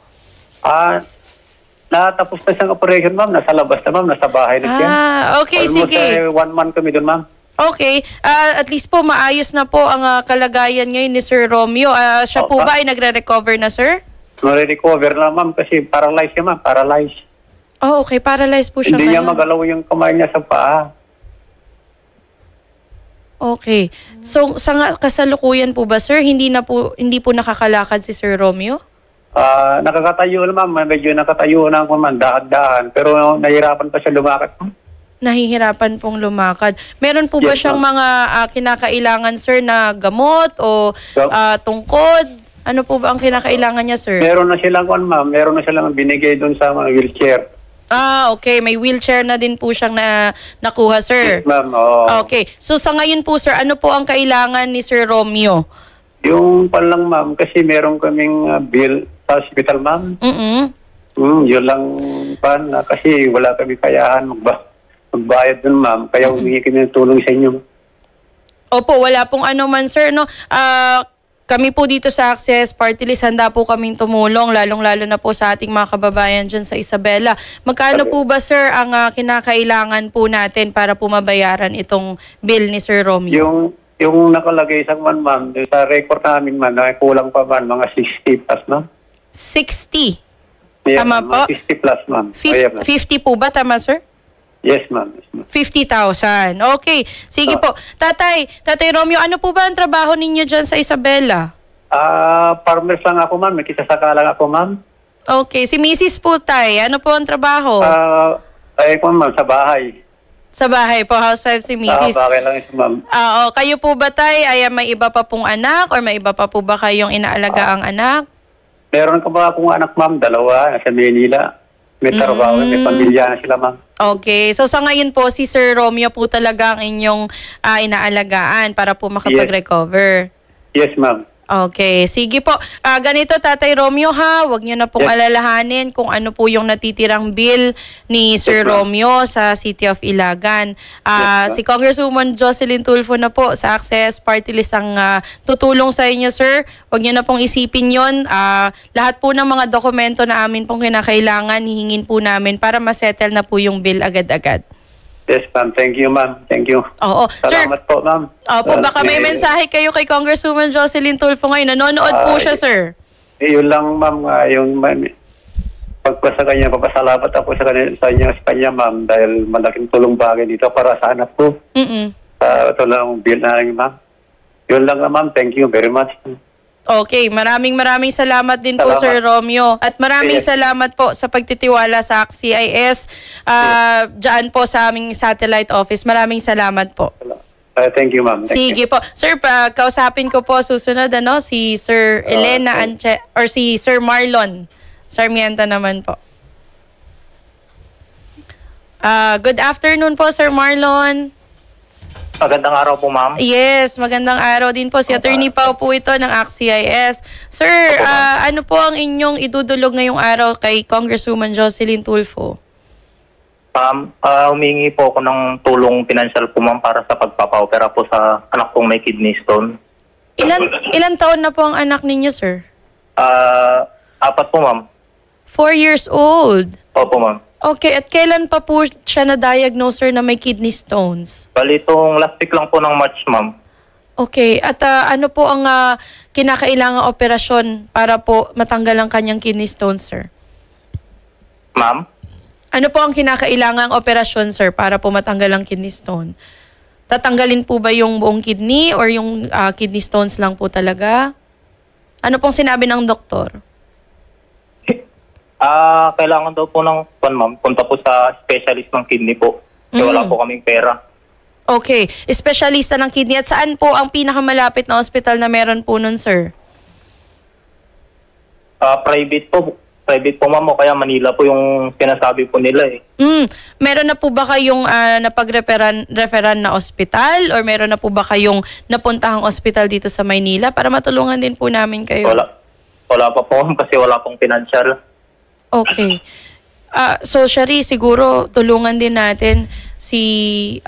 Ah, natapos na siyang operation, ma'am. Nasa labas na, ma'am. Nasa bahay na siya. Ah, okay, Almost, sige. eh, one month kami doon, ma'am. Okay. Ah, at least po maayos na po ang ah, kalagayan ngayon ni Sir Romeo. Ah, siya po ba ay nagre-recover na, sir? Nare-recover na, ma'am, kasi paralyzed siya, ma'am. Paralyzed. Oh, okay. Paralyzed po siya Hindi niya ngayon. magalaw yung kamay niya sa paa. Okay. So, sa nga- kasalukuyan po ba, sir, hindi na po hindi po nakakalakad si Sir Romeo? Ah, nakakatayo na, ma'am. Medyo nakatayo na ako, ma'am. Dahan-dahan. Pero nahirapan pa siya lumakad. Nahihirapan pong lumakad. Meron po ba Yes, siyang mga ah, kinakailangan, sir, na gamot o So- ah, tungkod? Ano po ba ang kinakailangan niya, sir? Meron na silang, kwan, ma'am. Meron na silang binigay doon sa mga wheelchair. Ah, okay. May wheelchair na din po siyang na, nakuha, sir. Ma'am, oo. Okay. So sa ngayon po, sir, ano po ang kailangan ni Sir Romeo? Yung pan lang, ma'am, kasi meron kaming ah, bill sa hospital, ma'am. Mm-mm. Mm, yun lang pan, ah, kasi wala kami kayahan magba magbayad dun, ma'am. Kaya humingi kami ng tulong sa inyo. Opo, wala pong ano man, sir, no? Ah, kami po dito sa Access Party List, handa po kaming tumulong, lalong-lalo na po sa ating mga kababayan dyan sa Isabela. Magkano po ba, sir, ang ah, kinakailangan po natin para po mabayaran itong bill ni Sir Romeo? Yung yung nakalagay sa man, ma'am, sa record namin, ma'am, na kulang pa man, mga 60 plus, ma'am. 60. Yeah, Tama po. mga 60 plus, ma'am. 50 po ba? Tama, sir? Yes, ma'am. Yes, ma'am. 50,000. Okay. Sige po. Tatay, Tatay Romeo, ano po ba ang trabaho ninyo dyan sa Isabela? Ah, farmers lang ako, ma'am. May kisasaka lang ako, ma'am. Okay. Si Mrs. po, tay. Ano po ang trabaho? Ah, ay, ko, ma'am, sa bahay. sa bahay po, housewife si Sa Mrs. bahay lang ito, ma'am. Ah, oh, kayo po ba, tay? Ay, may iba pa pong anak or may iba pa po ba kayong inaalaga ang anak? Meron ka ba akong anak, ma'am? Dalawa, nasa Manila. May trabaho, may Mm. pamilya na sila, ma'am. Okay. So sa ngayon po, si Sir Romeo po talaga ang inyong ah, inaalagaan para po makapag-recover. Yes, ma'am. Okay, sige po. Ah, ganito Tatay Romeo ha, wag niyo na pong alalahanin kung ano po yung natitirang bill ni Sir Romeo sa City of Ilagan. Ah, Yes, si Congresswoman Jocelyn Tulfo na po sa Access Party List ang ah, tutulong sa inyo, sir. Wag niyo na pong isipin 'yon. Ah, lahat po ng mga dokumento na amin pong kinakailangan hihingin po namin para ma-settle na po yung bill agad-agad. Yes, ma'am. Thank you, ma'am. Thank you. Oo. Sir, Salamat po, ma'am. Opo, baka may Eh, mensahe kayo kay Congresswoman Jocelyn Tulfo ngayon. Nanonood po Ah, siya, sir. Eh, yun lang, ma'am. ah, yung ma'am, pagpa sa kanya, papasalamat ako sa kanya, sa kanya, sa kanya, ma'am, dahil malaking tulong bagay dito para sa anak ko. Mm-mm. Sa ito lang, bill na lang, ma'am. Yun lang, ma'am. Thank you very much. Okay, maraming maraming salamat din po Salamat. Sir Romeo. At maraming Yes. salamat po sa pagtitiwala sa CIS uh, dyan po sa aming satellite office. Maraming salamat po. Uh, thank you, ma'am. Sige you. po. Sir, pa, kausapin ko po susunod ano, si Sir Ah, Elena Anche or si Sir Marlon Sarmiento naman po. Ah, good afternoon po Sir Marlon. Magandang araw po, ma'am. Yes, magandang araw din po. Si Attorney Pao po ito ng ACT-CIS. Sir, ah, ano po ang inyong idudulog ngayong araw kay Congresswoman Jocelyn Tulfo? Ma'am, ah, humingi po ako ng tulong financial po, ma'am, para sa pagpapa-opera po sa anak kong may kidney stone. Ilan ilan taon na po ang anak ninyo, sir? Ah, apat po, ma'am. Four years old. Opo, ma'am. Okay, at kailan pa po siya na-diagnose, sir, na may kidney stones? Bali, itong last week lang po ng March, ma'am. Okay, at ah, ano po ang ah, kinakailangang operasyon para po matanggal ang kanyang kidney stones, sir? Ma'am? Ano po ang kinakailangang operasyon, sir, para po matanggal ang kidney stone? Tatanggalin po ba yung buong kidney or yung ah, kidney stones lang po talaga? Ano pong sinabi ng doktor? Ah, kailangan daw po ng, pan, ma'am, punta po sa specialist ng kidney po. Kasi wala Mm. po kaming pera. Okay, espesyalista ng kidney. At saan po ang pinakamalapit na ospital na meron po nun, sir? Ah, private po. Private po, ma'am, o kaya Manila po yung sinasabi po nila eh. Mm, meron na po ba kayong ah, napag-referan referan na ospital or meron na po ba kayong napuntahang ospital dito sa Maynila para matulungan din po namin kayo? Wala. Wala pa po, ma'am, kasi wala pong financial. Okay. Ah, so, Shari, siguro tulungan din natin si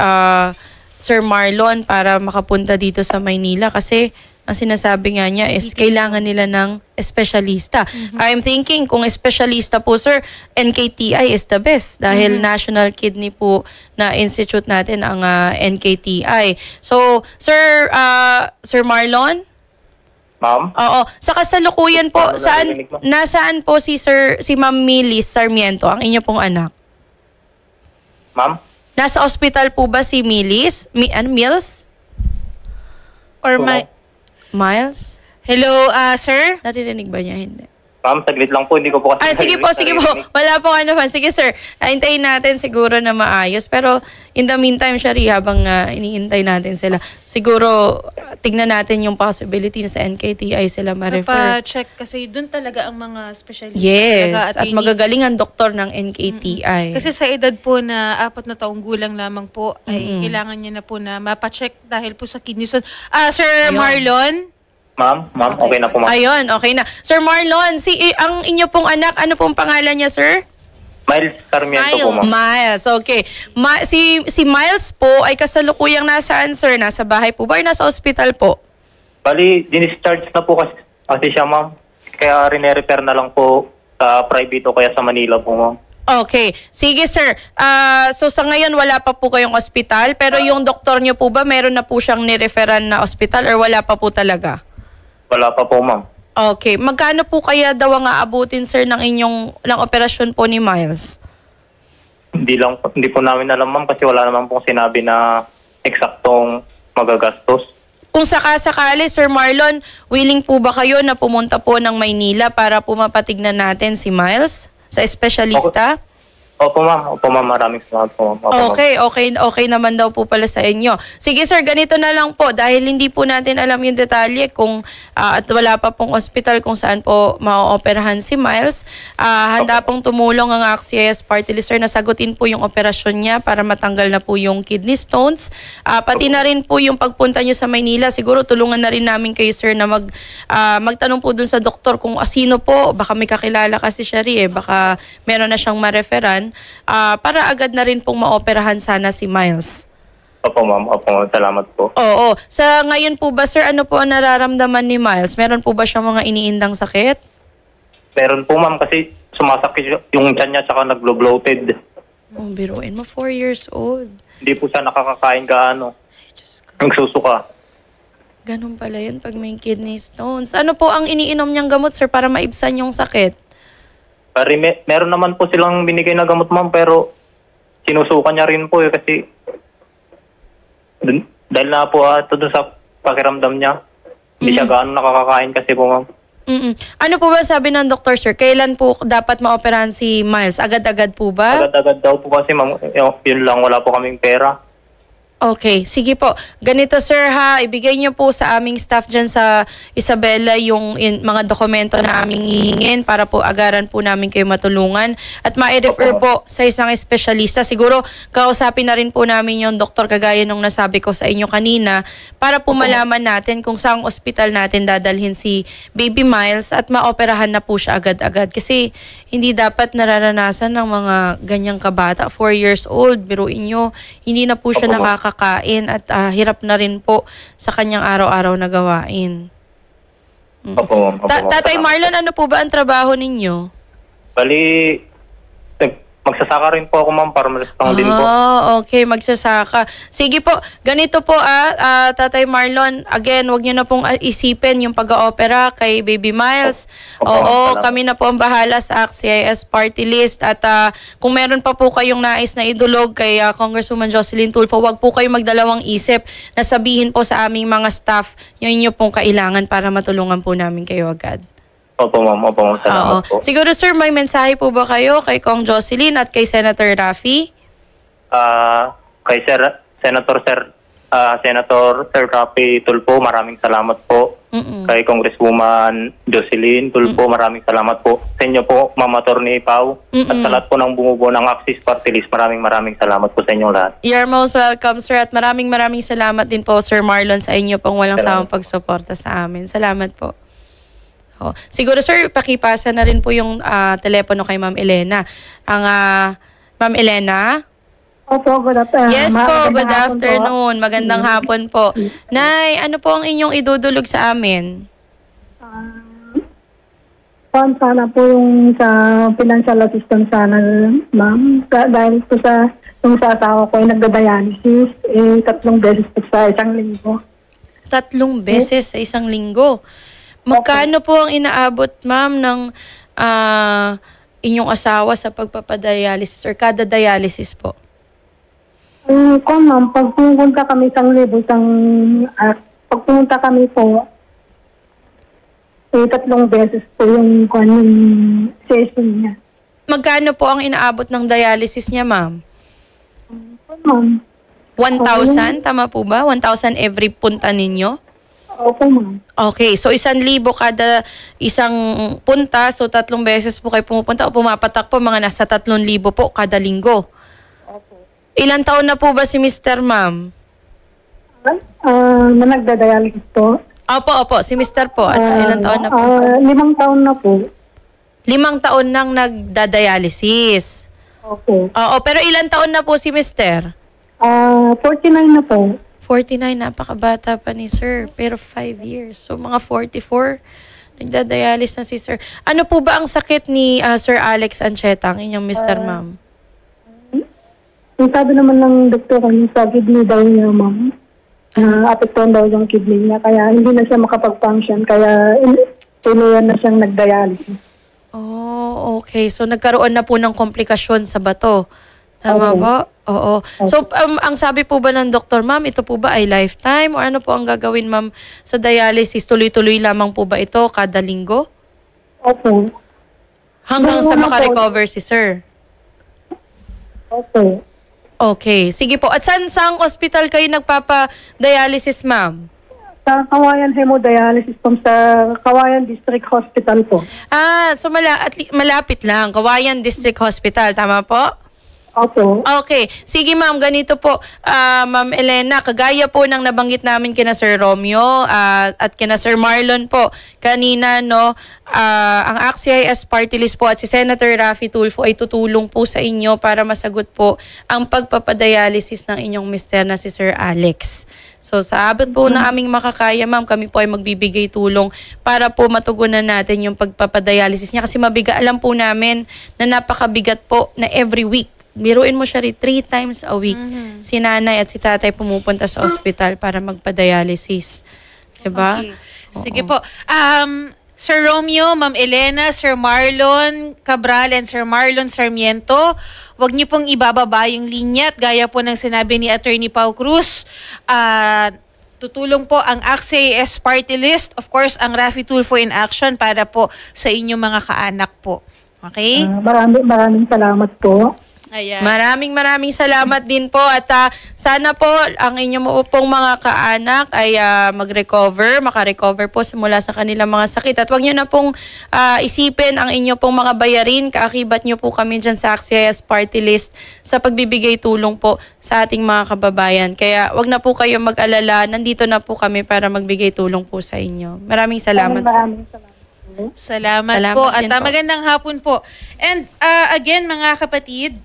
ah, Sir Marlon para makapunta dito sa Maynila kasi ang sinasabi nga niya is kailangan nila ng espesyalista. I'm thinking kung espesyalista po, sir, NKTI is the best dahil Mhm. National Kidney po na institute natin ang ah, NKTI. So, Sir ah, Sir Marlon? Ma'am? Oo. Sa kasalukuyan po, Paano saan, narinig nasaan po si Sir, si Ma'am Milis Sarmiento, ang inyo pong anak? Ma'am? Nasa ospital po ba si Milis? Mi, ano, Mills? Or my... Miles? Hello, ah, sir? Naririnig ba niya? Hindi. Ma'am, saglit lang po. Hindi ko po kasi... Ah, sige po, sige po. Wala po ano man. Sige, sir. Hintayin natin siguro na maayos. Pero in the meantime, Shari, habang ah, iniintay natin sila, siguro ah, tignan natin yung possibility na sa NKTI sila ma-refer. Pa-check kasi doon talaga ang mga specialist. Yes, talaga, at attorney. magagaling ang doktor ng NKTI. Kasi sa edad po na apat na taong gulang lamang po, ay Mm-mm. kailangan niya na po na mapacheck dahil po sa kidney stone. Ah, Sir Ayun. Marlon? Ma'am, ma'am, okay, na po, ma'am. Ayun, okay na. Sir Marlon, si eh, ang inyo pong anak, ano pong pangalan niya, sir? Miles Sarmiento po, ma'am. Miles, okay. Ma- si si Miles po ay kasalukuyang nasaan, sir? Nasa bahay po ba or nasa ospital po? Bali, dinischarge na po kasi, kasi siya, ma'am. Kaya rine-repair na lang po sa private o kaya sa Manila po, ma'am. Okay. Sige, sir. Ah, so sa ngayon wala pa po kayong ospital, pero yung doktor niyo po ba meron na po siyang nireferan na ospital or wala pa po talaga? Wala pa po, ma'am. Okay. Magkano po kaya daw ang aabutin, sir, ng inyong ng operasyon po ni Miles? Hindi lang hindi po namin alam ma'am kasi wala naman pong sinabi na eksaktong magagastos. Kung sakasakali, Sir Marlon, willing po ba kayo na pumunta po ng Maynila para po mapatignan natin si Miles sa espesyalista? Opo ma'am, opo ma'am, maraming salamat po. ma'am. Opo, ma'am. Okay, okay, okay naman daw po pala sa inyo. Sige sir, ganito na lang po dahil hindi po natin alam yung detalye kung ah, at wala pa pong hospital kung saan po maooperahan si Miles. Ah, handa pong tumulong ang AXIS Party List sir na sagutin po yung operasyon niya para matanggal na po yung kidney stones. Ah, pati na rin po yung pagpunta niyo sa Maynila, siguro tulungan na rin namin kayo sir na mag ah, magtanong po dun sa doktor kung ah, sino po, baka may kakilala kasi siya rin eh, baka meron na siyang ma-referan ah, para agad na rin pong maoperahan sana si Miles. Opo ma'am, opo ma'am, salamat po. Oo. Sa ngayon po ba, sir, ano po ang nararamdaman ni Miles? Meron po ba siyang mga iniindang sakit? Meron po ma'am kasi sumasakit yung tiyan niya tsaka naglo-bloated. Oh, biruin mo, 4 years old. Hindi po siya nakakakain gaano. Nagsusuka. Ganun pala yun pag may kidney stones. Ano po ang iniinom niyang gamot, sir, para maibsan yung sakit? Pari, me- meron naman po silang binigay na gamot ma'am pero sinusuka niya rin po eh kasi dun, dahil na po ah, ito dun sa pakiramdam niya. Hindi siya gaano nakakakain kasi po ma'am. Mm-mm. Ano po ba sabi ng doktor, sir? Kailan po dapat maoperahan si Miles? Agad-agad po ba? Agad-agad daw po kasi ma'am, yun lang wala po kaming pera. Okay, sige po. Ganito sir ha, ibigay niyo po sa aming staff dyan sa Isabela yung in- mga dokumento na aming hihingin para po agaran po namin kayo matulungan. At ma-refer po sa isang espesyalista. Siguro kausapin na rin po namin yung doktor kagaya nung nasabi ko sa inyo kanina para po malaman natin kung saang ospital natin dadalhin si Baby Miles at maoperahan na po siya agad-agad. Kasi hindi dapat nararanasan ng mga ganyang kabata, 4 years old, biruin nyo, hindi na po siya Opo, ma'am. nakakakain at ah, hirap na rin po sa kanyang araw-araw na gawain. Opo ma'am. Opo, Ta-. Tatay Marlon, ano po ba ang trabaho ninyo? Bali, magsasaka rin po ako ma'am para malistang din po. Ah, okay, magsasaka. Sige po, ganito po ah, ah, Tatay Marlon, again, wag niyo na pong ah, isipin yung pag-opera kay Baby Miles. Oo, salamat. kami na po ang bahala sa ACT-CIS party list at ah, kung meron pa po kayong nais na idulog kay ah, Congresswoman Jocelyn Tulfo, wag po kayong magdalawang isip na sabihin po sa aming mga staff yung inyo pong kailangan para matulungan po namin kayo agad. Opo ma'am, opo ma'am, salamat po. Oo. Siguro sir, may mensahe po ba kayo kay Kong Jocelyn at kay Senator Raffy? Ah, kay Sir, Senator Sir, ah, Senator Sir Rafi Tulpo, maraming salamat po. Mm-mm. Kay Congresswoman Jocelyn Tulpo, maraming salamat po. Sa inyo po, Mama Torni Pau, at Mm-mm. sa lahat po ng bumubuo ng Axis Party List, maraming maraming salamat po sa inyong lahat. You're most welcome, sir. At maraming maraming salamat din po, Sir Marlon, sa inyo pong walang Salamat. sawang pagsuporta sa amin. Salamat po. Oh. Siguro, sir, pakipasa na rin po yung ah, telepono kay Ma'am Elena. Ang ah, Ma'am Elena? Opo, good afternoon. Yes po, Magandang good hapon po. afternoon. Magandang hapon po. Nay, ano po ang inyong idudulog sa amin? Paano sana po yung sa financial assistance sana, ma'am? Ka- dahil po sa yung sa asawa ko ay nagda-dialysis, eh, tatlong beses po sa isang linggo. Tatlong beses sa isang linggo. Magkano po ang inaabot, ma'am, ng ah, inyong asawa sa pagpapadialysis or kada dialysis po? Um, kung ma'am, pag pumunta kami isang libo, isang, ah, pag pumunta kami po, eh, tatlong beses po yung, yung session niya. Magkano po ang inaabot ng dialysis niya, ma'am? Ma'am, 1,000? Tama po ba? 1,000 every punta ninyo? Opo ma'am. Okay, so isang libo kada isang punta, so tatlong beses po kayo pumupunta o pumapatak po, mga nasa tatlong libo po kada linggo. Ilan taon na po ba si Mr. Ma'am? Ah, na nagda-dialysis po. Opo, opo, si Mr. po. Ano, Ah, ilang taon na po? ah, limang taon na po. Limang taon nang nagda-dialysis. Opo. Oo, pero ilan taon na po si Mr.? Ah, 49 na po. 49, napakabata pa ni Sir. Pero 5 years. So, mga 44, nagdadialysis na si Sir. Ano po ba ang sakit ni ah, Sir Alex Ancheta, ang inyong Mr. Ma'am? Yung sabi naman ng doktor kanya sa kidney daw niya, ma'am. Na apektuhan daw yung kidney niya. Kaya hindi na siya makapag-function. Kaya in- tuluyan na siyang nag-dialysis. Oh, okay. So, nagkaroon na po ng komplikasyon sa bato Tama Opo. po? Oo. So, um, ang sabi po ba ng doktor, ma'am, ito po ba ay lifetime? O ano po ang gagawin, ma'am, sa dialysis? Tuloy-tuloy lamang po ba ito kada linggo? Opo. Hanggang sa makarecover si sir? Opo. Okay. Sige po. At saan, saang hospital kayo nagpapa-dialysis, ma'am? Sa Kawayan Hemodialysis po sa Kawayan District Hospital po. Ah, so mala at malapit lang. Kawayan District Hospital. Tama po? Opo. Okay. Sige ma'am, ganito po. Ah, ma'am Elena, kagaya po ng nabanggit namin kina Sir Romeo ah, at kina Sir Marlon po kanina, no, ah, ang AXIS Party List po at si Senator Raffy Tulfo ay tutulong po sa inyo para masagot po ang pagpapadialysis ng inyong mister na si Sir Alex. So sa abot po na aming makakaya, ma'am, kami po ay magbibigay tulong para po matugunan natin yung pagpapadialysis niya kasi mabiga alam po namin na napakabigat po na every week biruin mo siya rin three times a week. Si nanay at si tatay pumupunta sa ospital para magpa-dialysis. Diba? Okay. Sige po. Um, Sir Romeo, Ma'am Elena, Sir Marlon Cabral, and Sir Marlon Sarmiento, wag niyo pong ibababa yung linya at gaya po ng sinabi ni Attorney Pau Cruz, ah, tutulong po ang AXIS Party List, of course, ang Rafi Tulfo in Action para po sa inyong mga kaanak po. Okay? Ah, maraming maraming salamat po. Ayan. Maraming maraming salamat din po at ah, sana po ang inyong mo pong mga kaanak ay ah, mag-recover, makarecover po simula sa kanilang mga sakit. At wag niyo na pong ah, isipin ang inyo pong mga bayarin. Kaakibat niyo po kami dyan sa AXIS Party List sa pagbibigay tulong po sa ating mga kababayan. Kaya wag na po kayo mag-alala. Nandito na po kami para magbigay tulong po sa inyo. Maraming salamat. Maraming salamat. Salamat, Salamat po at po. magandang hapon po. And ah, again mga kapatid,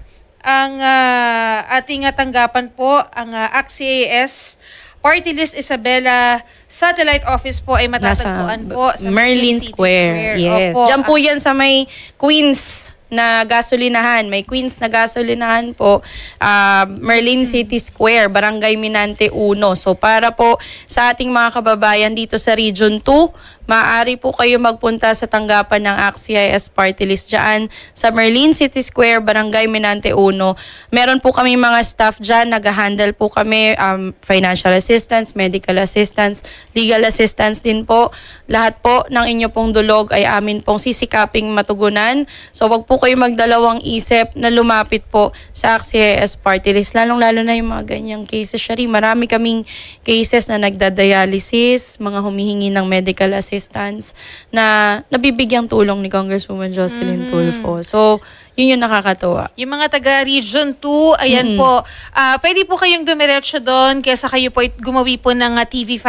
ang ah, ating ah, tanggapan po, ang uh, AXIS Party List Isabela Satellite Office po ay matatagpuan po sa Merlin City Square. Yes. Opo. Diyan po yan sa may Queens na gasolinahan. May Queens na gasolinahan po. ah, Merlin City Square, Barangay Minante 1. So para po sa ating mga kababayan dito sa Region 2, maaari po kayo magpunta sa tanggapan ng AXIS Party List dyan sa Merlin City Square, Barangay Minante 1. Meron po kami mga staff dyan, nag-handle po kami um, financial assistance, medical assistance, legal assistance din po. Lahat po ng inyo pong dulog ay amin pong sisikaping matugunan. So wag po kayo magdalawang isip na lumapit po sa AXIS Party List. Lalong-lalo na yung mga ganyang cases. Shari, marami kaming cases na nagdadialysis, mga humihingi ng medical assistance na nabibigyang tulong ni Congresswoman Jocelyn Tulfo. So, yun yung nakakatuwa. Yung mga taga Region 2, ayan Mm-mm. po. ah pwede po kayong dumiretso doon kaysa kayo po gumawi po ng ah, TV5.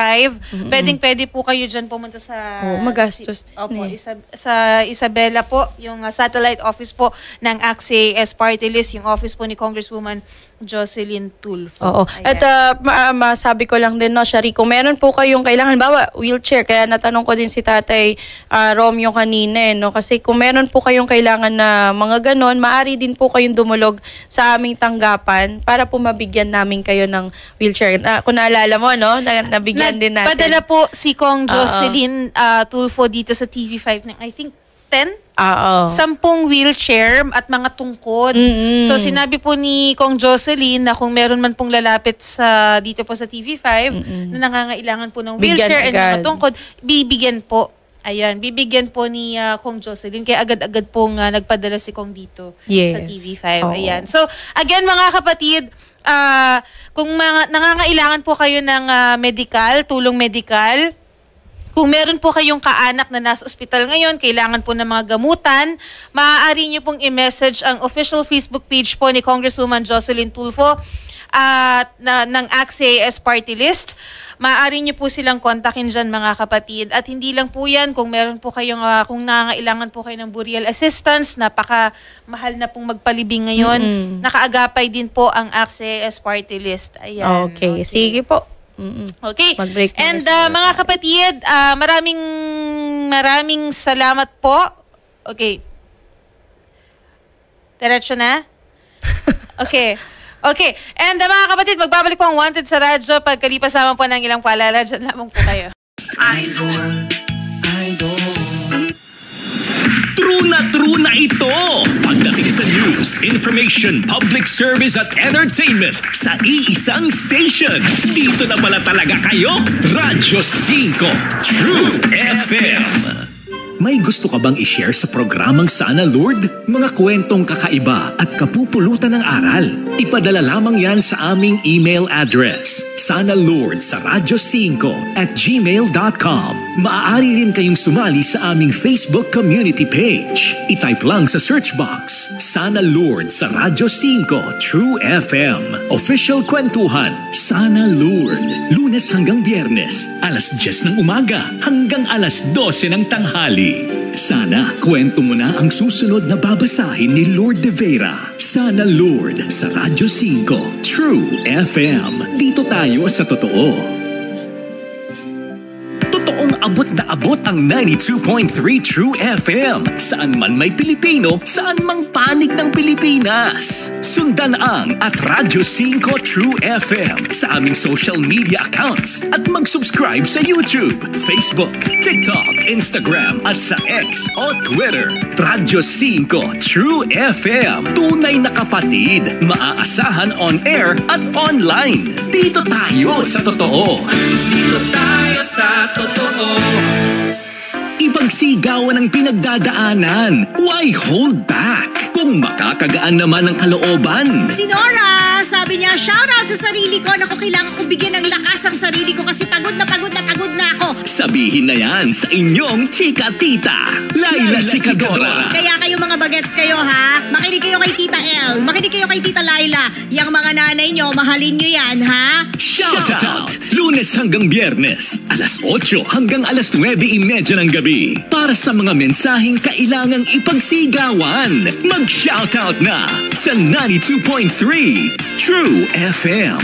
Pwedeng pwede po kayo dyan pumunta sa... Oo, magastos din Opo, eh. Isa- sa Isabela po, yung ah, satellite office po ng AXIS Party List, yung office po ni Congresswoman Jocelyn Tulfo. Oo. At uh, ma- masabi ko lang din, no, Shari, kung meron po kayong kailangan, bawa wheelchair, kaya natanong ko din si tatay ah, Romeo kanina, eh, no? kasi kung meron po kayong kailangan na mga ganon, maari din po kayong dumulog sa aming tanggapan para po mabigyan namin kayo ng wheelchair. Na, kung naalala mo, no? Na, nabigyan din natin. Padala po si Kong. Jocelyn ah, Tulfo dito sa TV5 ng I think 10? Oo. Sampung wheelchair at mga tungkod. Mm-mm. So sinabi po ni Kong Jocelyn na kung meron man pong lalapit sa dito po sa TV5 na nangangailangan po ng Bigyan wheelchair and agad. mga tungkod, bibigyan po. Ayan, bibigyan po ni ah, Kong Jocelyn. Kaya agad-agad pong ah, nagpadala si Kong dito Yes. sa TV5. Oo. Ayan. So, again mga kapatid, ah, kung mga, nangangailangan po kayo ng ah, medical, tulong medical, kung meron po kayong kaanak na nasa ospital ngayon, kailangan po ng mga gamutan, maaari niyo pong i-message ang official Facebook page po ni Congresswoman Jocelyn Tulfo at na, ng AXIS Party List. Maaari niyo po silang kontakin dyan mga kapatid. At hindi lang po yan, kung meron po kayong, ah, kung nangangailangan po kayo ng burial assistance, napaka mahal na pong magpalibing ngayon, Mm-mm. nakaagapay din po ang AXIS Party List. Ayan. Okay. Sige po. Mm-mm. Okay. Mag-break And uh, mga kapatid, uh, maraming maraming salamat po. Okay. Diretso na? Okay. Okay. And uh, mga kapatid, magbabalik po ang Wanted sa radyo pagkalipas naman po ng ilang paalala. Diyan lamang po kayo. Idol, idol. True na true na ito! Pagdating sa news, information, public service at entertainment sa iisang station. Dito na pala talaga kayo, Radyo 5 True FM. May gusto ka bang i-share sa programang Sana Lord? Mga kwentong kakaiba at kapupulutan ng aral. Ipadala lamang yan sa aming email address. Sana Lord sa Radyo 5 at gmail.com. Maaari rin kayong sumali sa aming Facebook community page. I-type lang sa search box. Sana Lord sa Radyo 5 True FM. Official kwentuhan. Sana Lord. Lunes hanggang biyernes. Alas 10 ng umaga hanggang alas 12 ng tanghali. Sana kwento mo na ang susunod na babasahin ni Lord De Vera. Sana Lord sa Radyo 5 True FM. Dito tayo sa totoo. Abot na abot ang 92.3 True FM. Saan man may Pilipino, saan mang panig ng Pilipinas. Sundan ang at Radyo 5 True FM sa aming social media accounts at mag-subscribe sa YouTube, Facebook, TikTok, Instagram at sa X o Twitter. Radyo 5 True FM. Tunay na kapatid. Maaasahan on air at online. Dito tayo sa totoo. Dito tayo sa totoo. know. Ipagsigawan ang pinagdadaanan. Why hold back? Kung makakagaan naman ang kalooban. Si Nora, sabi niya, shoutout sa sarili ko. Naku, kailangan kong bigyan ng lakas ang sarili ko kasi pagod na pagod na pagod na ako. Sabihin na yan sa inyong chika tita, Laila Chikadora. Kaya kayo mga bagets kayo ha, makinig kayo kay Tita El, makinig kayo kay Tita Laila. Yang mga nanay nyo, mahalin nyo yan ha. Shoutout! Lunes hanggang biyernes, alas 8 hanggang alas 9.30 ng gabi. Para sa mga mensaheng kailangang ipagsigawan, mag-shoutout na sa 92.3 True FM.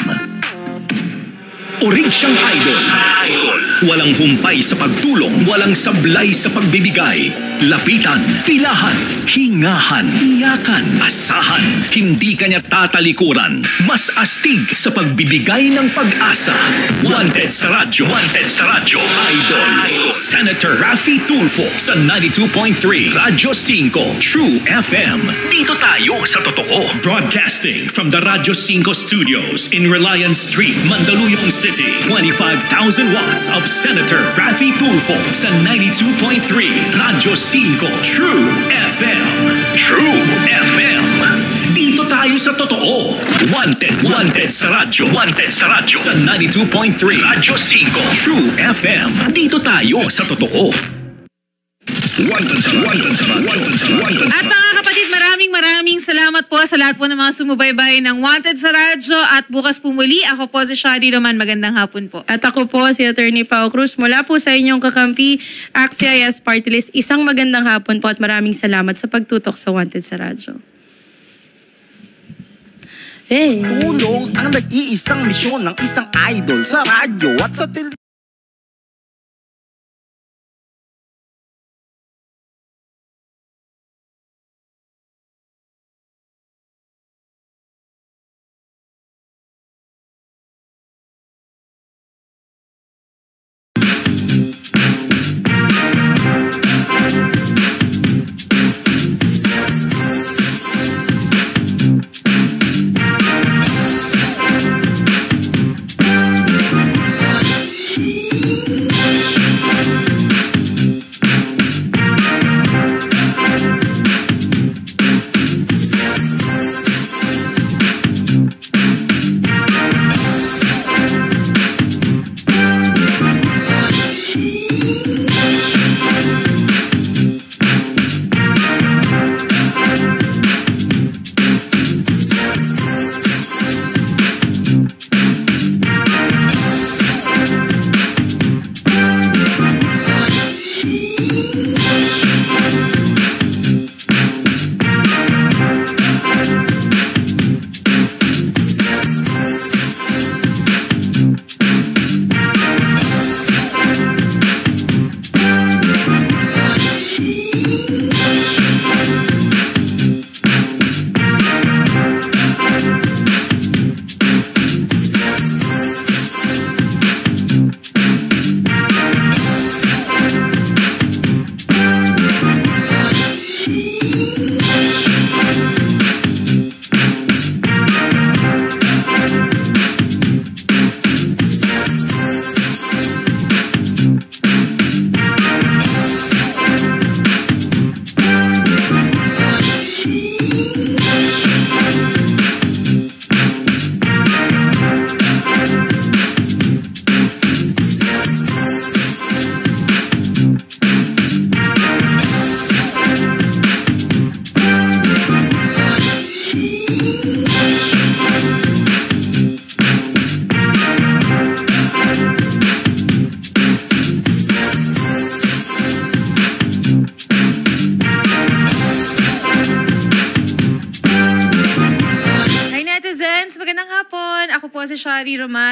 Orig siyang idol. idol. Walang humpay sa pagtulong, walang sablay sa pagbibigay. Lapitan, pilahan, hingahan, iyakan, asahan. Hindi kanya tatalikuran. Mas astig sa pagbibigay ng pag-asa. Wanted sa radyo. Wanted sa radyo. Idol. Senator Raffy Tulfo sa 92.3 Radyo 5 True FM. Dito tayo sa totoo. Broadcasting from the Radyo 5 studios in Reliance Street, Mandaluyong City. 25,000 watts of Senator Raffy Tulfo sa 92.3 Radyo 5 True FM. True FM. Dito tayo sa totoo. Wanted, wanted sa radyo. Wanted sa radyo. Sa 92.3 Radyo 5 True FM. Dito tayo sa totoo. Wanted sa wanted sa wanted sa wanted At mga maraming maraming salamat po sa lahat po ng mga sumubaybay ng Wanted sa Radyo at bukas po muli. Ako po si Shadi naman. Magandang hapon po. At ako po si Attorney Pao Cruz mula po sa inyong kakampi, AXIS Party List. Isang magandang hapon po at maraming salamat sa pagtutok sa Wanted sa Radyo. Hey. Tulong ang nag-iisang misyon ng isang idol sa radyo at sa tel-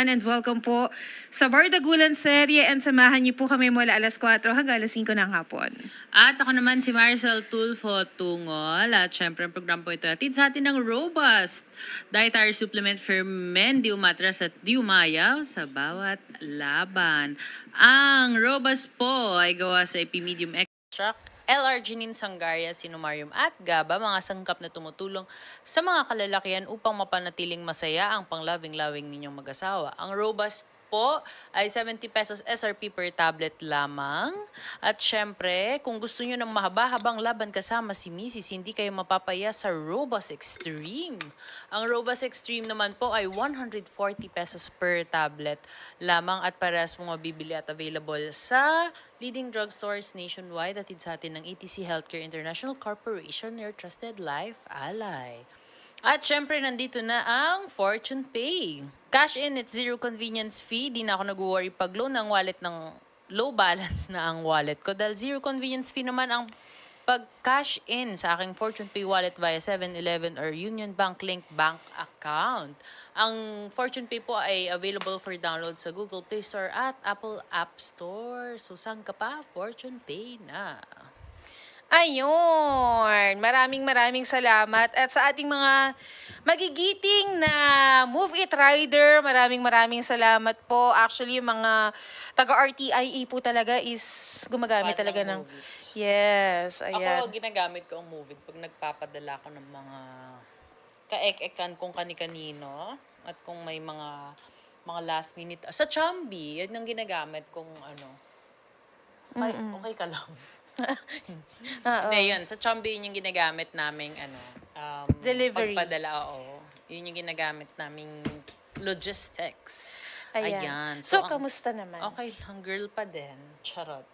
Roman and welcome po sa Bardagulan serye and samahan niyo po kami mula alas 4 hanggang alas 5 ng hapon. At ako naman si Marcel Tulfo Tungol. At syempre ang program po ito atid sa atin ng Robust Dietary Supplement for Men, di umatras at di umayaw sa bawat laban. Ang Robust po ay gawa sa EP Medium Extract L-arginine, Sangaria, Sinumarium at GABA, mga sangkap na tumutulong sa mga kalalakihan upang mapanatiling masaya ang panglaving-lawing ninyong mag-asawa. Ang robust po ay 70 pesos SRP per tablet lamang. At syempre, kung gusto nyo ng mahaba-habang laban kasama si Mrs., hindi kayo mapapaya sa Robust Extreme. Ang Robust Extreme naman po ay 140 pesos per tablet lamang at parehas mong mabibili at available sa leading drugstores nationwide at sa atin ng ATC Healthcare International Corporation, your trusted life ally. At syempre, nandito na ang Fortune Pay. Cash in at zero convenience fee. Di na ako nag-worry pag loan ng wallet ng low balance na ang wallet ko. Dahil zero convenience fee naman ang pag-cash in sa aking Fortune Pay wallet via 7-Eleven or Union Bank Link bank account. Ang Fortune Pay po ay available for download sa Google Play Store at Apple App Store. So, saan ka pa? Fortune Pay na. Ayun! Maraming maraming salamat. At sa ating mga magigiting na Move It Rider, maraming maraming salamat po. Actually, yung mga taga-RTIE po talaga is gumagamit Fan talaga ng. Yes, ayan. Ako, ginagamit ko ang Move It pag nagpapadala ko ng mga kaek-ekan kung kani-kanino at kung may mga mga last minute. Sa Chambi, yan ang ginagamit kong ano. Okay, Mm-mm. okay ka lang. Hindi, yun. Sa Chambi, yun yung ginagamit naming ano, um, Delivery. Pagpadala, oo. Yun yung ginagamit naming logistics. Ayan. Ayan. So, ang- kamusta naman? Okay lang, girl pa din. Charot.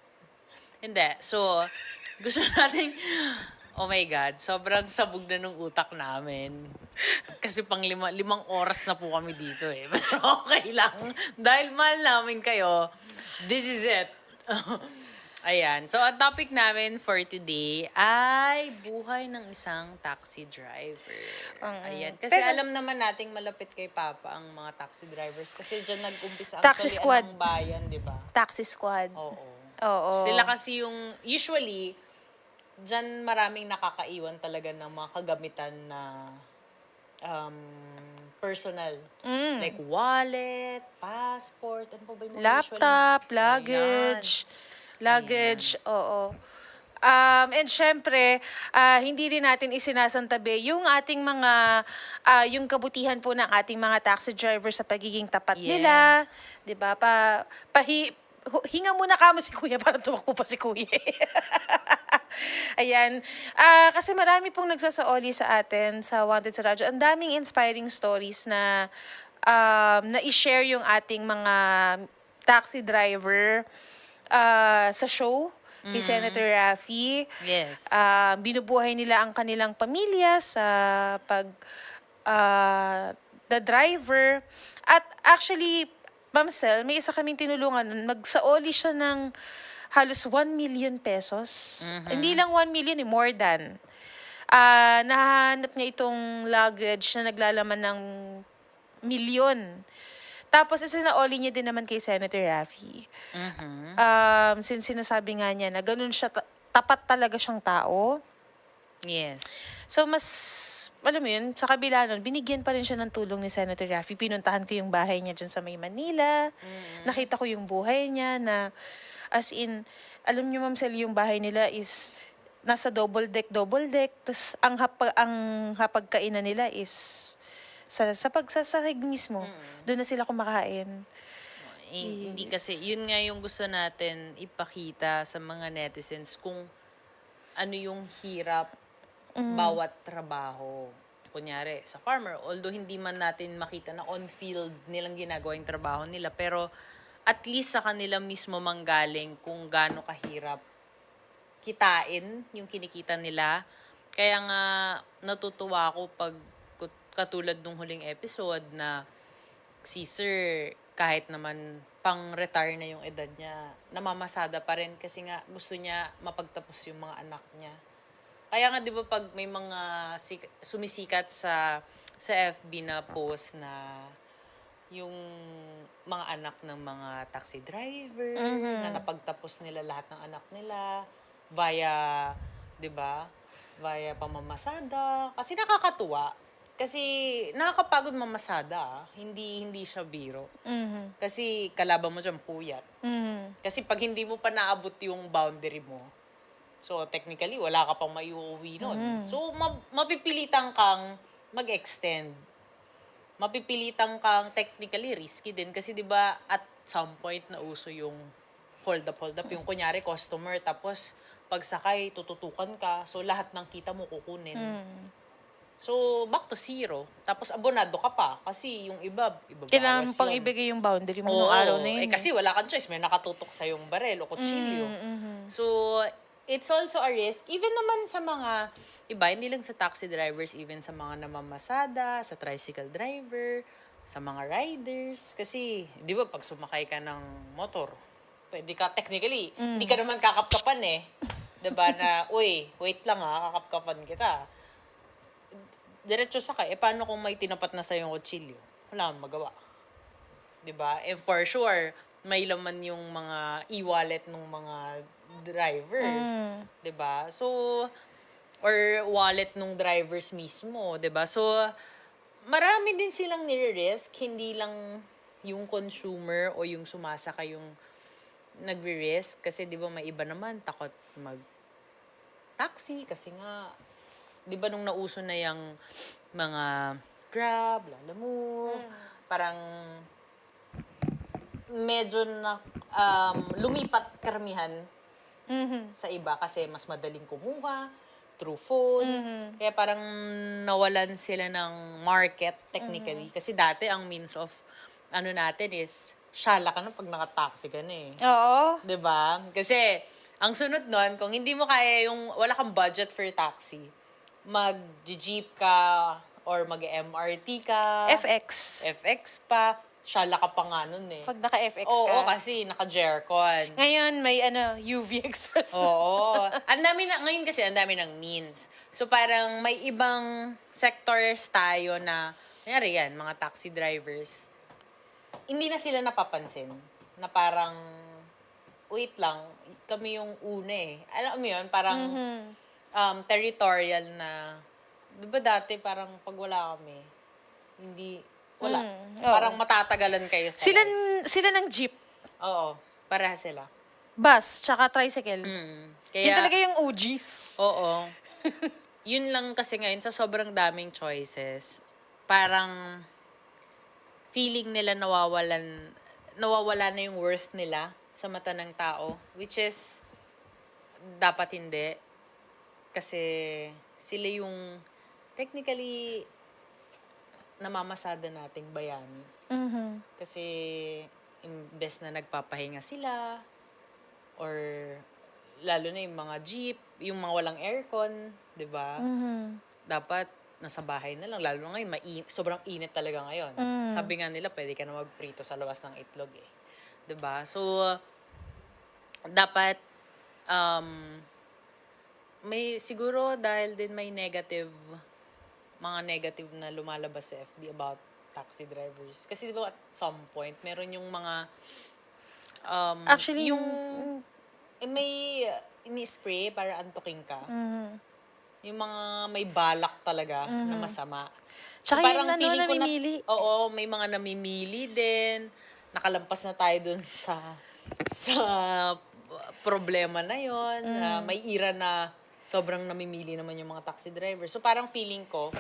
Hindi. So, gusto nating, oh my God, sobrang sabog na nung utak namin. Kasi pang lima, limang oras na po kami dito eh. Pero okay lang. Dahil mahal namin kayo, this is it. Ayan. So, ang topic namin for today ay buhay ng isang taxi driver. Ayan. Kasi Pero- alam naman nating malapit kay Papa ang mga taxi drivers. Kasi dyan nag-umpisa ang Taxi squad. ng bayan, di ba? Taxi squad. Oo. Oo. Sila kasi yung, usually, dyan maraming nakakaiwan talaga ng mga kagamitan na um, personal. Mm. Like wallet, passport, ano pa ba yung Laptop, usually? luggage, luggage, oo. Um, and syempre, ah, hindi rin natin isinasantabi yung ating mga, ah, yung kabutihan po ng ating mga taxi driver sa pagiging tapat Yes. nila. 'Di ba Pa, pahi, hinga muna kamo si kuya, parang tumakbo pa si kuya. Ayan. Ah, kasi marami pong nagsasaoli sa atin sa Wanted sa Radyo. Ang daming inspiring stories na um, na i-share yung ating mga taxi driver ah, sa show ni Mm. Senator Raffy. Yes. Ah, binubuhay nila ang kanilang pamilya sa pag ah, the driver. At actually, Ma'am Sel, may isa kaming tinulungan. Magsaoli siya ng halos 1 million pesos. Mhm. Hindi lang 1 million, eh, more than. Ah, nahanap niya itong luggage na naglalaman ng milyon. Tapos, isinaoli niya din naman kay Senator Raffy. Mhm. Um, since sinasabi nga niya na ganun siya, ta- tapat talaga siyang tao. Yes. So, mas, alam mo yun, sa kabila nun, binigyan pa rin siya ng tulong ni Senator Raffy. Pinuntahan ko yung bahay niya dyan sa may Manila. Nakita ko yung buhay niya na, as in, alam niyo, Ma'am Sel, yung bahay nila is nasa double deck, double deck. Tapos, ang, hapag, ang hapagkainan nila is sa, sa pagsasahig mismo. Doon na sila kumakain. Eh, Hindi kasi, yun nga yung gusto natin ipakita sa mga netizens kung ano yung hirap Mm. bawat trabaho. Kunyari, sa farmer, although hindi man natin makita na on-field nilang ginagawa yung trabaho nila, pero at least sa kanila mismo manggaling kung gaano kahirap kitain yung kinikita nila. Kaya nga natutuwa ako pag katulad nung huling episode na si Sir kahit naman pang-retire na yung edad niya, namamasada pa rin kasi nga gusto niya mapagtapos yung mga anak niya. Kaya nga 'di ba pag may mga sik- sumisikat sa sa FB na post na yung mga anak ng mga taxi driver Mhm. na napagtapos nila lahat ng anak nila via, 'di ba? Via pamamasada kasi nakakatuwa. Kasi nakakapagod mamasada, ah. hindi hindi siya biro. Mhm. Kasi kalaban mo dyan puyat. Mhm. Kasi pag hindi mo pa naabot yung boundary mo, so technically wala ka pang maiuwi nun. Mm. So ma- mapipilitan kang mag-extend. Mapipilitan kang technically risky din kasi 'di ba at some point na uso yung hold up hold up yung kunyari customer tapos pagsakay tututukan ka so lahat ng kita mo kukunin. Mm. So back to zero. Tapos abonado ka pa kasi yung iba ibabawas Kailangan pang yun. ibigay yung boundary mo Oo, nung araw na Eh yun. kasi wala kang choice. May nakatutok sa yung barel o kutsilyo. Mm, mhm. So, it's also a risk. Even naman sa mga, iba, hindi lang sa taxi drivers, even sa mga namamasada, sa tricycle driver, sa mga riders. Kasi, di ba, pag sumakay ka ng motor, pwede ka, technically, Mm. hindi ka naman kakapkapan eh. Di ba na, uy, wait lang ha, kakapkapan kita. Diretso sakay, eh paano kung may tinapat na sa yung kutsilyo? Wala kang magawa. 'di ba? And for sure, may laman yung mga e-wallet ng mga drivers, Mm. 'di ba? So or wallet nung drivers mismo, 'di ba? So marami din silang nire-risk, hindi lang yung consumer o yung sumasakay yung nagre-risk kasi 'di ba may iba naman takot mag taxi kasi nga 'di ba nung nauso na yung mga Grab, Lalamove, parang medyo na um, lumipat karamihan sa iba kasi mas madaling kumuha through phone. Kaya parang nawalan sila ng market technically. Kasi dati ang means of ano natin is shala ka na pag naka-taxi ka na eh. Oo. 'Di ba? Kasi ang sunod nun, kung hindi mo kaya yung wala kang budget for taxi, mag-jeep ka or mag-MRT ka. FX. FX pa. Shala ka pa nga nun eh. Pag naka-FX Oo, ka. kasi naka-Jercon. Ngayon, may ano, UV Express. Oo. Ang dami na, ngayon kasi ang dami ng means. So parang may ibang sectors tayo na, nangyari yan, mga taxi drivers, hindi na sila napapansin. Na parang, wait lang, kami yung una eh. Alam mo yun, parang Mhm. Um, territorial na, di ba dati parang pag wala kami, hindi, wala. Mm, oo. Parang matatagalan kayo sa Sila, sila ng jeep, Oo, pareha sila. bus, tsaka tricycle. Kaya, Yun talaga yung OGs. Oo. Yun lang kasi ngayon sa sobrang daming choices, parang feeling nila nawawalan nawawala na yung worth nila sa mata ng tao, which is dapat hindi. Kasi sila yung technically namamasada nating bayani. Mhm. Kasi imbes na nagpapahinga sila or lalo na yung mga jeep, yung mga walang aircon, 'di ba? Mhm. Dapat nasa bahay na lang lalo na ngayon mai- sobrang init talaga ngayon. Mm. Sabi nga nila pwede ka na magprito sa labas ng itlog eh. 'Di ba? So dapat um may siguro dahil din may negative mga negative na lumalabas sa FB about taxi drivers. Kasi di ba at some point, meron yung mga um, Actually, yung eh, may ini-spray para antukin ka. Mhm. Yung mga may balak talaga na Mhm. masama. Tsaka yung ano, feeling ko namimili. Na, oo, may mga namimili din. Nakalampas na tayo dun sa sa problema na yon na Mm. may ira na sobrang namimili naman yung mga taxi drivers. So parang feeling ko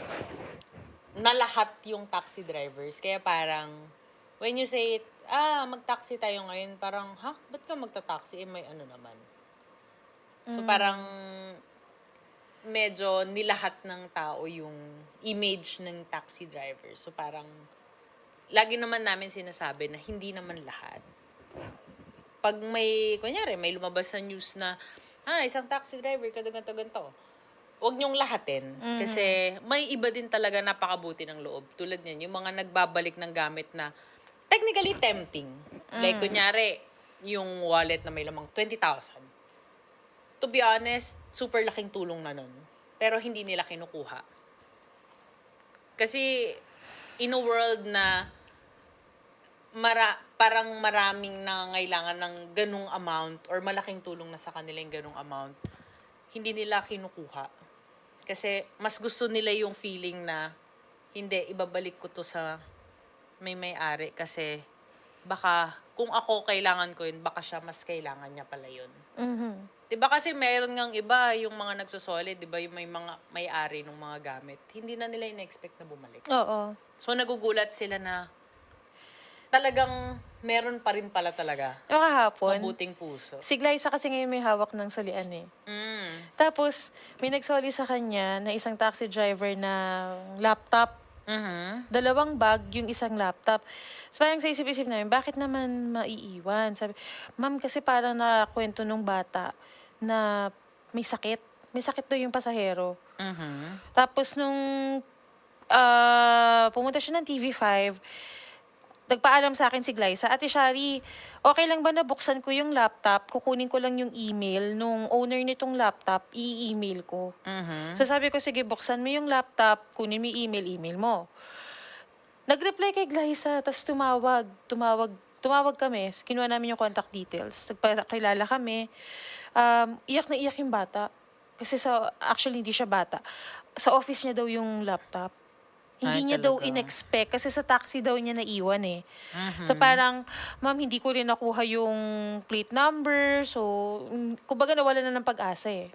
na lahat yung taxi drivers. Kaya parang when you say, ah, mag-taxi tayo ngayon, parang, ha? Ba't ka magta-taxi? Eh, may ano naman. So Mm. parang medyo nilahat ng tao yung image ng taxi driver. So parang lagi naman namin sinasabi na hindi naman lahat. Pag may, kunyari, may lumabas sa news na, ah, isang taxi driver, ganito, ganito, ganito. Huwag niyong lahatin. Mhm. Kasi may iba din talaga napakabuti ng loob. Tulad niyan, yung mga nagbabalik ng gamit na technically tempting. Like, Mm. kunyari, yung wallet na may lamang 20,000 to be honest, super laking tulong na nun. Pero hindi nila kinukuha. Kasi, in a world na mara, parang maraming nangangailangan ng ganung amount or malaking tulong na sa kanila yung ganung amount, hindi nila kinukuha. Kasi mas gusto nila yung feeling na hindi, ibabalik ko to sa may may-ari kasi baka kung ako kailangan ko yun, baka siya mas kailangan niya pala yun. Mhm. 'Di ba kasi meron ngang iba yung mga nagsosolid, 'di ba, yung may mga may-ari ng mga gamit. Hindi na nila in-expect na bumalik. Oo. So nagugulat sila na talagang meron pa rin pala talaga. Yung kahapon, Mabuting puso. si Glyza kasi ngayon may hawak ng solian eh. Mm. Tapos, may nagsoli sa kanya na isang taxi driver na laptop. Mhm. Dalawang bag, yung isang laptop. So parang sa isip-isip namin, bakit naman maiiwan? Sabi, ma'am, kasi parang nakakwento nung bata na may sakit. May sakit daw yung pasahero. Mhm. Tapos nung ah, pumunta siya ng TV5, nagpaalam sa akin si Glyza, Ate Shari, okay lang ba na buksan ko yung laptop, kukunin ko lang yung email nung owner nitong laptop, i-email ko. Mhm. So sabi ko, sige, buksan mo yung laptop, kunin mo yung email, email mo. Nag-reply kay Glyza, tapos tumawag, tumawag, tumawag kami, kinuha namin yung contact details, nagpakilala kami, um, iyak na iyak yung bata. Kasi sa, actually hindi siya bata. Sa office niya daw yung laptop. Hindi Ay, niya daw talaga. in-expect kasi sa taxi daw niya naiwan eh. Mhm. So parang, ma'am, hindi ko rin nakuha yung plate number. So, kumbaga nawala na ng pag-asa eh.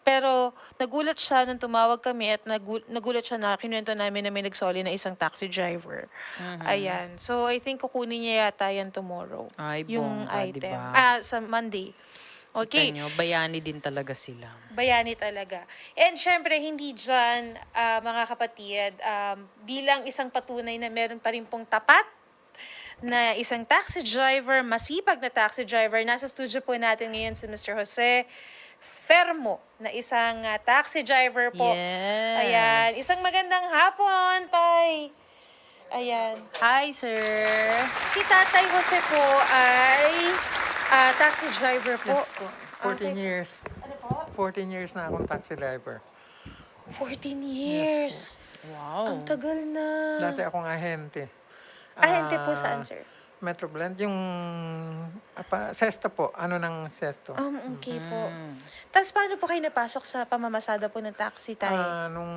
Pero nagulat siya nung tumawag kami at nagu- nagulat siya na kinuwento namin na may nagsoli na isang taxi driver. Mhm. Ayan. So I think kukunin niya yata yan tomorrow. Ay, yung bongga, item. diba? Ah, sa Monday. Okay. Kita nyo, bayani din talaga sila. Bayani talaga. And syempre, hindi dyan, ah, mga kapatid, um, bilang isang patunay na meron pa rin pong tapat na isang taxi driver, masipag na taxi driver. Nasa studio po natin ngayon si Mr. Jose Fermo, na isang ah, taxi driver po. Yes. Ayan. Isang magandang hapon, Tay. Ayan. Hi, sir. Si Tatay Jose po ay ah, taxi driver po. Yes po. 14 years. Ano po? 14 years na akong taxi driver. 14 years. wow. Ang tagal na. Dati akong ahente. Ahente po Ah, saan, sir? Metro Blend. Yung apa, sesto po. Ano ng sesto? Um, okay po. Tapos paano po kayo napasok sa pamamasada po ng taxi tayo? Ah, nung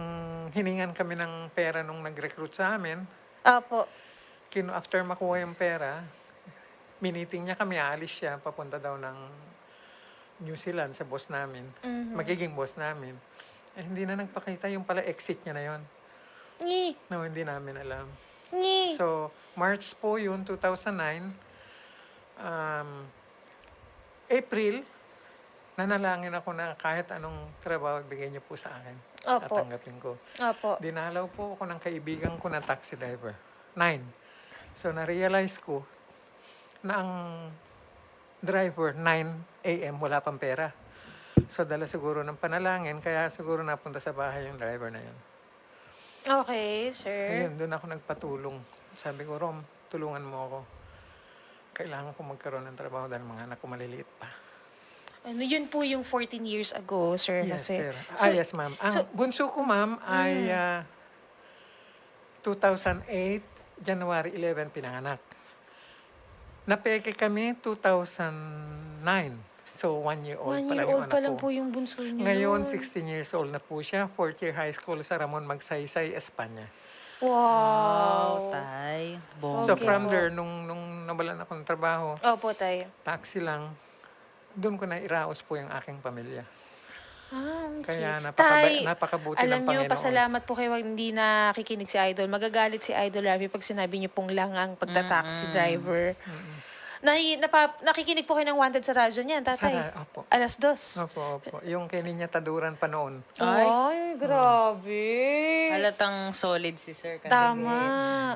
hiningan kami ng pera nung nag-recruit sa amin, Opo. kinu after makuha yung pera, miniting niya kami, aalis siya, papunta daw ng New Zealand sa boss namin. Mhm. Magiging boss namin. Eh, hindi na nagpakita yung pala exit niya na yon. Ngi. No, hindi namin alam. Ngi. So, March po yun, 2009. Um, April, nanalangin ako na kahit anong trabaho bigay niyo po sa akin. Opo. Tatanggapin ko. Opo. Dinalaw po ako ng kaibigan ko na taxi driver. Nine. So, na-realize ko na ang driver, 9 a.m., wala pang pera. So, dala siguro ng panalangin, kaya siguro napunta sa bahay yung driver na yun. Okay, sir. Ayun, doon ako nagpatulong. Sabi ko, Rom, tulungan mo ako. Kailangan ko magkaroon ng trabaho dahil mga anak ko maliliit pa. Ano, yun po yung 14 years ago, sir. Yes, kasi, sir. So, ah, yes, ma'am. Ang so- bunso ko, ma'am, ay Mm. ah, 2008, January 11, pinanganak. Napeke kami 2009. So, one year old one pa year lang yung old anak pa lang ko. po yung bunso niyo. Ngayon, 16 years old na po siya. Fourth year high school sa Ramon Magsaysay, Espanya. Wow. tay. So Okay from po. there, nung, nung nawalan ako ng trabaho, Opo, tayo. taxi lang, doon ko na iraos po yung aking pamilya. Ah, okay. Kaya napakaba- Tay, napakabuti alam ng Panginoon. pasalamat po kayo hindi nakikinig si Idol. Magagalit si Idol Ravi pag sinabi niyo pong lang ang pagta-taxi driver. Nahi, napa, nakikinig po kayo ng Wanted sa radyo niyan, tatay. Sa- opo. Alas dos. Opo, opo. Yung kay Ninya Taduran pa noon. Ay, grabe. Halatang solid si sir kasi Tama.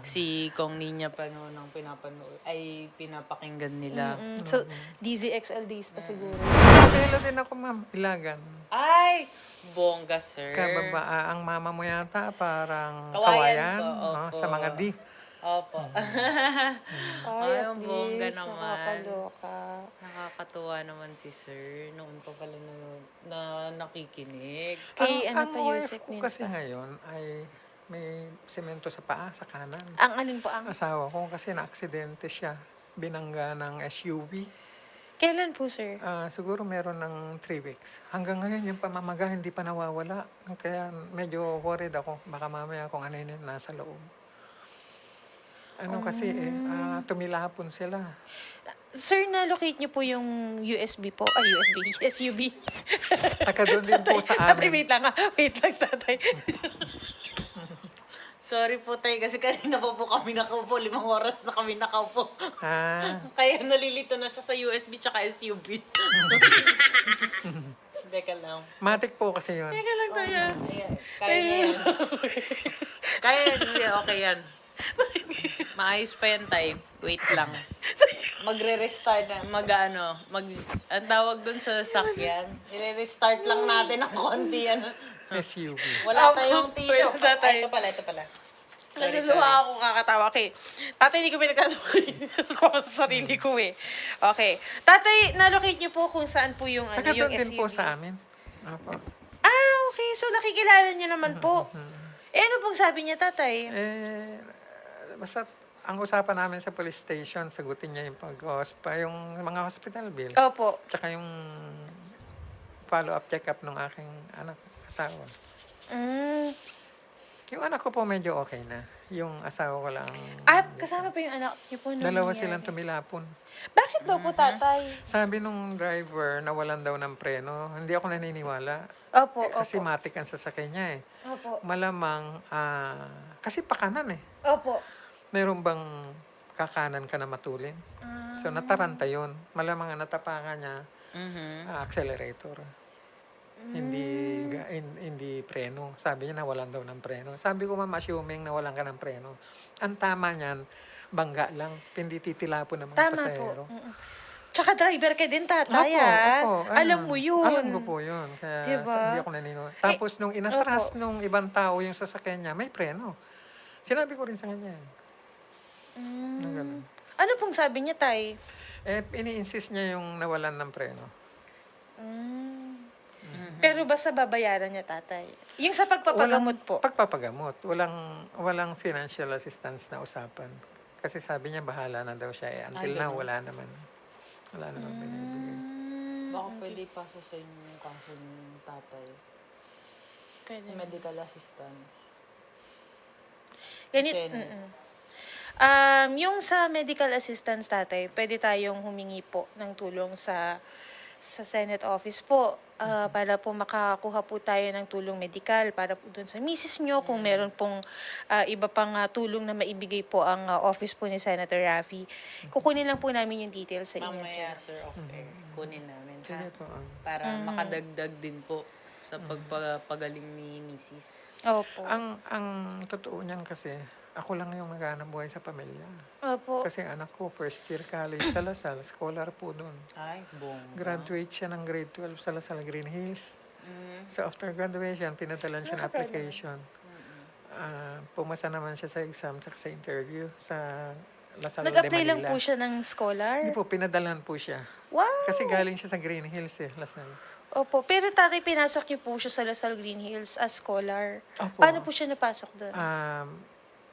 si Kong Ninya pa noon ang pinapanood ay pinapakinggan nila. Mm, So, DZXL days pa siguro. Kabila din ako, ma'am. Ilagan. Ay, bongga sir. Kababa, ah, ang mama mo yata parang Kawayan kawayan, po, no? opo. sa mga D. Opo. Ay, Ay, at ang bongga least, naman. nakakaloka. Nakakatuwa naman si sir. Noon pa pala na, na nakikinig. Kay ang, ano ang pa, wife Yusek ko kasi pa. ngayon ay may semento sa paa, sa kanan. Ang alin po ang... Asawa ko kasi na-aksidente siya. Binangga ng SUV. Kailan po, sir? Ah, siguro meron ng 3 weeks. Hanggang ngayon, yung pamamaga hindi pa nawawala. Kaya medyo worried ako. Baka mamaya kung ano yun nasa loob. Ano kasi eh, ah, tumilapon sila. Sir, na-locate niyo po yung USB po. Ay, USB. SUV. Taka doon din po sa Tatay, amin. wait lang ha. Wait lang, tatay. Sorry po, tay. Kasi kanina pa po kami nakaupo. Limang oras na kami nakaupo. Ah, Kaya nalilito na siya sa USB tsaka SUV. Teka lang. matik po kasi yun. Teka lang, tayo. Kaya niya yan. Kaya yan, hindi, okay yan. Maayos pa yan, tay. Wait lang. Magre-restart na. Mag, ano, mag, ang tawag dun sa sakyan. I-restart lang natin ng konti, ano. SUV. Wala tayong tissue. Wait, tatay. Ay, ito pala, ito pala. Sorry, sorry. ako kakatawa. Okay. Tatay, hindi ko pinagkatawa sa sarili ko eh. Okay. Tatay, nalocate niyo po kung saan po yung, ano, Taka yung doon din SUV. po sa amin. Apo. Ah, okay. So, nakikilala niyo naman po. Eh, ano pong sabi niya, tatay? Eh, basta ang usapan namin sa police station, sagutin niya yung pag pa yung mga hospital bill. Opo. Tsaka yung follow-up check-up ng aking anak, asawa. Mm. Yung anak ko po medyo okay na. Yung asawa ko lang, Ah, kasama pa yung anak niyo po. nung dalawa nangyari. silang tumilapon. Bakit daw po, tatay? Sabi nung driver, nawalan daw ng preno. Hindi ako naniniwala. Opo, Kasi opo. matik ang sasakyan niya eh. Opo. Malamang, ah, kasi pakanan eh. Opo. Meron bang kakanan ka na matulin? So nataranta yun. Malamang ang natapakan niya, ah, accelerator. Hindi ga- hin- hindi preno. Sabi niya nawalan daw ng preno. Sabi ko, ma'am, assuming nawalan ka ng preno. Ang tama niyan, bangga lang. Hindi titilapon ng mga Tama po. pasahero. Mm-mm. Tsaka driver ka din, tatay, ah. opo, Alam ano, mo yun. Alam ko po yun. Kaya Diba? hindi ako naniniwala. Tapos nung inatras nung ibang tao yung sasakyan niya, may preno. Sinabi ko rin sa kanya. Na ganun. Ano pong sabi niya, tay? Eh, ini-insist niya yung nawalan ng preno. Mm. Pero basta babayaran niya, tatay. Yung sa pagpapagamot Walang po. Pagpapagamot. Walang, walang financial assistance na usapan. Kasi sabi niya, bahala na daw siya. Eh, until Ay, now, ganun. wala naman. Wala naman binibigay. Baka pwede ipasa sa inyo yung kaso ng tatay. Pwede. Medical assistance. Ganit, Senate. mm-mm. Um, yung sa medical assistance, tatay, pwede tayong humingi po ng tulong sa sa Senate office po ah, para po makakuha po tayo ng tulong medical para po doon sa misis nyo kung meron pong ah, iba pang ah, tulong na maibigay po ang ah, office po ni Senator Raffy. Kukunin lang po namin yung details sa inyo, Mamaya, sir. sir, off air. Kunin namin, ha? po. ah. Para makadagdag din po sa pagpagaling ni Mrs. Opo. Ang, ang totoo niyan kasi, ako lang yung naghanap buhay sa pamilya. Opo. Kasi anak ko, first year college sa Lasal, scholar po doon. Ay, bongga. Graduate siya ng grade 12 sa Lasal Green Hills. Mhm. So after graduation, pinadalan siya ng application. Ah, pumasa naman siya sa exam at sa interview sa Lasal de Nag-apply Manila. lang po siya ng scholar? Hindi po, pinadalan po siya. Wow! Kasi galing siya sa Green Hills eh, Lasal. Opo. Pero tatay, pinasok niyo po siya sa Lasal Green Hills as scholar. Opo. Paano po siya napasok doon? Um,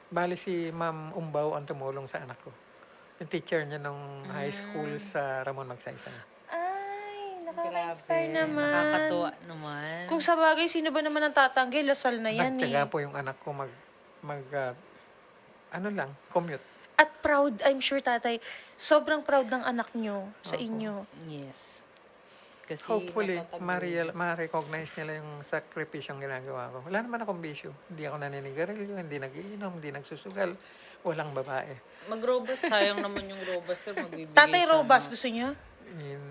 bali si Ma'am Umbaw ang tumulong sa anak ko. Yung teacher niya nung high school sa Ramon Magsaysay. Ay, nakaka-inspire naman. Nakakatuwa naman. Kung sa bagay, sino ba naman ang tatanggi? Lasal na yan Nagtyaga eh. po yung anak ko mag, mag ah, ano lang, commute. At proud, I'm sure tatay, sobrang proud ng anak niyo sa inyo. Yes. Kasi Hopefully, ma-real, ma-recognize nila yung sakripisyong ginagawa ko. Wala naman akong bisyo. Hindi ako naninigarilyo, hindi nagiinom, hindi nagsusugal. Walang babae. Mag-robust. Sayang naman yung robust, sir. Magbibigay Tatay sa- Robas, gusto niyo? In,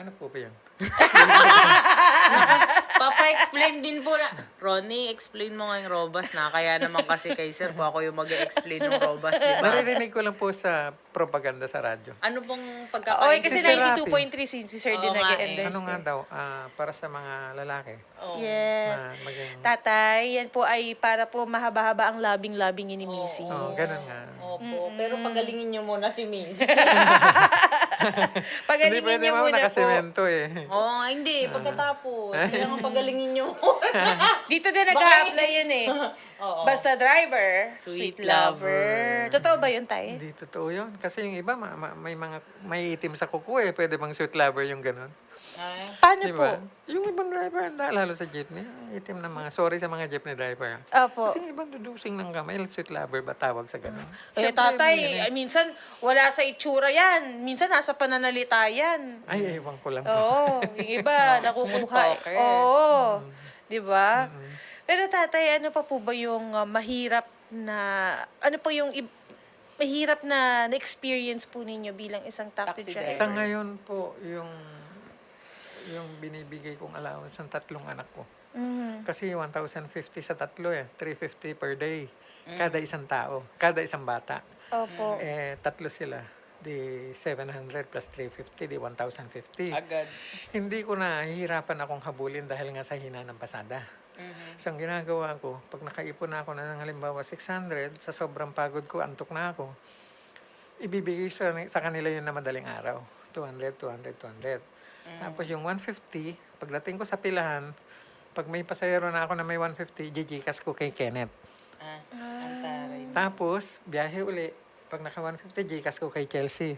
ano po ba yan? Papa-explain din po na. Ronnie, explain mo nga yung robust na. Kaya naman kasi kay sir, kung ako yung mag-explain ng robust, di ba? Naririnig ko lang po sa propaganda sa radyo. Ano pong Okay, pagkakain? kasi Si Sir 92.3 sin si Sir Oo din nga eh. nag-endorse. Ano nga daw, ah, para sa mga lalaki. Yes. Na maging, Tatay, yan po ay para po mahaba-haba ang labing-labing ni Missy. oh, ganun nga. Opo, pero pagalingin niyo muna si Miss. Pagalingin niyo muna po. nakasemento eh. Oo, oh, hindi. Pagkatapos, kailangan pagalingin niyo. Dito din nag-a-apply yan eh. Oo. Basta driver, Sweet sweet, lover. Totoo ba yun, Tay? Hindi totoo yun. Kasi yung iba, ma- ma- may mga may itim sa kuko eh. Pwede bang sweet lover yung ganun? Paano Di po? ba? Yung ibang driver, handa, lalo sa jeepney. Itim na mga, sorry sa mga jeepney driver. Opo. Kasi yung ibang dudusing ng kamay, sweet lover ba tawag sa ganun? Eh, Siyempre, tatay, eh, minsan wala sa itsura yan. Minsan nasa pananalita yan. Ay, ewan ko lang. po. Oo, yung iba, nakukuha. talker. Oo. Di ba? Pero tatay, ano pa po ba yung uh, mahirap na, ano po yung ib- mahirap na na-experience po ninyo bilang isang taxi, Taxi driver? Sa ngayon po, yung yung binibigay kong allowance ng tatlong anak ko. Mhm. Kasi 1,050 sa tatlo eh. 350 per day. Kada isang tao. Kada isang bata. Opo. Eh, tatlo sila. Di 700 plus 350, di 1,050. Agad. Hindi ko na hihirapan akong habulin dahil nga sa hina ng pasada. Mhm. So, ang ginagawa ko, pag nakaipon na ako na ng halimbawa 600, sa sobrang pagod ko, antok na ako, ibibigay sa, sa kanila yun na madaling araw. 200, 200, 200. Tapos yung 150, pagdating ko sa pilahan, pag may pasahero na ako na may 150, gigikas ko kay Kenneth. Ah, ang taray. Tapos, biyahe uli. Pag naka 150, gikas ko kay Chelsea.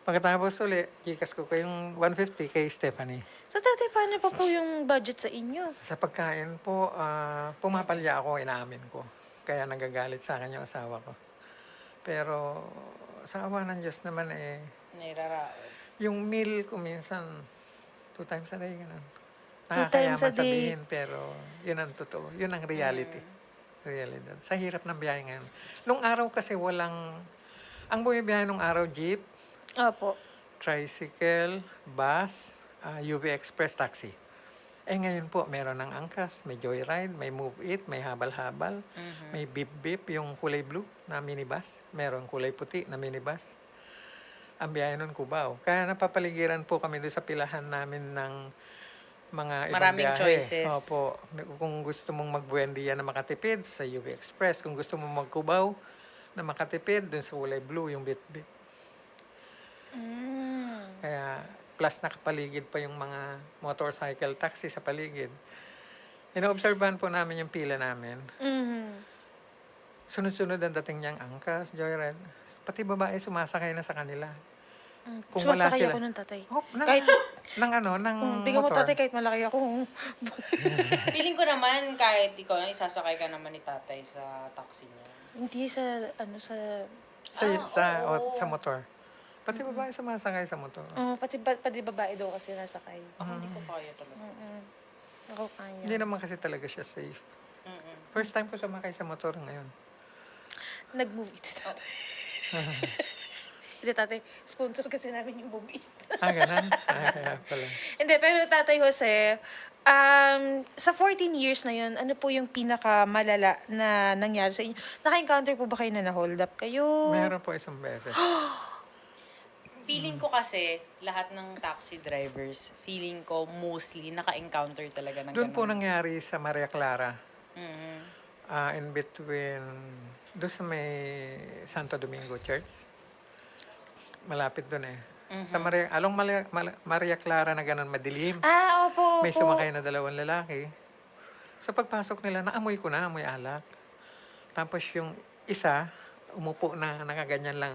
Pagkatapos uli, gikas ko kay yung 150 kay Stephanie. So, tatay, paano pa po yung budget sa inyo? Sa pagkain po, ah, pumapalya ako, inaamin ko. Kaya nagagalit sa akin yung asawa ko. Pero sa awa ng Diyos naman eh, Nairaraos. Yung meal ko minsan, two times a day, ganun. Two times a day. sabihin, pero yun ang totoo. Yun ang reality. Realidad. Sa hirap ng biyahe ngayon. Nung araw kasi walang, ang bumibiyahe nung araw, jeep, Opo. tricycle, bus, ah, UV Express taxi. Eh ngayon po, meron ng angkas, may joyride, may move it, may habal-habal, may beep beep yung kulay blue na minibus, meron kulay puti na minibus. Ang biyahe nun Cubao. Kaya napapaligiran po kami doon sa pilahan namin ng mga ibang Maraming biyahe. choices. Opo. Kung gusto mong magbuendia na makatipid, sa UV Express. Kung gusto mong mag-Cubao na makatipid, dun sa kulay blue, yung bit bit. Kaya plus nakapaligid pa yung mga motorcycle taxi sa paligid. Inoobserbahan po namin yung pila namin. Mhm. Sunod-sunod ang dating niyang angkas, joyride. Pati babae sumasakay na sa kanila. Kung Kung wala Sumasakay sila. ako ng tatay. Oh, nang, kahit, nang ano, ng kung di ka mo motor. tatay, kahit malaki ako. Feeling ko naman kahit ikaw isasakay ka naman ni tatay sa taxi niya. Hindi sa, ano, sa... Sa, Ah, sa, oo. o- sa motor. Pati babae sumasakay sa motor. Oh, pati, ba- pati babae daw kasi nasakay. Ako hindi ko kaya talaga. Mm-mm. Ako kaya. Hindi naman kasi talaga siya safe. First time ko sumakay sa motor ngayon. Nag-move it si tatay. Hindi, tatay. Sponsor kasi namin yung it. ah, ganun? Ah, kaya pala. Hindi, pero Tatay Jose, um, sa 14 years na yun, ano po yung pinakamalala na nangyari sa inyo? Naka-encounter po ba kayo na na-hold up kayo? Meron po isang beses. Feeling ko kasi, lahat ng taxi drivers, feeling ko mostly naka-encounter talaga ng Doon po nangyari sa Maria Clara. Mhm. ah, in between, doon sa may Santo Domingo Church. Malapit doon eh. Sa Maria, along Maria, Maria Clara na ganun madilim. Ah, opo, May opo. sumakay na dalawang lalaki. Sa pagpasok nila, naamoy ko na, amoy alak. Tapos yung isa, umupo na, nakaganyan lang.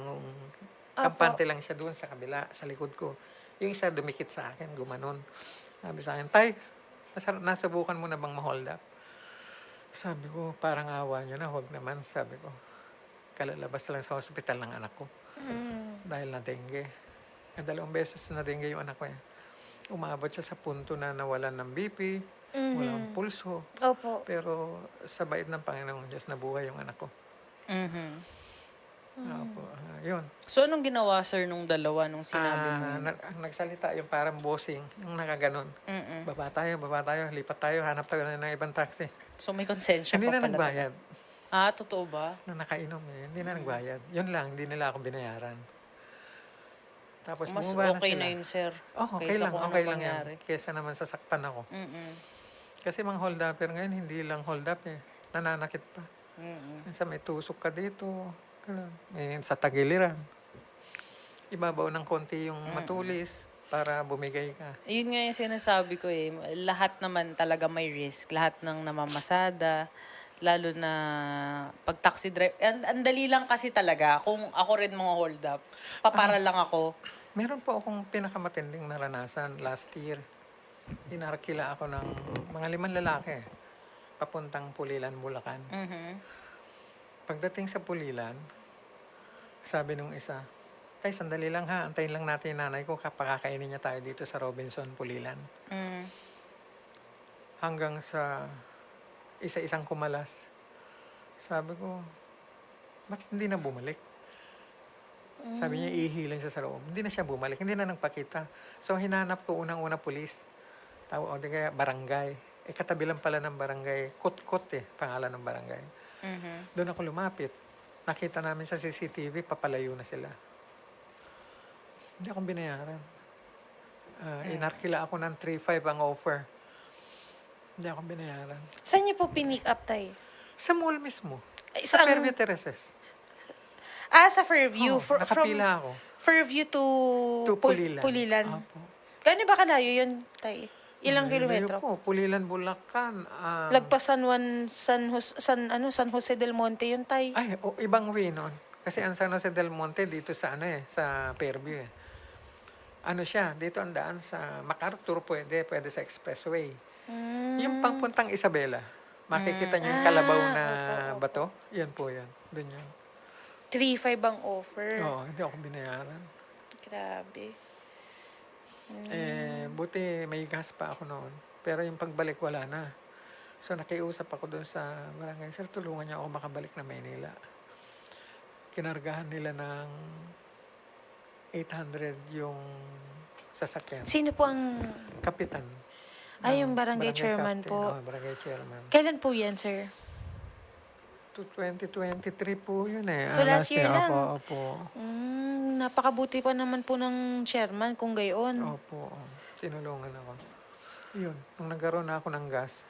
Kampante lang siya doon sa kabila, sa likod ko. Yung isa dumikit sa akin, gumanon. Sabi sa akin, Tay, nasa- nasubukan mo na bang ma-hold up? Sabi ko, parang awa nyo na, huwag naman. Sabi ko, kalalabas lang sa hospital ng anak ko. Mm. Dahil na dengue. Eh, dalawang beses na dengue yung anak ko eh. Umabot siya sa punto na nawalan ng BP, Mhm. walang pulso. Opo. Pero sa bait ng Panginoong Diyos, nabuhay yung anak ko. Mhm. Opo, ah, yun. So, anong ginawa, sir, nung dalawa, nung sinabi mo? Ah, na- ang nagsalita yung parang bossing, yung nakaganon. Mm-mm. Baba tayo, baba tayo, lipat tayo, hanap tayo ng ibang taxi. So, may konsensya Hindi pa na pala. nagbayad. Ah, totoo ba? Na nakainom eh, hindi na nagbayad. Yun lang, hindi nila ako binayaran. Tapos Mas bumaba okay sila. na yun, sir. Oh, okay Kaysa lang, kung okay lang yan. pangyari. Kesa naman sasaktan ako. Mm-mm. Kasi mga hold upper ngayon, hindi lang hold up eh. Nananakit pa. Mm-mm. Minsan may tusok ka dito. Ganun. Eh, sa tagiliran. ibabaw ng konti yung matulis para bumigay ka. Yun nga yung sinasabi ko eh. Lahat naman talaga may risk. Lahat ng namamasada, lalo na pag taxi driver. Ang, ang dali lang kasi talaga kung ako rin mga hold up. Papara lang ako. Meron po akong pinakamatinding naranasan last year. Inarkila ako ng mga limang lalaki papuntang Pulilan, Bulacan. Mhm. Pagdating sa Pulilan, sabi nung isa, Tay, sandali lang ha, antayin lang natin yung nanay ko kapakakainin niya tayo dito sa Robinson, Pulilan. Mm. Hanggang sa isa-isang kumalas. Sabi ko, ba't hindi na bumalik? Sabi niya, ihiling siya sa loob. Hindi na siya bumalik, hindi na nagpakita. So, hinanap ko unang-una pulis. Tawa, o di kaya barangay. Eh, katabi lang pala ng barangay. Kot-kot eh, pangalan ng barangay. Mhm. Doon ako lumapit. Nakita namin sa CCTV, papalayo na sila. Hindi akong binayaran. Ah, Inarkila ako ng 3.5 ang offer. Hindi akong binayaran. Saan niyo po pinick up tayo? Sa mall mismo. Ay, Sa Fairview Terraces. Ah, sa Fairview. Oo, Fr- nakapila ako. Fairview to, To Pul- Pulilan. Pulilan. Gaano ba kalayo yun, tay? Ilang Malayo kilometro? po. Pulilan, Bulacan. ah, Lagpas San Juan, San Jose, San, ano, San Jose del Monte yun, tay. Ay, o, ibang way nun. Kasi ang San Jose del Monte dito sa ano eh, sa Fairview eh. Ano siya, dito ang daan sa MacArthur pwede, pwede sa expressway. Yung pangpuntang Isabela, makikita niyo yung kalabaw Ah, na bato, yan po yan. Doon yan. 3.5 ang offer. Oo, hindi ako binayaran. Grabe. Mm. Eh, buti may gas pa ako noon. Pero yung pagbalik wala na. So nakiusap ako doon sa barangay, sir, tulungan niyo ako makabalik na Maynila. Kinargahan nila ng 800 yung sasakyan. Sino po ang... Kapitan. Ay, ng yung barangay chairman captain. po. Oo, barangay chairman. Kailan po yan, sir? To 2023 po yun eh. So, Ah, last year lang? Opo, opo. Mm, napakabuti pa naman po ng chairman kung gayon. Opo. Tinulungan ako. Yun, nung nagkaroon na ako ng gas,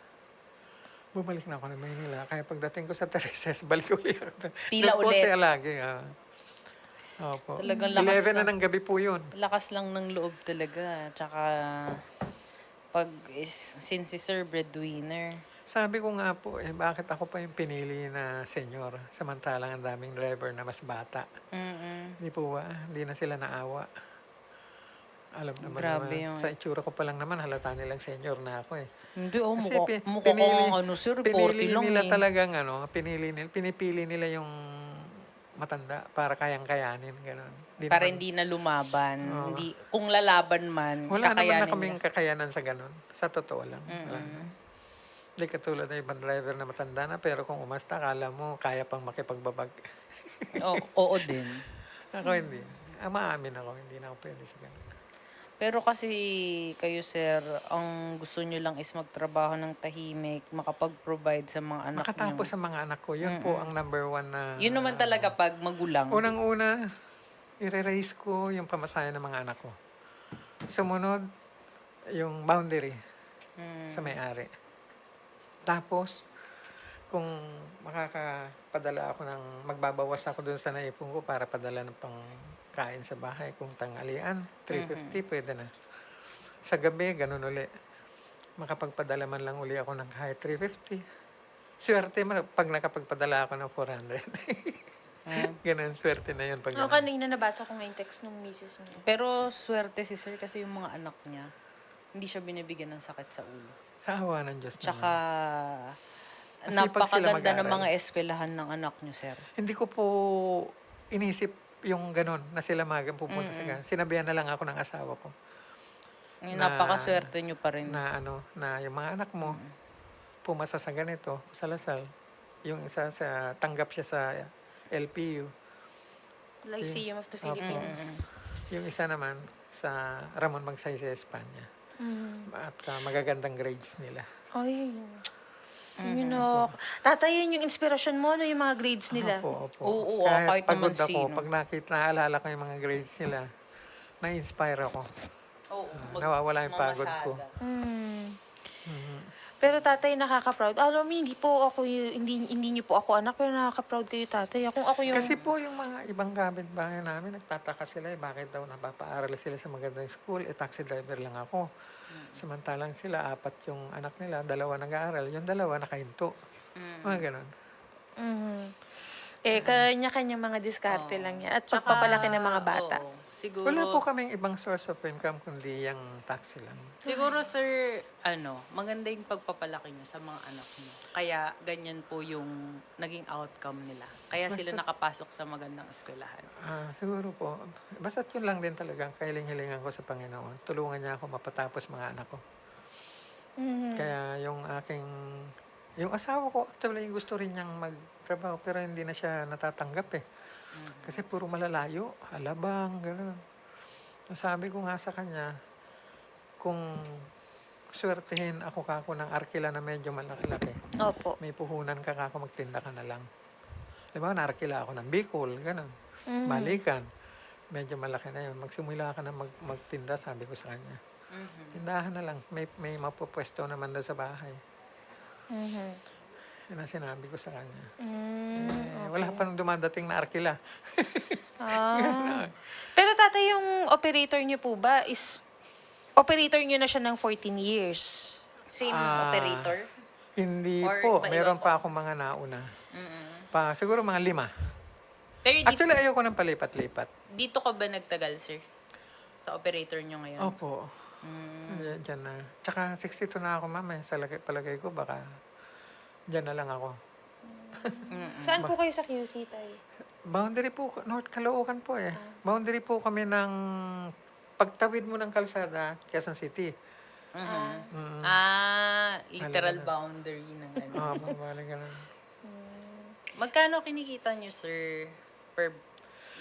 bumalik na ako ng Maynila. Kaya pagdating ko sa Tereses, balik uli ako. Pila Doon po ulit. siya lagi. Ah. Opo. Talagang lakas 11 na ng gabi po yun. Lakas lang ng loob talaga. Tsaka, pag is, since si Sir breadwinner, Sabi ko nga po, eh, bakit ako pa yung pinili na senyor, samantalang ang daming driver na mas bata. mm Hindi po ba? Hindi na sila naawa. Alam naman Grabe naman, yun. sa itsura ko pa lang naman, halata nilang senyor na ako eh. Hindi, oh, Kasi mukha, pi- mukha kang ano, sir, 40 pinili lang nila eh. talagang ano, pinili nila, pinipili nila yung matanda para kayang-kayanin, gano'n. Di para naman- hindi na lumaban. Oo. Hindi, kung lalaban man, Wala naman na kakayanin kaming nila. kakayanan sa gano'n. Sa totoo lang. Wala na. Hindi katulad ng ibang driver na matanda na, pero kung umasta, kala mo, kaya pang makipagbabag. Oo, oo din. ako hindi. Ah, maamin ako, hindi na ako pwede sa gano'n. Pero kasi kayo, sir, ang gusto nyo lang is magtrabaho ng tahimik, makapag-provide sa mga anak Makatapos nyo. sa mga anak ko, yun po ang number one na... Yun naman talaga pag magulang. Unang-una, ire-raise ko yung pamasahe ng mga anak ko. Sumunod, yung boundary Mm. sa may-ari. Tapos, kung makakapadala ako ng, magbabawas ako dun sa naipon ko para padala ng pangkain sa bahay. Kung tanghalian, 350, pwede na. Sa gabi, ganun uli. Makapagpadala man lang uli ako ng kahit 350. Swerte man pag nakapagpadala ako ng 400. Ganun, swerte na yun. Pag Oh, ganun. kanina nabasa ko nga yung text ng misis niya. Pero swerte si sir kasi yung mga anak niya, hindi siya binibigyan ng sakit sa ulo. Sa awa ng Diyos Tsaka, sila napakaganda ng mga eskwelahan ng anak niyo, sir. Hindi ko po inisip yung ganun na sila magang pupunta sa ganun. Sinabihan na lang ako ng asawa ko. Ngayon, Na- napakaswerte niyo pa rin. Na ano, na yung mga anak mo pumasa sa ganito, sa Lasal. Yung isa sa tanggap siya sa LPU. Lyceum of the Philippines. Yung isa naman sa Ramon Magsaysay, Espanya. Mm. At ah, magagandang grades nila. Ay, yun know. Tatay, yun yung inspirasyon mo, no, yung mga grades nila. Opo, opo. Oo, oo, kahit pagod naman ako, sino. pag nakita, naalala ko yung mga grades nila, na-inspire ako. Oo, Ah, nawawala yung pagod ko. Hmm. Mhm. Pero tatay, nakaka-proud. Alam mo, hindi po ako, y- hindi, hindi niyo po ako anak, pero nakaka-proud kayo tatay. Kung ako yung... Kasi po yung mga ibang kapitbahay namin, nagtataka sila eh, bakit daw napapaaral sila sa magandang school, eh taxi driver lang ako. Samantalang sila, apat yung anak nila, dalawa nag-aaral, yung dalawa nakahinto. Mga ganon. Mhm. Eh, kanya-kanyang mga diskarte lang yan. At pagpapalaki ng mga bata. Oo, siguro, Wala po kaming ibang source of income kundi yung taxi lang. Siguro, sir, ano, maganda yung pagpapalaki niyo sa mga anak niyo. Kaya, ganyan po yung naging outcome nila. Kaya sila Basta- nakapasok sa magandang eskwelahan. Ah, siguro po. Basta yun lang din talagang kailing-hilingan ko sa Panginoon. Tulungan niya ako mapatapos mga anak ko. Mhm. Kaya yung aking... Yung asawa ko, actually, gusto rin niyang magtrabaho pero hindi na siya natatanggap eh. Kasi puro malalayo, alabang, gano'n. Sabi ko nga sa kanya, kung swertehin ako kako ng arkila na medyo malaki-laki, Opo. may puhunan ka kako, magtinda ka na lang. Di ba, naarkila ako ng Bicol, gano'n. Mhm. Balikan. Medyo malaki na yun. Magsimula ka na mag, magtinda, sabi ko sa kanya. Tindahan na lang. May, may mapupwesto naman doon sa bahay. Mhm. Yan ang sinabi ko sa kanya. Mm, Eh, Wala pang dumadating na arkila. Ah. Pero tatay, yung operator niyo po ba is... Operator niyo na siya ng 14 years. Same Ah, operator? Hindi Or po. Meron po? pa ako mga nauna. Mm-mm. Pa, siguro mga lima. Pero di- Actually, ayoko ng palipat-lipat. Dito ka ba nagtagal, sir? Sa operator niyo ngayon? Opo. Diyan, diyan na. Tsaka 62 na ako, ma'am. Eh. Sa lagay, palagay ko, baka diyan na lang ako. Saan po kayo sa QC, tay? Boundary po, North Caloocan po eh. Boundary po kami ng pagtawid mo ng kalsada, Quezon City. Mhm. Mm. Ah, literal Talaga. boundary ng ano. Oo, oh, babalik ka lang. Magkano kinikita niyo, sir, per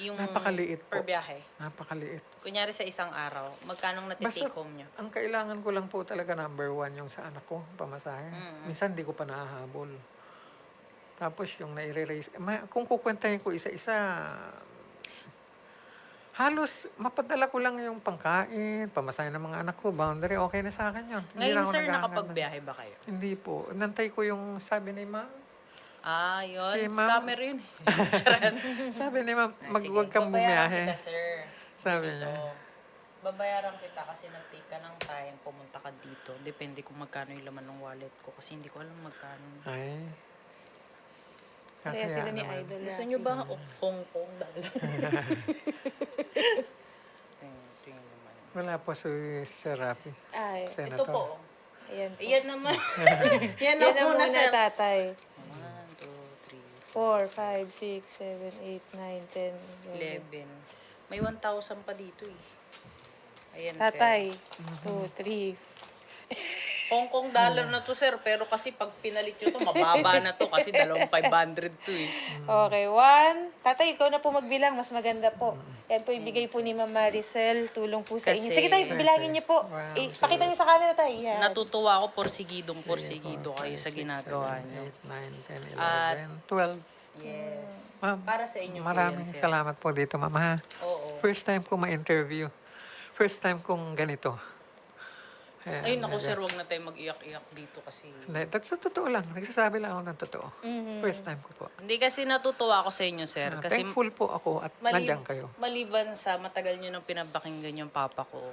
yung Napakaliit po. per biyahe? Napakaliit. Kunyari sa isang araw, magkano natitake home niyo? ang kailangan ko lang po talaga number one yung sa anak ko, pamasahe. Minsan di ko pa nahahabol. Tapos yung nai-raise, ma- kung kukwentahin ko isa-isa, halos mapadala ko lang yung pangkain, pamasahe ng mga anak ko, boundary, okay na sa akin yun. Hindi na Ngayon, sir, nakapagbiyahe ba kayo? Hindi po. Nantay ko yung sabi ni ma'am. Ah, yun. Si ma'am- Scammer yun. Charan. sabi ni ma'am, Ah, mag, sige, huwag kang babayaran bumiyahe. kita, sir. Sabi niya. Babayaran kita kasi nag-take ka ng time, pumunta ka dito. Depende kung magkano yung laman ng wallet ko kasi hindi ko alam magkano. Ay. Kaya sila ni naman. Idol. Gusto nyo ba oh, Hong Kong dollar? Tingnan- tingnan naman. Wala po si Sir Rafi. Ay, Senator. Ito po. Ayan po. Ayan naman. Yan Yan na ang muna, muna, sir. tatay. 1, 2, 4, 5, 6, 7, 8, 9, 10, 3, 11. May 1,000 pa dito eh. Ayan, Tatay. sir. 2, 3. Hong Kong dollar na to, sir. Pero kasi pag pinalit nyo to, mababa na to. Kasi dalawang 500 to eh. Okay, one. Tatay, ikaw na po magbilang. Mas maganda po. Yan po, ibigay po ni Ma'am Maricel. Tulong po sa inyo. Kasi- Sige tayo, bilangin niyo po. Eh, pakita niyo sa camera tayo. Yan. Natutuwa ako, porsigidong porsigido kayo sa ginagawa nyo. 8, 9, 10, 11, At- 12. Yes. Ma'am, Para sa inyo po Maraming yan, sir. salamat po dito, ma'am. ha? Oo. First time ko ma-interview. First time kong ganito. Ay, naku, medyo- sir, wag na tayo mag-iyak-iyak dito kasi... Hindi, that's sa totoo lang. Nagsasabi lang ako ng totoo. Mhm. First time ko po. Hindi kasi natutuwa ako sa inyo, sir. Ah, Kasi thankful po ako at Mali- nandiyan kayo. Maliban sa matagal nyo nang pinapakinggan yung papa ko,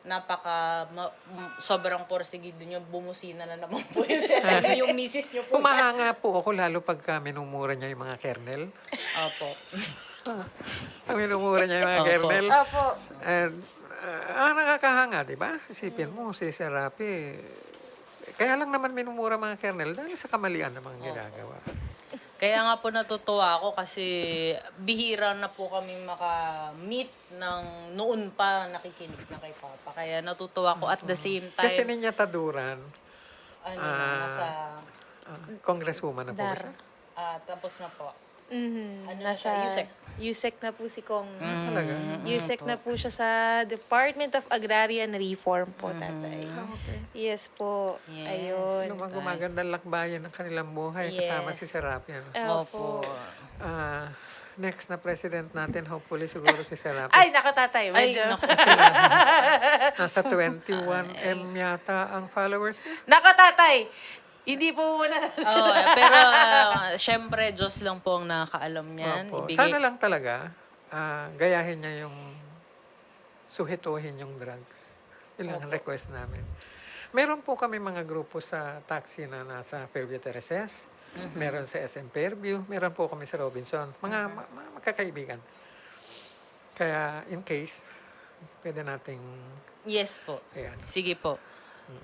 napaka ma- m- sobrang porsigido nyo, bumusina na naman po yung, yung misis nyo po. Humahanga po ako lalo pagka minumura niya yung mga kernel. Opo. Pag minumura niya yung mga Opo. kernel. Opo. And, uh, ang nakakahanga, di ba? Isipin mo, si Sir Rapi, kaya lang naman minumura mga kernel dahil sa kamalian ng mga ginagawa. Kaya nga po natutuwa ako kasi bihira na po kami maka-meet ng noon pa nakikinig na kay Papa. Kaya natutuwa ako at the same time. Kasi niya taduran, ano na, ah, nasa... ah, congresswoman na po siya? ah, tapos na po. Mhm. Ano na Nasa siya, Yusek? Yusek na po si Kong. Mm, Talaga? Yusek mm, na po siya sa Department of Agrarian Reform po, tatay. Ah, okay. Yes po. Ayun. Ano mga gumagandang lakbayan ng kanilang buhay kasama Yes. si Sir Rapi. Ano? Opo. Ah, next na president natin, hopefully siguro si Serapi. Ay, naku tatay. Medyo. Nasa 21M yata ang followers niya. Naku tatay. Hindi po muna. Oo, pero uh, syempre, Diyos lang po ang nakakaalam niyan. Opo. Ibigay- Sana lang talaga, ah, gayahin niya yung suhituhin yung drugs. Yun lang ang request namin. Meron po kami mga grupo sa taxi na nasa Fairview Terraces. Mhm. Meron sa SM Fairview. Meron po kami sa Robinson. Mga, ma- mga magkakaibigan. Kaya in case, pwede nating Yes po. Ayan. Sige po.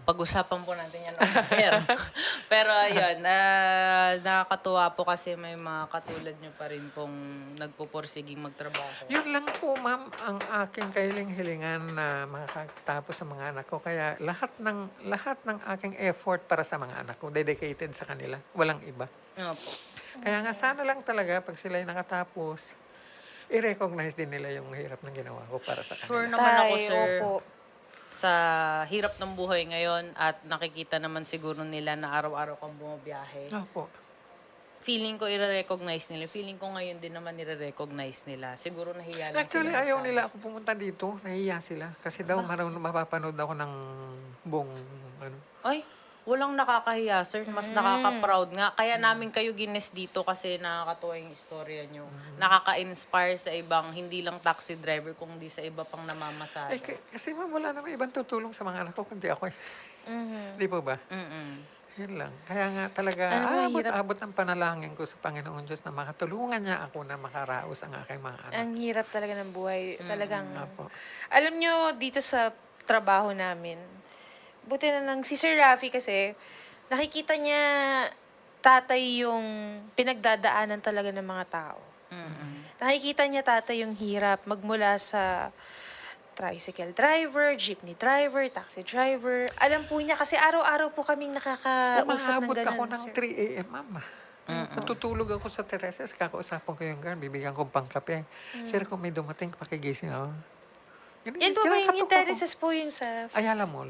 Pag-usapan po natin yan. air. Pero ayun, ah, nakakatuwa po kasi may mga katulad nyo pa rin pong nagpupursiging magtrabaho. Yun lang po, ma'am, ang aking kahiling-hilingan na makakatapos sa mga anak ko. Kaya lahat ng lahat ng aking effort para sa mga anak ko, dedicated sa kanila. Walang iba. Opo. Kaya nga sana lang talaga, pag sila nakatapos, i-recognize din nila yung hirap ng ginawa ko para sa kanila. Sure naman ako, Tay, sir. opo. Sa hirap ng buhay ngayon at nakikita naman siguro nila na araw-araw kang bumabiyahe. Opo. Feeling ko i-recognize nila. Feeling ko ngayon din naman i-recognize nila. Siguro nahiya lang Actually, sila. ayaw sa- nila ako pumunta dito. Nahiya sila. Kasi daw, marunong mapapanood ako ng buong, ano, Ay, walang nakakahiya, sir. Mas Mm. nakaka-proud nga. Kaya namin kayo gines dito kasi nakakatuwa yung istorya nyo. Nakaka-inspire sa ibang, hindi lang taxi driver, kundi sa iba pang namamasada. Ay, k- kasi ma'am, wala naman ibang tutulong sa mga anak ko, kundi ako. eh. Mhm. Di po ba? Mm-mm. Yun lang. Kaya nga talaga, Ano, abot, mahirap. abot ang panalangin ko sa Panginoon Diyos na makatulungan niya ako na makaraos ang aking mga anak. Ang hirap talaga ng buhay. Talagang, Apo. alam nyo, dito sa trabaho namin, buti na lang, si Sir Rafi kasi, nakikita niya tatay yung pinagdadaanan talaga ng mga tao. Nakikita niya tatay yung hirap magmula sa tricycle driver, jeepney driver, taxi driver. Alam po niya kasi araw-araw po kaming nakakausap ng ganun. ako ng sir. 3 a.m., mama. Natutulog ako sa Tereses, kakausapin ko yung girl, bibigyan kong pangkape. Mm. Sir, kung may dumating, pakigising ako. Ganun, Yan po ba yung intereses po yung sa Ayala Mall.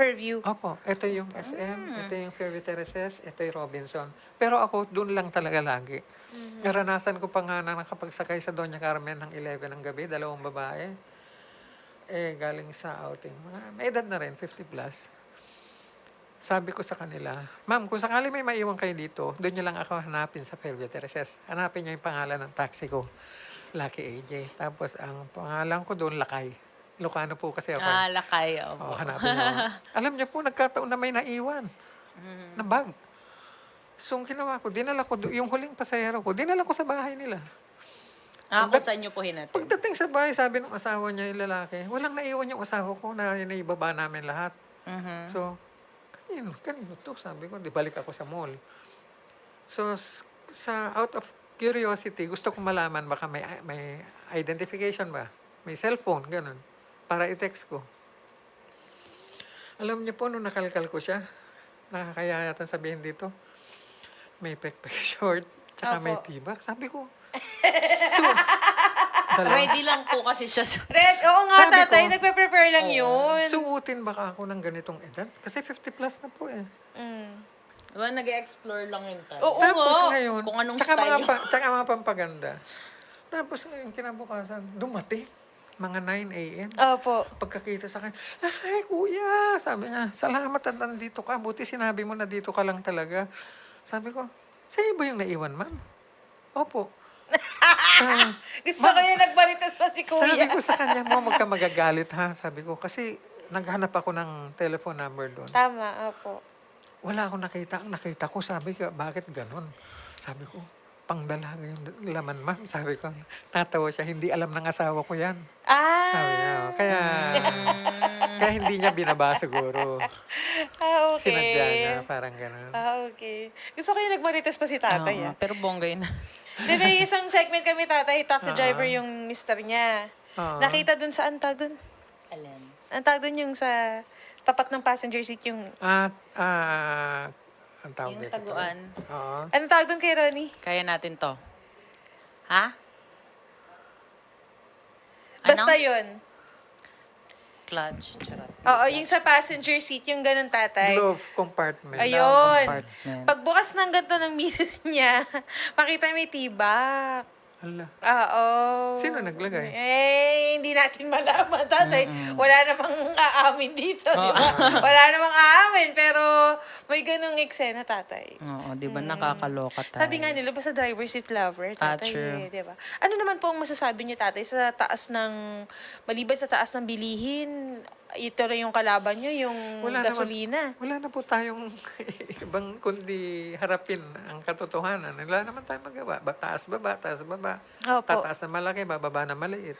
Fairview? Opo, ito yung SM, Mm. ito yung Fairview Terraces, ito yung Robinson. Pero ako, doon lang talaga lagi. Mhm. Naranasan ko pa nga na nakapagsakay sa Doña Carmen ng 11 ng gabi, dalawang babae. Eh, galing sa outing. Mga, may edad na rin, 50 plus. Sabi ko sa kanila, Ma'am, kung sakali may maiwan kayo dito, doon nyo lang ako hanapin sa Fairview Terraces. Hanapin nyo yung pangalan ng taxi ko. Lucky AJ. Tapos ang pangalan ko doon, Lakay. Ilocano po kasi ako. Ah, lakay. Opo. Oo, hanapin mo. Alam niyo po, nagkataon na may naiwan. Na bag. So, ang ginawa ko, dinala ko, yung huling pasahero ko, dinala ko sa bahay nila. Ah, kung saan nyo po hinatid? Pagdating sa bahay, sabi ng asawa niya yung lalaki, walang naiwan yung asawa ko na inaibaba namin lahat. Mhm. So, kanino, kanino to? Sabi ko, di balik ako sa mall. So, sa out of curiosity, gusto kong malaman, baka may, may identification ba? May cellphone, ganun. Para i-text ko. Alam niyo po, nung nakalkal ko siya, nakakaya yata sabihin dito, may pekpek short, tsaka may Opo. tibak. Sabi ko, Ready lang po kasi siya. Red, oo nga Sabi tatay, ko, nagpe-prepare lang yun. Suutin baka ako ng ganitong edad? Kasi 50 plus na po eh. Mm. Diba, nag-explore lang yun tayo. Oo Tapos nga. ngayon, Kung anong tsaka style. Mga pa, tsaka mga pampaganda. Tapos ngayon, kinabukasan, dumating. Mga 9 a.m. Opo. Pagkakita sa akin, ay kuya, sabi niya, salamat at nandito ka. Buti sinabi mo na dito ka lang talaga. Sabi ko, sa'yo ba yung naiwan, ma'am? Opo. Ah, Gusto ko yung nagbalitas pa si kuya. Sabi ko sa kanya, mo, magka magagalit ha. Sabi ko, kasi naghanap ako ng telephone number doon. Tama, opo. Wala akong nakita. Ang nakita ko, sabi ko, bakit ganon? Sabi ko, pangdalaga yung laman, ma'am. Sabi ko, natawa siya, hindi alam ng asawa ko yan. Ah! Sabi niya, oh, kaya, kaya hindi niya binaba siguro. Ah, okay. Sinadya niya, parang ganon. Ah, okay. Gusto ko yung nagmarites pa si tatay. Oo, ah. pero bongga yun. Di ba yung isang segment kami tatay, taxi Ah. driver yung mister niya. Ah. Nakita dun sa antag dun. Alin? Antag dun yung sa tapat ng passenger seat yung... At, ah, ang tawag Yung dito. taguan. Oo. Ano tawag dun kay Ronnie? Kaya natin to. Ha? Basta Ano? yun. Clutch. Charot. Oo, yung sa passenger seat, yung ganun tatay. Glove compartment. Ayun. compartment. Pagbukas ng ganito ng misis niya, makita may tibak. Hala. Ah, oh. Sino naglagay? Eh, hindi natin malaman, tatay. Wala namang aamin dito, di ba? Oo. Wala namang aamin, pero may ganung eksena, tatay. Oo, di ba nakakaloka tayo? Sabi nga nila, basta driver seat lover, Ah, tatay, true. eh, di ba? Ano naman po ang masasabi niyo, tatay, sa taas ng, maliban sa taas ng bilihin, ito na yung kalaban niyo, yung Wala gasolina. Naman, wala na po tayong ibang kundi harapin ang katotohanan. Wala naman tayong magawa. Ba, taas baba, taas baba. Opo. Tataas na malaki, bababa na maliit.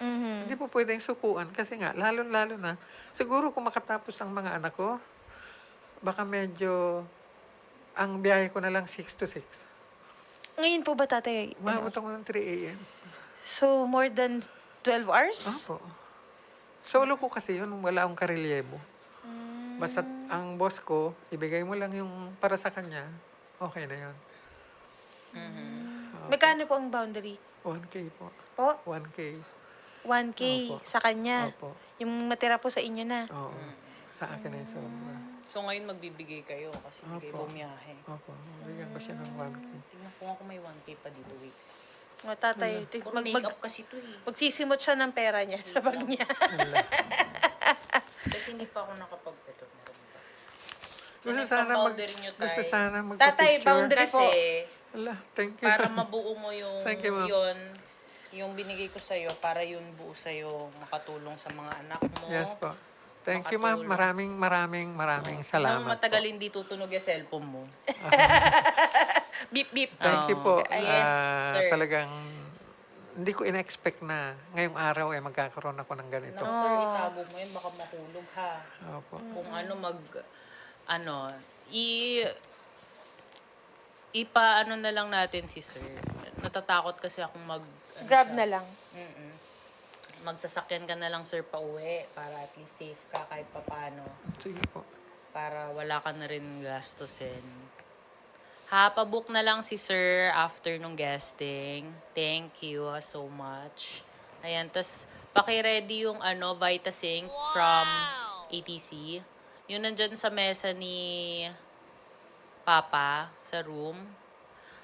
Mhm. Hindi po pwedeng sukuan kasi nga, lalo-lalo na, siguro kung makatapos ang mga anak ko, baka medyo, ang biyahe ko na lang 6 to 6. Ngayon po ba, tatay? Maabot ako ng 3 a.m. So, more than 12 hours? Opo. Solo ko kasi yun, wala akong karelyebo. Basta Mm. ang boss ko, ibigay mo lang yung para sa kanya, okay na yun. Magkano po ang boundary? 1K po. Po? 1K. 1K Opo. sa kanya. Opo. Yung matira po sa inyo na. Oo. Sa akin na yung sobra. So ngayon magbibigay kayo kasi Opo. bumiyahe. Opo. Bigyan ko siya ng 1K. Tingnan ko nga kung may 1K pa dito. Wait. O, tatay, Wala. tig- Puro mag, mag, makeup kasi to eh. magsisimot siya ng pera niya sa bag niya. Kasi hindi pa ako pa. Gusto sana mag, nyo, gusto sana mag Tatay, boundary Kasi, Wala, thank you. para mabuo mo yung Thank you, ma'am. yun, yung binigay ko sa'yo, para yun buo sa'yo, makatulong sa mga anak mo. Yes po. Thank you, ma'am. Makatulong. Maraming, maraming, maraming Nang salamat matagal hindi tutunog yung cellphone mo. beep, beep. Thank you po. Ah, yes, Ah, sir. Talagang hindi ko in-expect na ngayong araw ay magkakaroon ako ng ganito. Naku, sir, itago mo yun, baka makulog ha. Opo. Kung ano mag, ano, i, ipa ano na lang natin si sir. Natatakot kasi akong mag, ano Grab siya. na lang. Mm-mm. Magsasakyan ka na lang sir pa uwi para at least safe ka kahit papano. Sige po. Para wala ka na rin gastusin. Ha, pabook na lang si sir after nung guesting. Thank you ah, so much. Ayan, tas paki-ready yung ano, Vitasync from ATC. Yun nandyan sa mesa ni Papa sa room.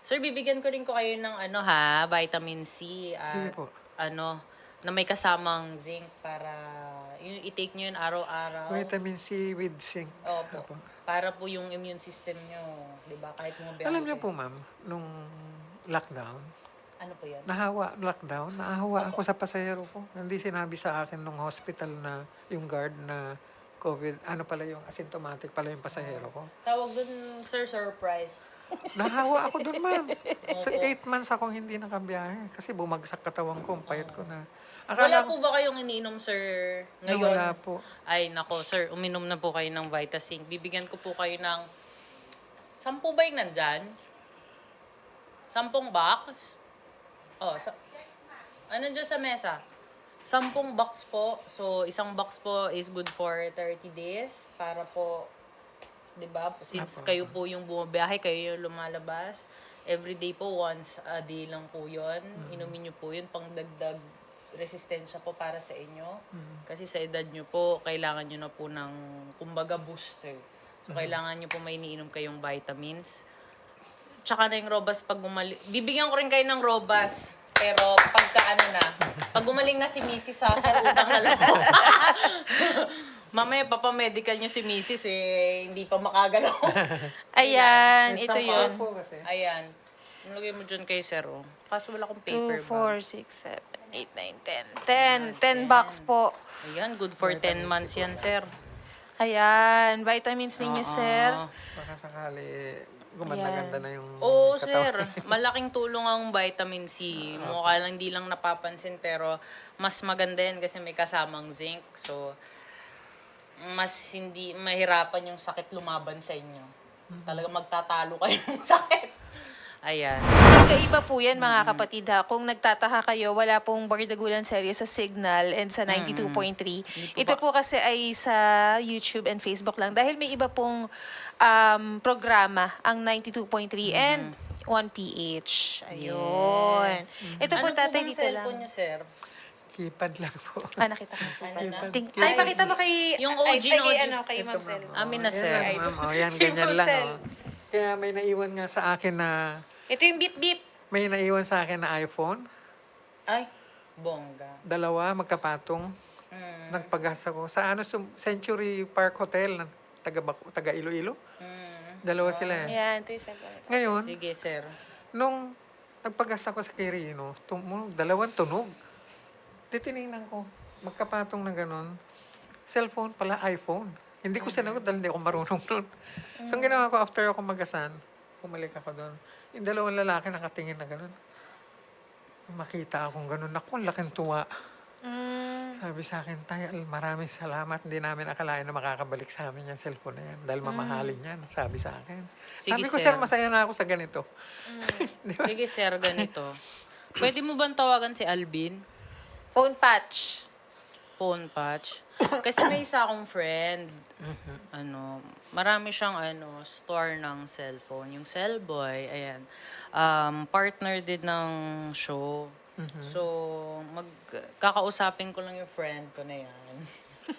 Sir, bibigyan ko rin ko kayo ng ano ha, vitamin C at Sige po. ano, na may kasamang zinc para yun, i-take nyo yun araw-araw. Vitamin C with zinc. Opo. Opo. Para po yung immune system nyo, di ba? Kahit mo Alam niyo po, ma'am, nung lockdown, Ano po yan? nahawa, lockdown, nahawa ako sa pasahero ko. Hindi sinabi sa akin nung hospital na yung guard na COVID, ano pala yung asymptomatic pala yung pasahero ko. Tawag dun, sir, surprise. Nahawa ako doon, ma'am. So, Opo. eight months akong hindi nakabiyahe kasi bumagsak katawan ko, ang payat ko na. Wala Akala po ba kayong iniinom, sir, ngayon? wala po. Ay, nako, sir, uminom na po kayo ng Vitasync. Bibigyan ko po kayo ng... Sampu ba yung nandyan? Sampung box? Oh, sa... Ano dyan sa mesa? Sampung box po. So, isang box po is good for 30 days para po, di ba? Since Apo. kayo po yung bumabiyahe, kayo yung lumalabas, every day po, once a day lang po yun. Inumin nyo po yun, pang dagdag resistensya po para sa inyo. Kasi sa edad nyo po, kailangan nyo na po ng, kumbaga, booster. So, Mhm. kailangan nyo po may iniinom kayong vitamins. Tsaka na yung robas pag gumaling. Bibigyan ko rin kayo ng robas. Pero pagka ano na, pag gumaling na si Mrs. sa utang na lang. Mamaya papamedical niyo si Mrs. eh, hindi pa makagalaw. Ayan, ito yun. po. Ayan. Nalagay mo dyan kay Sir, oh. Kaso wala akong 2, paper 4, 6, 7, 8, 9, 10. 10. 10 box po. Ayan, good for 10 months yan, Sir. Ayan, vitamins ninyo, Oo. sir. Baka sakali gumanda-ganda na yung Oo, katawan. sir. Malaking tulong ang vitamin C. Mukha lang hindi lang napapansin pero mas maganda yan kasi may kasamang zinc. So, mas hindi mahirapan yung sakit lumaban sa inyo. Talaga magtatalo kayo ng sakit. Ayan. Magkaiba po yan mga kapatid ha. Kung nagtataka kayo, wala pong Bardagulan serye sa Signal and sa 92.3. Ito po kasi ay sa YouTube and Facebook lang. Dahil may iba pong um, programa ang 92.3 and 1PH. Ayun. Ito po ano tatay dito lang. cellphone niyo, sir? Keypad lang po. Ah, nakita ko. Ano na? Ay, pakita mo kay... Yung ay, OG ay, na kay OG. ano, kay Ma'am Sel. Amin na, sir. Yan ma'am. Oh, yan, Kay ganyan Ma'am lang. Oh. Kaya may naiwan nga sa akin na Ito yung beep beep. May naiwan sa akin na iPhone. Ay, bongga. Dalawa, magkapatong. Mm. Nagpagas ako. Sa ano, Century Park Hotel, taga, taga Iloilo. Dalawa sila eh. Yan, ito yung. Ngayon, Sige, sir. nung nagpagas ako sa Kirino, tum- dalawang tunog. Titinignan ko, magkapatong na ganun. Cellphone pala, iPhone. Hindi ko sinagot dahil hindi ako marunong nun. So, ang ginawa ko after ako magasan, bumalik ako doon. Yung dalawang lalaki nakatingin na ganun. Makita akong ganun. Naku, ang laking tuwa. Sabi sa akin, Tay, al- maraming salamat. Hindi namin akalain na makakabalik sa amin yung cellphone na yan. Dahil mamahalin yan, sabi sa akin. Sige, sabi ko, sir. sir, masaya na ako sa ganito. Sige, sir, ganito. Pwede mo bang tawagan si Alvin? Phone patch. Phone patch. Kasi may isa akong friend. Ano, marami siyang ano, store ng cellphone. Yung Cellboy, ayan. Um, partner din ng show. So, mag kakausapin ko lang yung friend ko na yan.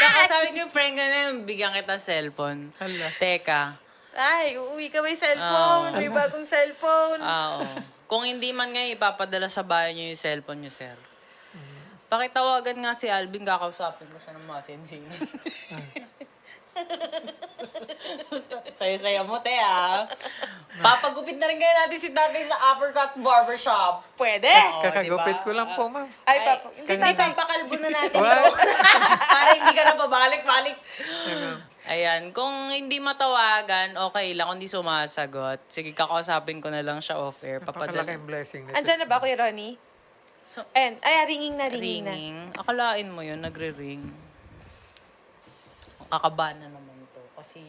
kakausapin ko yung friend ko na yun, bigyan kita cellphone. Teka. Ay, uuwi ka may cellphone. Oo. May bagong cellphone. Ah, Oo. Kung hindi man nga ipapadala sa bahay niyo yung cellphone niyo, sir. Pakitawagan nga si Alvin, kakausapin ko siya ng mga sensin. Saya-saya mo, te, ah. Papagupit na rin kayo natin si tatay sa Uppercut Barbershop. Pwede. Oo, Kakagupit diba? ko lang po, ma'am. Ay, papa. Hindi Hindi, tatay. pampakalbo na natin. Para hindi ka na pabalik-balik. Ayan, kung hindi matawagan, okay lang. Kung hindi sumasagot, sige, kakausapin ko na lang siya off-air. Papadala. Napakalaking blessing nito. Andyan na ba, Kuya Ronnie? So, And, ay, ringing na, ringing, na. ringing. Akalain mo yun, nagre-ring. Kakabahan na naman to. Kasi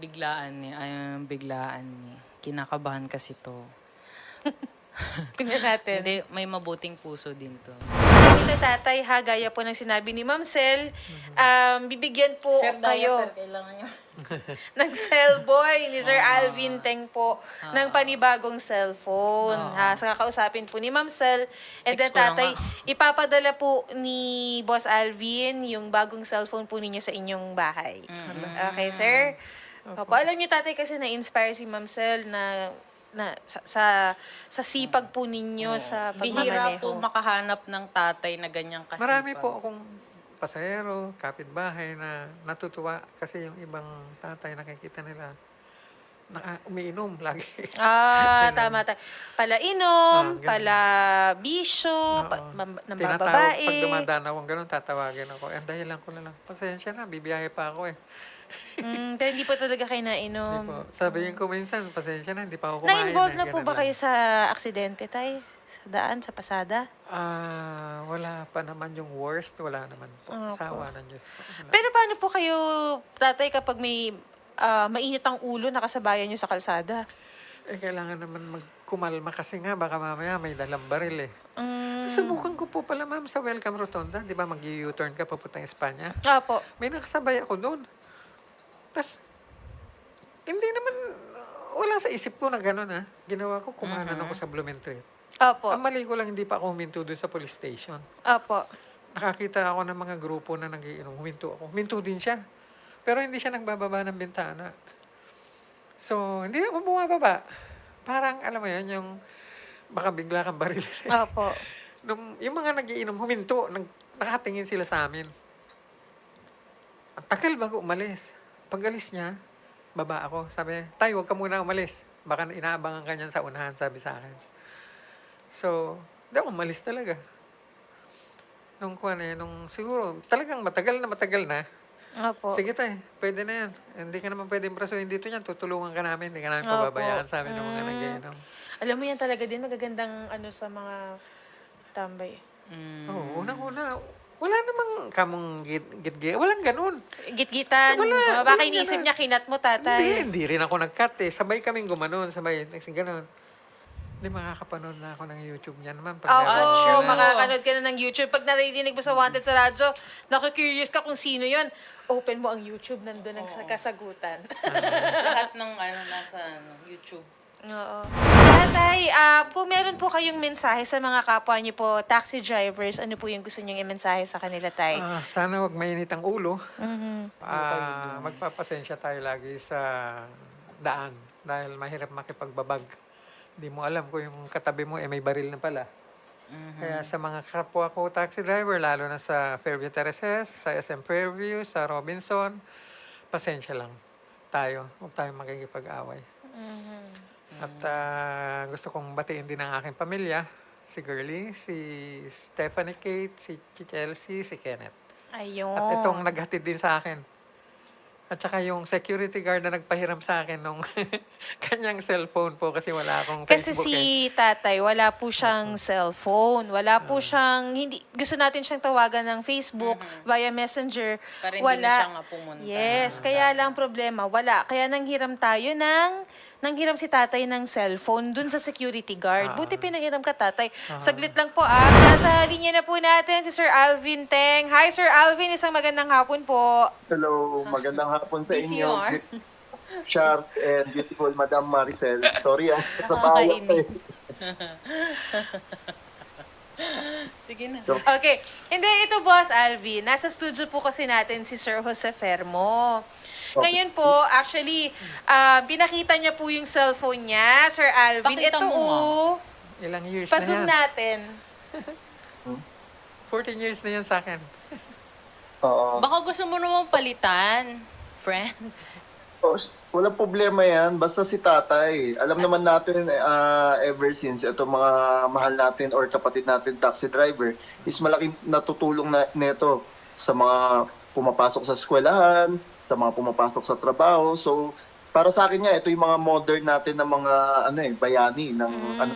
biglaan ni, ay, biglaan ni. Kinakabahan kasi to. Tingnan natin. Hindi, may mabuting puso din to. Ito, tatay, ha, gaya po ng sinabi ni Ma'am Sel, um, bibigyan po Sir, kayo diaper, kailangan niya. ng cellboy ni Sir Ah. Alvin Teng po ng panibagong cellphone. Ha, sa kakausapin po ni Ma'am Sel. And then, Ah. Tatay, ipapadala po ni Boss Alvin yung bagong cellphone po ninyo sa inyong bahay. Okay, sir? Opo. Alam niyo, tatay, kasi na-inspire si Ma'am Sel na na sa sa, sa sipag po ninyo sa Bihira pagmamaneho. po makahanap ng tatay na ganyang kasipag. Marami po akong pasahero, kapitbahay na natutuwa kasi yung ibang tatay nakikita nila na umiinom lagi. Ah, tama tayo. Pala inom, Ah, pala bisyo, pa, mam- ng mga Tinatawag, babae. pag dumadaan akong ganun, tatawagin ako. Eh, dahilan ko na lang. Pasensya na, bibiyahe pa ako eh. Mm, pero hindi po talaga kayo Hindi nainom. po. Sabihin ko minsan, pasensya na, hindi pa ako kumain. Na-involved eh, na po ba lang. kayo sa aksidente, tay? Sa daan, sa pasada? Ah, wala pa naman yung worst. Wala naman po. Opo. Sawa ng Diyos po. Wala. Pero paano po kayo, tatay, kapag may ah, mainit ang ulo, nakasabayan nyo sa kalsada? Eh, kailangan naman magkumalma kasi nga, baka mamaya may dalang baril eh. Mm. Subukan ko po pala, ma'am, sa Welcome Rotonda. Di ba, mag-U-turn ka papuntang Espanya? Opo. May nakasabay ako doon. Tapos, hindi naman, wala sa isip ko na gano'n ha. Ginawa ko, kumanan ako sa Blumentritt. Opo. Ang mali ko lang, hindi pa ako huminto doon sa police station. Opo. Nakakita ako ng mga grupo na nagiinom. Huminto ako. Huminto din siya. Pero hindi siya nagbababa ng bintana. So, hindi ako bumababa. Parang, alam mo yan, yung baka bigla kang baril. Opo. Nung, yung mga nagiinom, huminto. Nag, nakatingin sila sa amin. Ang tagal bago umalis. Pag alis niya, baba ako. Sabi, tayo, huwag ka muna umalis. Baka inaabangan ka niyan sa unahan, sabi sa akin. So, di ako umalis talaga. Nung kuwan eh, nung siguro, talagang matagal na matagal na. Opo. Sige tayo, pwede na yan. Hindi ka naman pwedeng brasuhin dito yan. Tutulungan ka namin. Hindi ka namin Opo. pababayaan sa amin ng mga Mm. nagiinom. Alam mo yan talaga din, magagandang ano sa mga tambay. Oo, unang-una, wala namang kamong git git Walang ganun. Gitgitan. So, wala, Baka iniisip niya kinat mo, tatay. Hindi, hindi rin ako nag-cut eh. Sabay kaming gumanon, sabay, ganun. Hindi makakapanood na ako ng YouTube niyan, ma'am. Pag Opo, na. makakanood ka na ng YouTube. Pag narinig mo sa Wanted sa radyo, naku-curious ka kung sino yon open mo ang YouTube, nandun ang kasagutan. Lahat ng ano nasa ano, YouTube. Oo. Tatay, ah, kung meron po kayong mensahe sa mga kapwa niyo po, taxi drivers, ano po yung gusto niyong i-mensahe sa kanila, tay? Ah, sana wag mainit ang ulo. Mhm. Ah, magpapasensya tayo lagi sa daan dahil mahirap makipagbabag. Di mo alam kung yung katabi mo eh may baril na pala. Mhm. Kaya sa mga kapwa ko taxi driver, lalo na sa Fairview Terraces, sa SM Fairview, sa Robinson, pasensya lang tayo. Huwag tayong makikipag-away. At ah, gusto kong batiin din ang aking pamilya, si Girlie, si Stephanie Kate, si Chelsea, si Kenneth. Ayun. At itong naghatid din sa akin. At saka yung security guard na nagpahiram sa akin nung kanyang cellphone po kasi wala akong Kasi Facebook eh. si tatay, wala po siyang cellphone. Wala po siyang, hindi, gusto natin siyang tawagan ng Facebook via messenger. Para hindi wala. na siya nga pumunta. Yes, kaya lang problema, wala. Kaya nanghiram tayo ng, nanghiram si tatay ng cellphone dun sa security guard. Buti pinahiram ka tatay. Saglit lang po ah. Nasa linya na po natin si Sir Alvin Teng. Hi Sir Alvin, isang magandang hapon po. Hello, magandang hapon sa inyo. Sharp and beautiful Madam Maricel. Sorry ang trabaho ko eh. Sige na. Okay. Hindi, ito boss Alvin. Nasa studio po kasi natin si Sir Jose Fermo. Ngayon po, actually, ah, pinakita niya po yung cellphone niya, Sir Alvin. Pakita ito mo nga. oh, Ilang years pa-zoom na yan. natin. 14 years na yan sa akin. Oo. Baka gusto mo naman palitan, friend. Oh, walang problema yan. Basta si tatay. Alam naman natin ah, ever since ito mga mahal natin or kapatid natin taxi driver is malaking natutulong na neto sa mga pumapasok sa eskwelahan, sa mga pumapasok sa trabaho. So, para sa akin nga, ito yung mga modern natin na mga ano eh, bayani ng ano,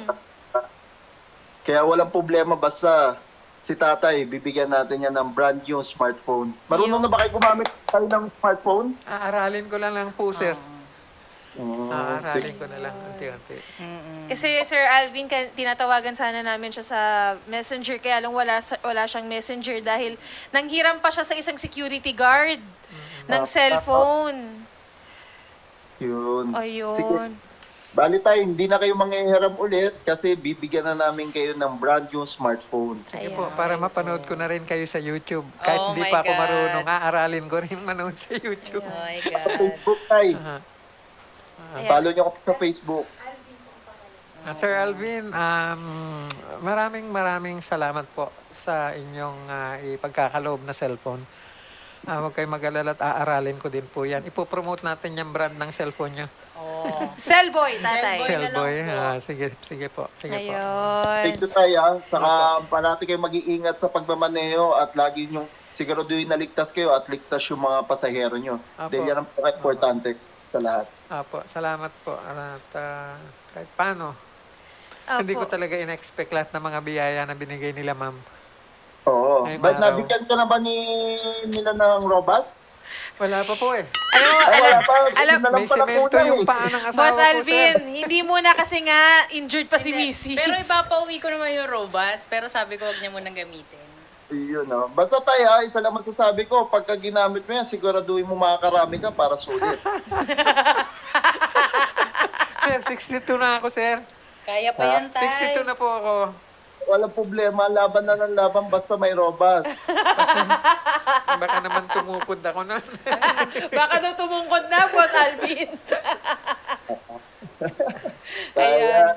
Kaya walang problema basta si tatay, bibigyan natin yan ng brand new smartphone. Marunong na ba kayo gumamit tayo ng smartphone? Aaralin ko lang lang po, sir. Mm, Aaralin ko na lang unti-unti. Kasi Sir Alvin, kan- tinatawagan sana namin siya sa messenger. Kaya lang wala, sa- wala siyang messenger dahil nanghiram pa siya sa isang security guard ng Ah, cellphone. Yun. Ayun. Sige. Bali tayo, hindi na kayo manghihiram ulit kasi bibigyan na namin kayo ng brand new smartphone. Sige po, para mapanood ko na rin kayo sa YouTube. Kahit Oh hindi my pa ako God. marunong, aaralin ko rin manood sa YouTube. Oh my God. Facebook tayo. Follow niyo ako sa Facebook. Ah, Sir Alvin, um, maraming maraming salamat po sa inyong ah, ipagkakaloob na cellphone. Ah, huwag kayong mag-alala at aaralin ko din po yan. Ipopromote natin yung brand ng cellphone niya. Cellboy, tatay. Cellboy. Ah, sige, sige po. Sige po. Ayun. Thank you tayo. ah. Saka parati kayo mag-iingat sa pagmamaneho at lagi yung siguraduhin na ligtas kayo at ligtas yung mga pasahero nyo. Apo. Dahil yan ang importante sa lahat. Apo, salamat po. At ah, kahit paano, Apo. hindi ko talaga in-expect lahat ng mga biyaya na binigay nila, ma'am. Oo. But nabigyan ka na ba ni nila ng Robas? Wala pa po eh. Alam mo, Ay, alam, wala pa. alam, Yun na lang May pala semento kulang yung eh. paa ng asawa Boss ko, Alvin, sir. hindi muna kasi nga injured pa si Mrs. Pero ipapauwi ko naman yung robas, pero sabi ko wag niya munang gamitin. Yun, no? Basta tayo, ah, isa lang masasabi ko, pagka ginamit mo yan, siguraduhin mo makakarami ka para sulit. Sir, 62 na ako, sir. Kaya pa Ha? yan, tay. 62 na po ako. Walang problema, laban na ng laban basta may robas. Baka naman tumupod ako nun. Baka daw tumungkod na, Boss Alvin. Kaya,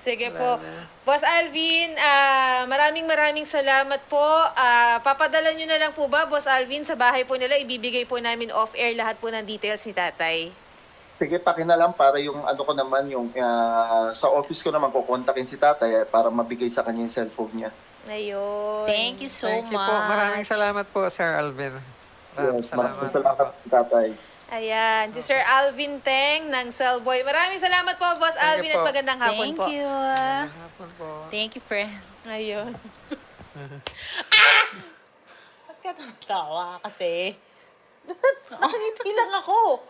Sige po. Boss Alvin, ah, maraming maraming salamat po. Ah, papadala nyo na lang po ba, Boss Alvin, sa bahay po nila? Ibibigay po namin off-air lahat po ng details ni tatay. Sige, pakin na lang para yung ano ko naman, yung ah, sa office ko naman kukontakin si tatay eh, para mabigay sa kanya yung cellphone niya. Ayun. Thank you so Thank you much. po. Maraming salamat po, Sir Alvin. Maraming Yes, maraming salamat. salamat tatay. Ayan, si Sir Alvin Teng ng Cellboy. Maraming salamat po, Boss Thank you Alvin, at po. magandang hapon Thank po. you. Hapon po. Thank you, friend. Ayun. Ba't ka tumatawa kasi? Nakangiti lang ako.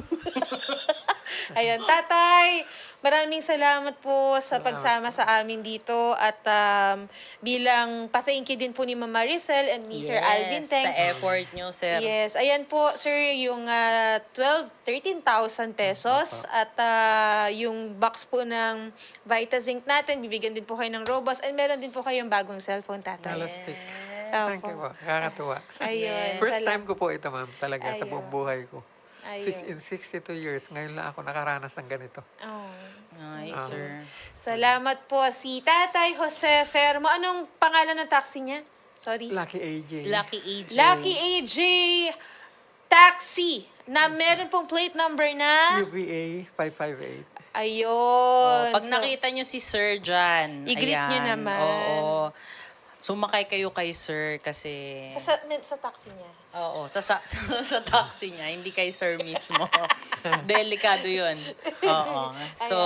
Ayun, tatay, maraming salamat po sa pagsama sa amin dito at um, bilang pa-thank you din po ni Mama Maricel and me, Sir Alvin Teng. sa effort nyo, sir. Yes, ayan po, sir, yung ah, 12, 13,000 pesos at ah, yung box po ng Vitazinc natin, bibigyan din po kayo ng Robust and meron din po kayong bagong cellphone, tatay. Nalastik. Opo. Thank you po. Kakatuwa. Ayun. First time ko po ito, ma'am. Talaga sa Ayun. buong buhay ko. Six, Ayun. in 62 years, ngayon lang ako nakaranas ng ganito. Oh. Ay, Ah. sir. Salamat po si Tatay Jose Fermo. Anong pangalan ng taxi niya? Sorry. Lucky AJ. Lucky AJ. Lucky AJ Taxi na meron pong plate number na UVA 558. ayun. Oh, pag So, nakita nyo si Sir dyan, I-greet nyo naman. Oo. Sumakay kayo kay Sir kasi... sa, sa, sa taxi niya. Oo, sa, sa, sa taxi niya, hindi kay Sir mismo. Delikado yun. Oo. So,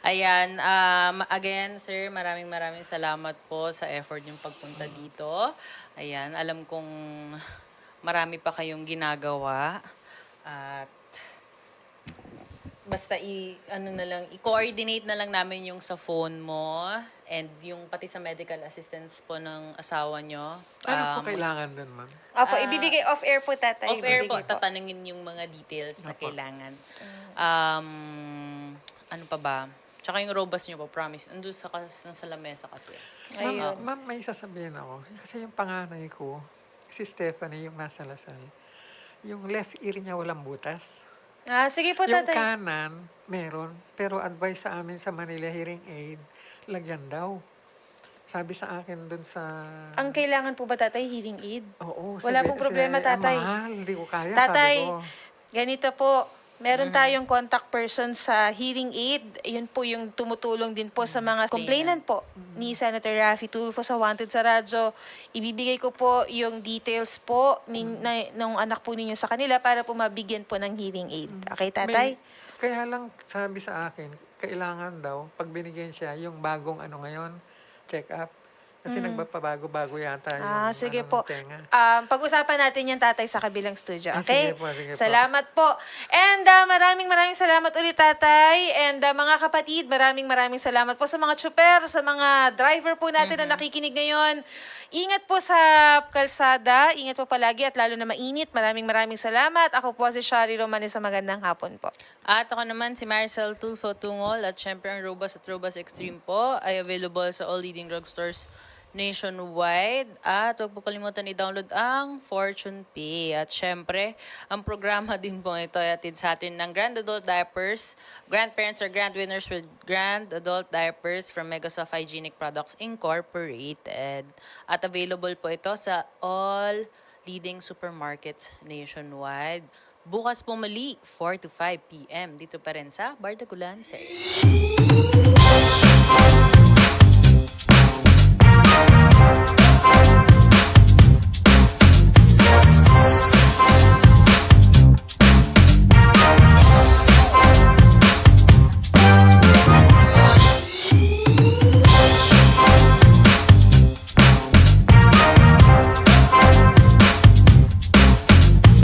ayan. Um, again, Sir, maraming maraming salamat po sa effort yung pagpunta dito. Ayan, alam kong marami pa kayong ginagawa. At basta i ano na lang i-coordinate na lang namin yung sa phone mo and yung pati sa medical assistance po ng asawa nyo. Ano po Um, kailangan dun, ma'am? Opo, Ah, ibibigay off-air po, tatay. Off-air po, Ibibigay tatanungin yung mga details na Opo. kailangan. Um, ano pa ba? Tsaka yung robust nyo po, promise. Andun sa, kas- nasa lamesa kasi. Ma'am, ma'am, may sasabihin ako. Kasi yung panganay ko, si Stephanie, yung nasa Lasal, yung left ear niya walang butas. Ah, sige po, yung tatay. kanan, meron. Pero advice sa amin sa Manila Hearing Aid, lagyan daw. Sabi sa akin dun sa... Ang kailangan po ba, tatay, hearing aid? Oo, Wala sabi- pong problema, sabi, "Ah, tatay. mahal, hindi ko kaya, Tatay, sabi ko. ganito po. Meron Mm. tayong contact person sa hearing aid. Yun po yung tumutulong din po sa mga complainant po ni Senator Raffy Tulfo sa Wanted sa Radyo. Ibibigay ko po yung details po ni, na, ng anak po ninyo sa kanila para po mabigyan po ng hearing aid. Okay, tatay? May- kaya lang sabi sa akin, kailangan daw, pag binigyan siya, yung bagong ano ngayon, check-up. Kasi Mm. nagbapabago-bago yata yung Ah, sige ano, po. ng tenga. Um, pag-usapan natin yan, tatay, sa kabilang studio. Ah, Okay? sige po, sige po. salamat po. And uh, maraming maraming salamat ulit, tatay. And uh, mga kapatid, maraming maraming salamat po sa mga tsuper, sa mga driver po natin Mm-hmm. na nakikinig ngayon. Ingat po sa kalsada. Ingat po palagi at lalo na mainit. Maraming maraming salamat. Ako po si Shari Romanes sa magandang hapon po. At ako naman si Maricel Tulfo Tungol at syempre ang Robust at Robust Extreme po ay available sa all leading drugstores nationwide. At huwag po kalimutan i-download ang Fortune Pay. At syempre, ang programa din po ito ay atid sa atin ng Grand Adult Diapers. Grandparents or grand winners with Grand Adult Diapers from Megasoft Hygienic Products Incorporated. At available po ito sa all leading supermarkets nationwide. Bukas po muli, 4 to 5 p.m. Dito pa rin sa Bardagulan, sir.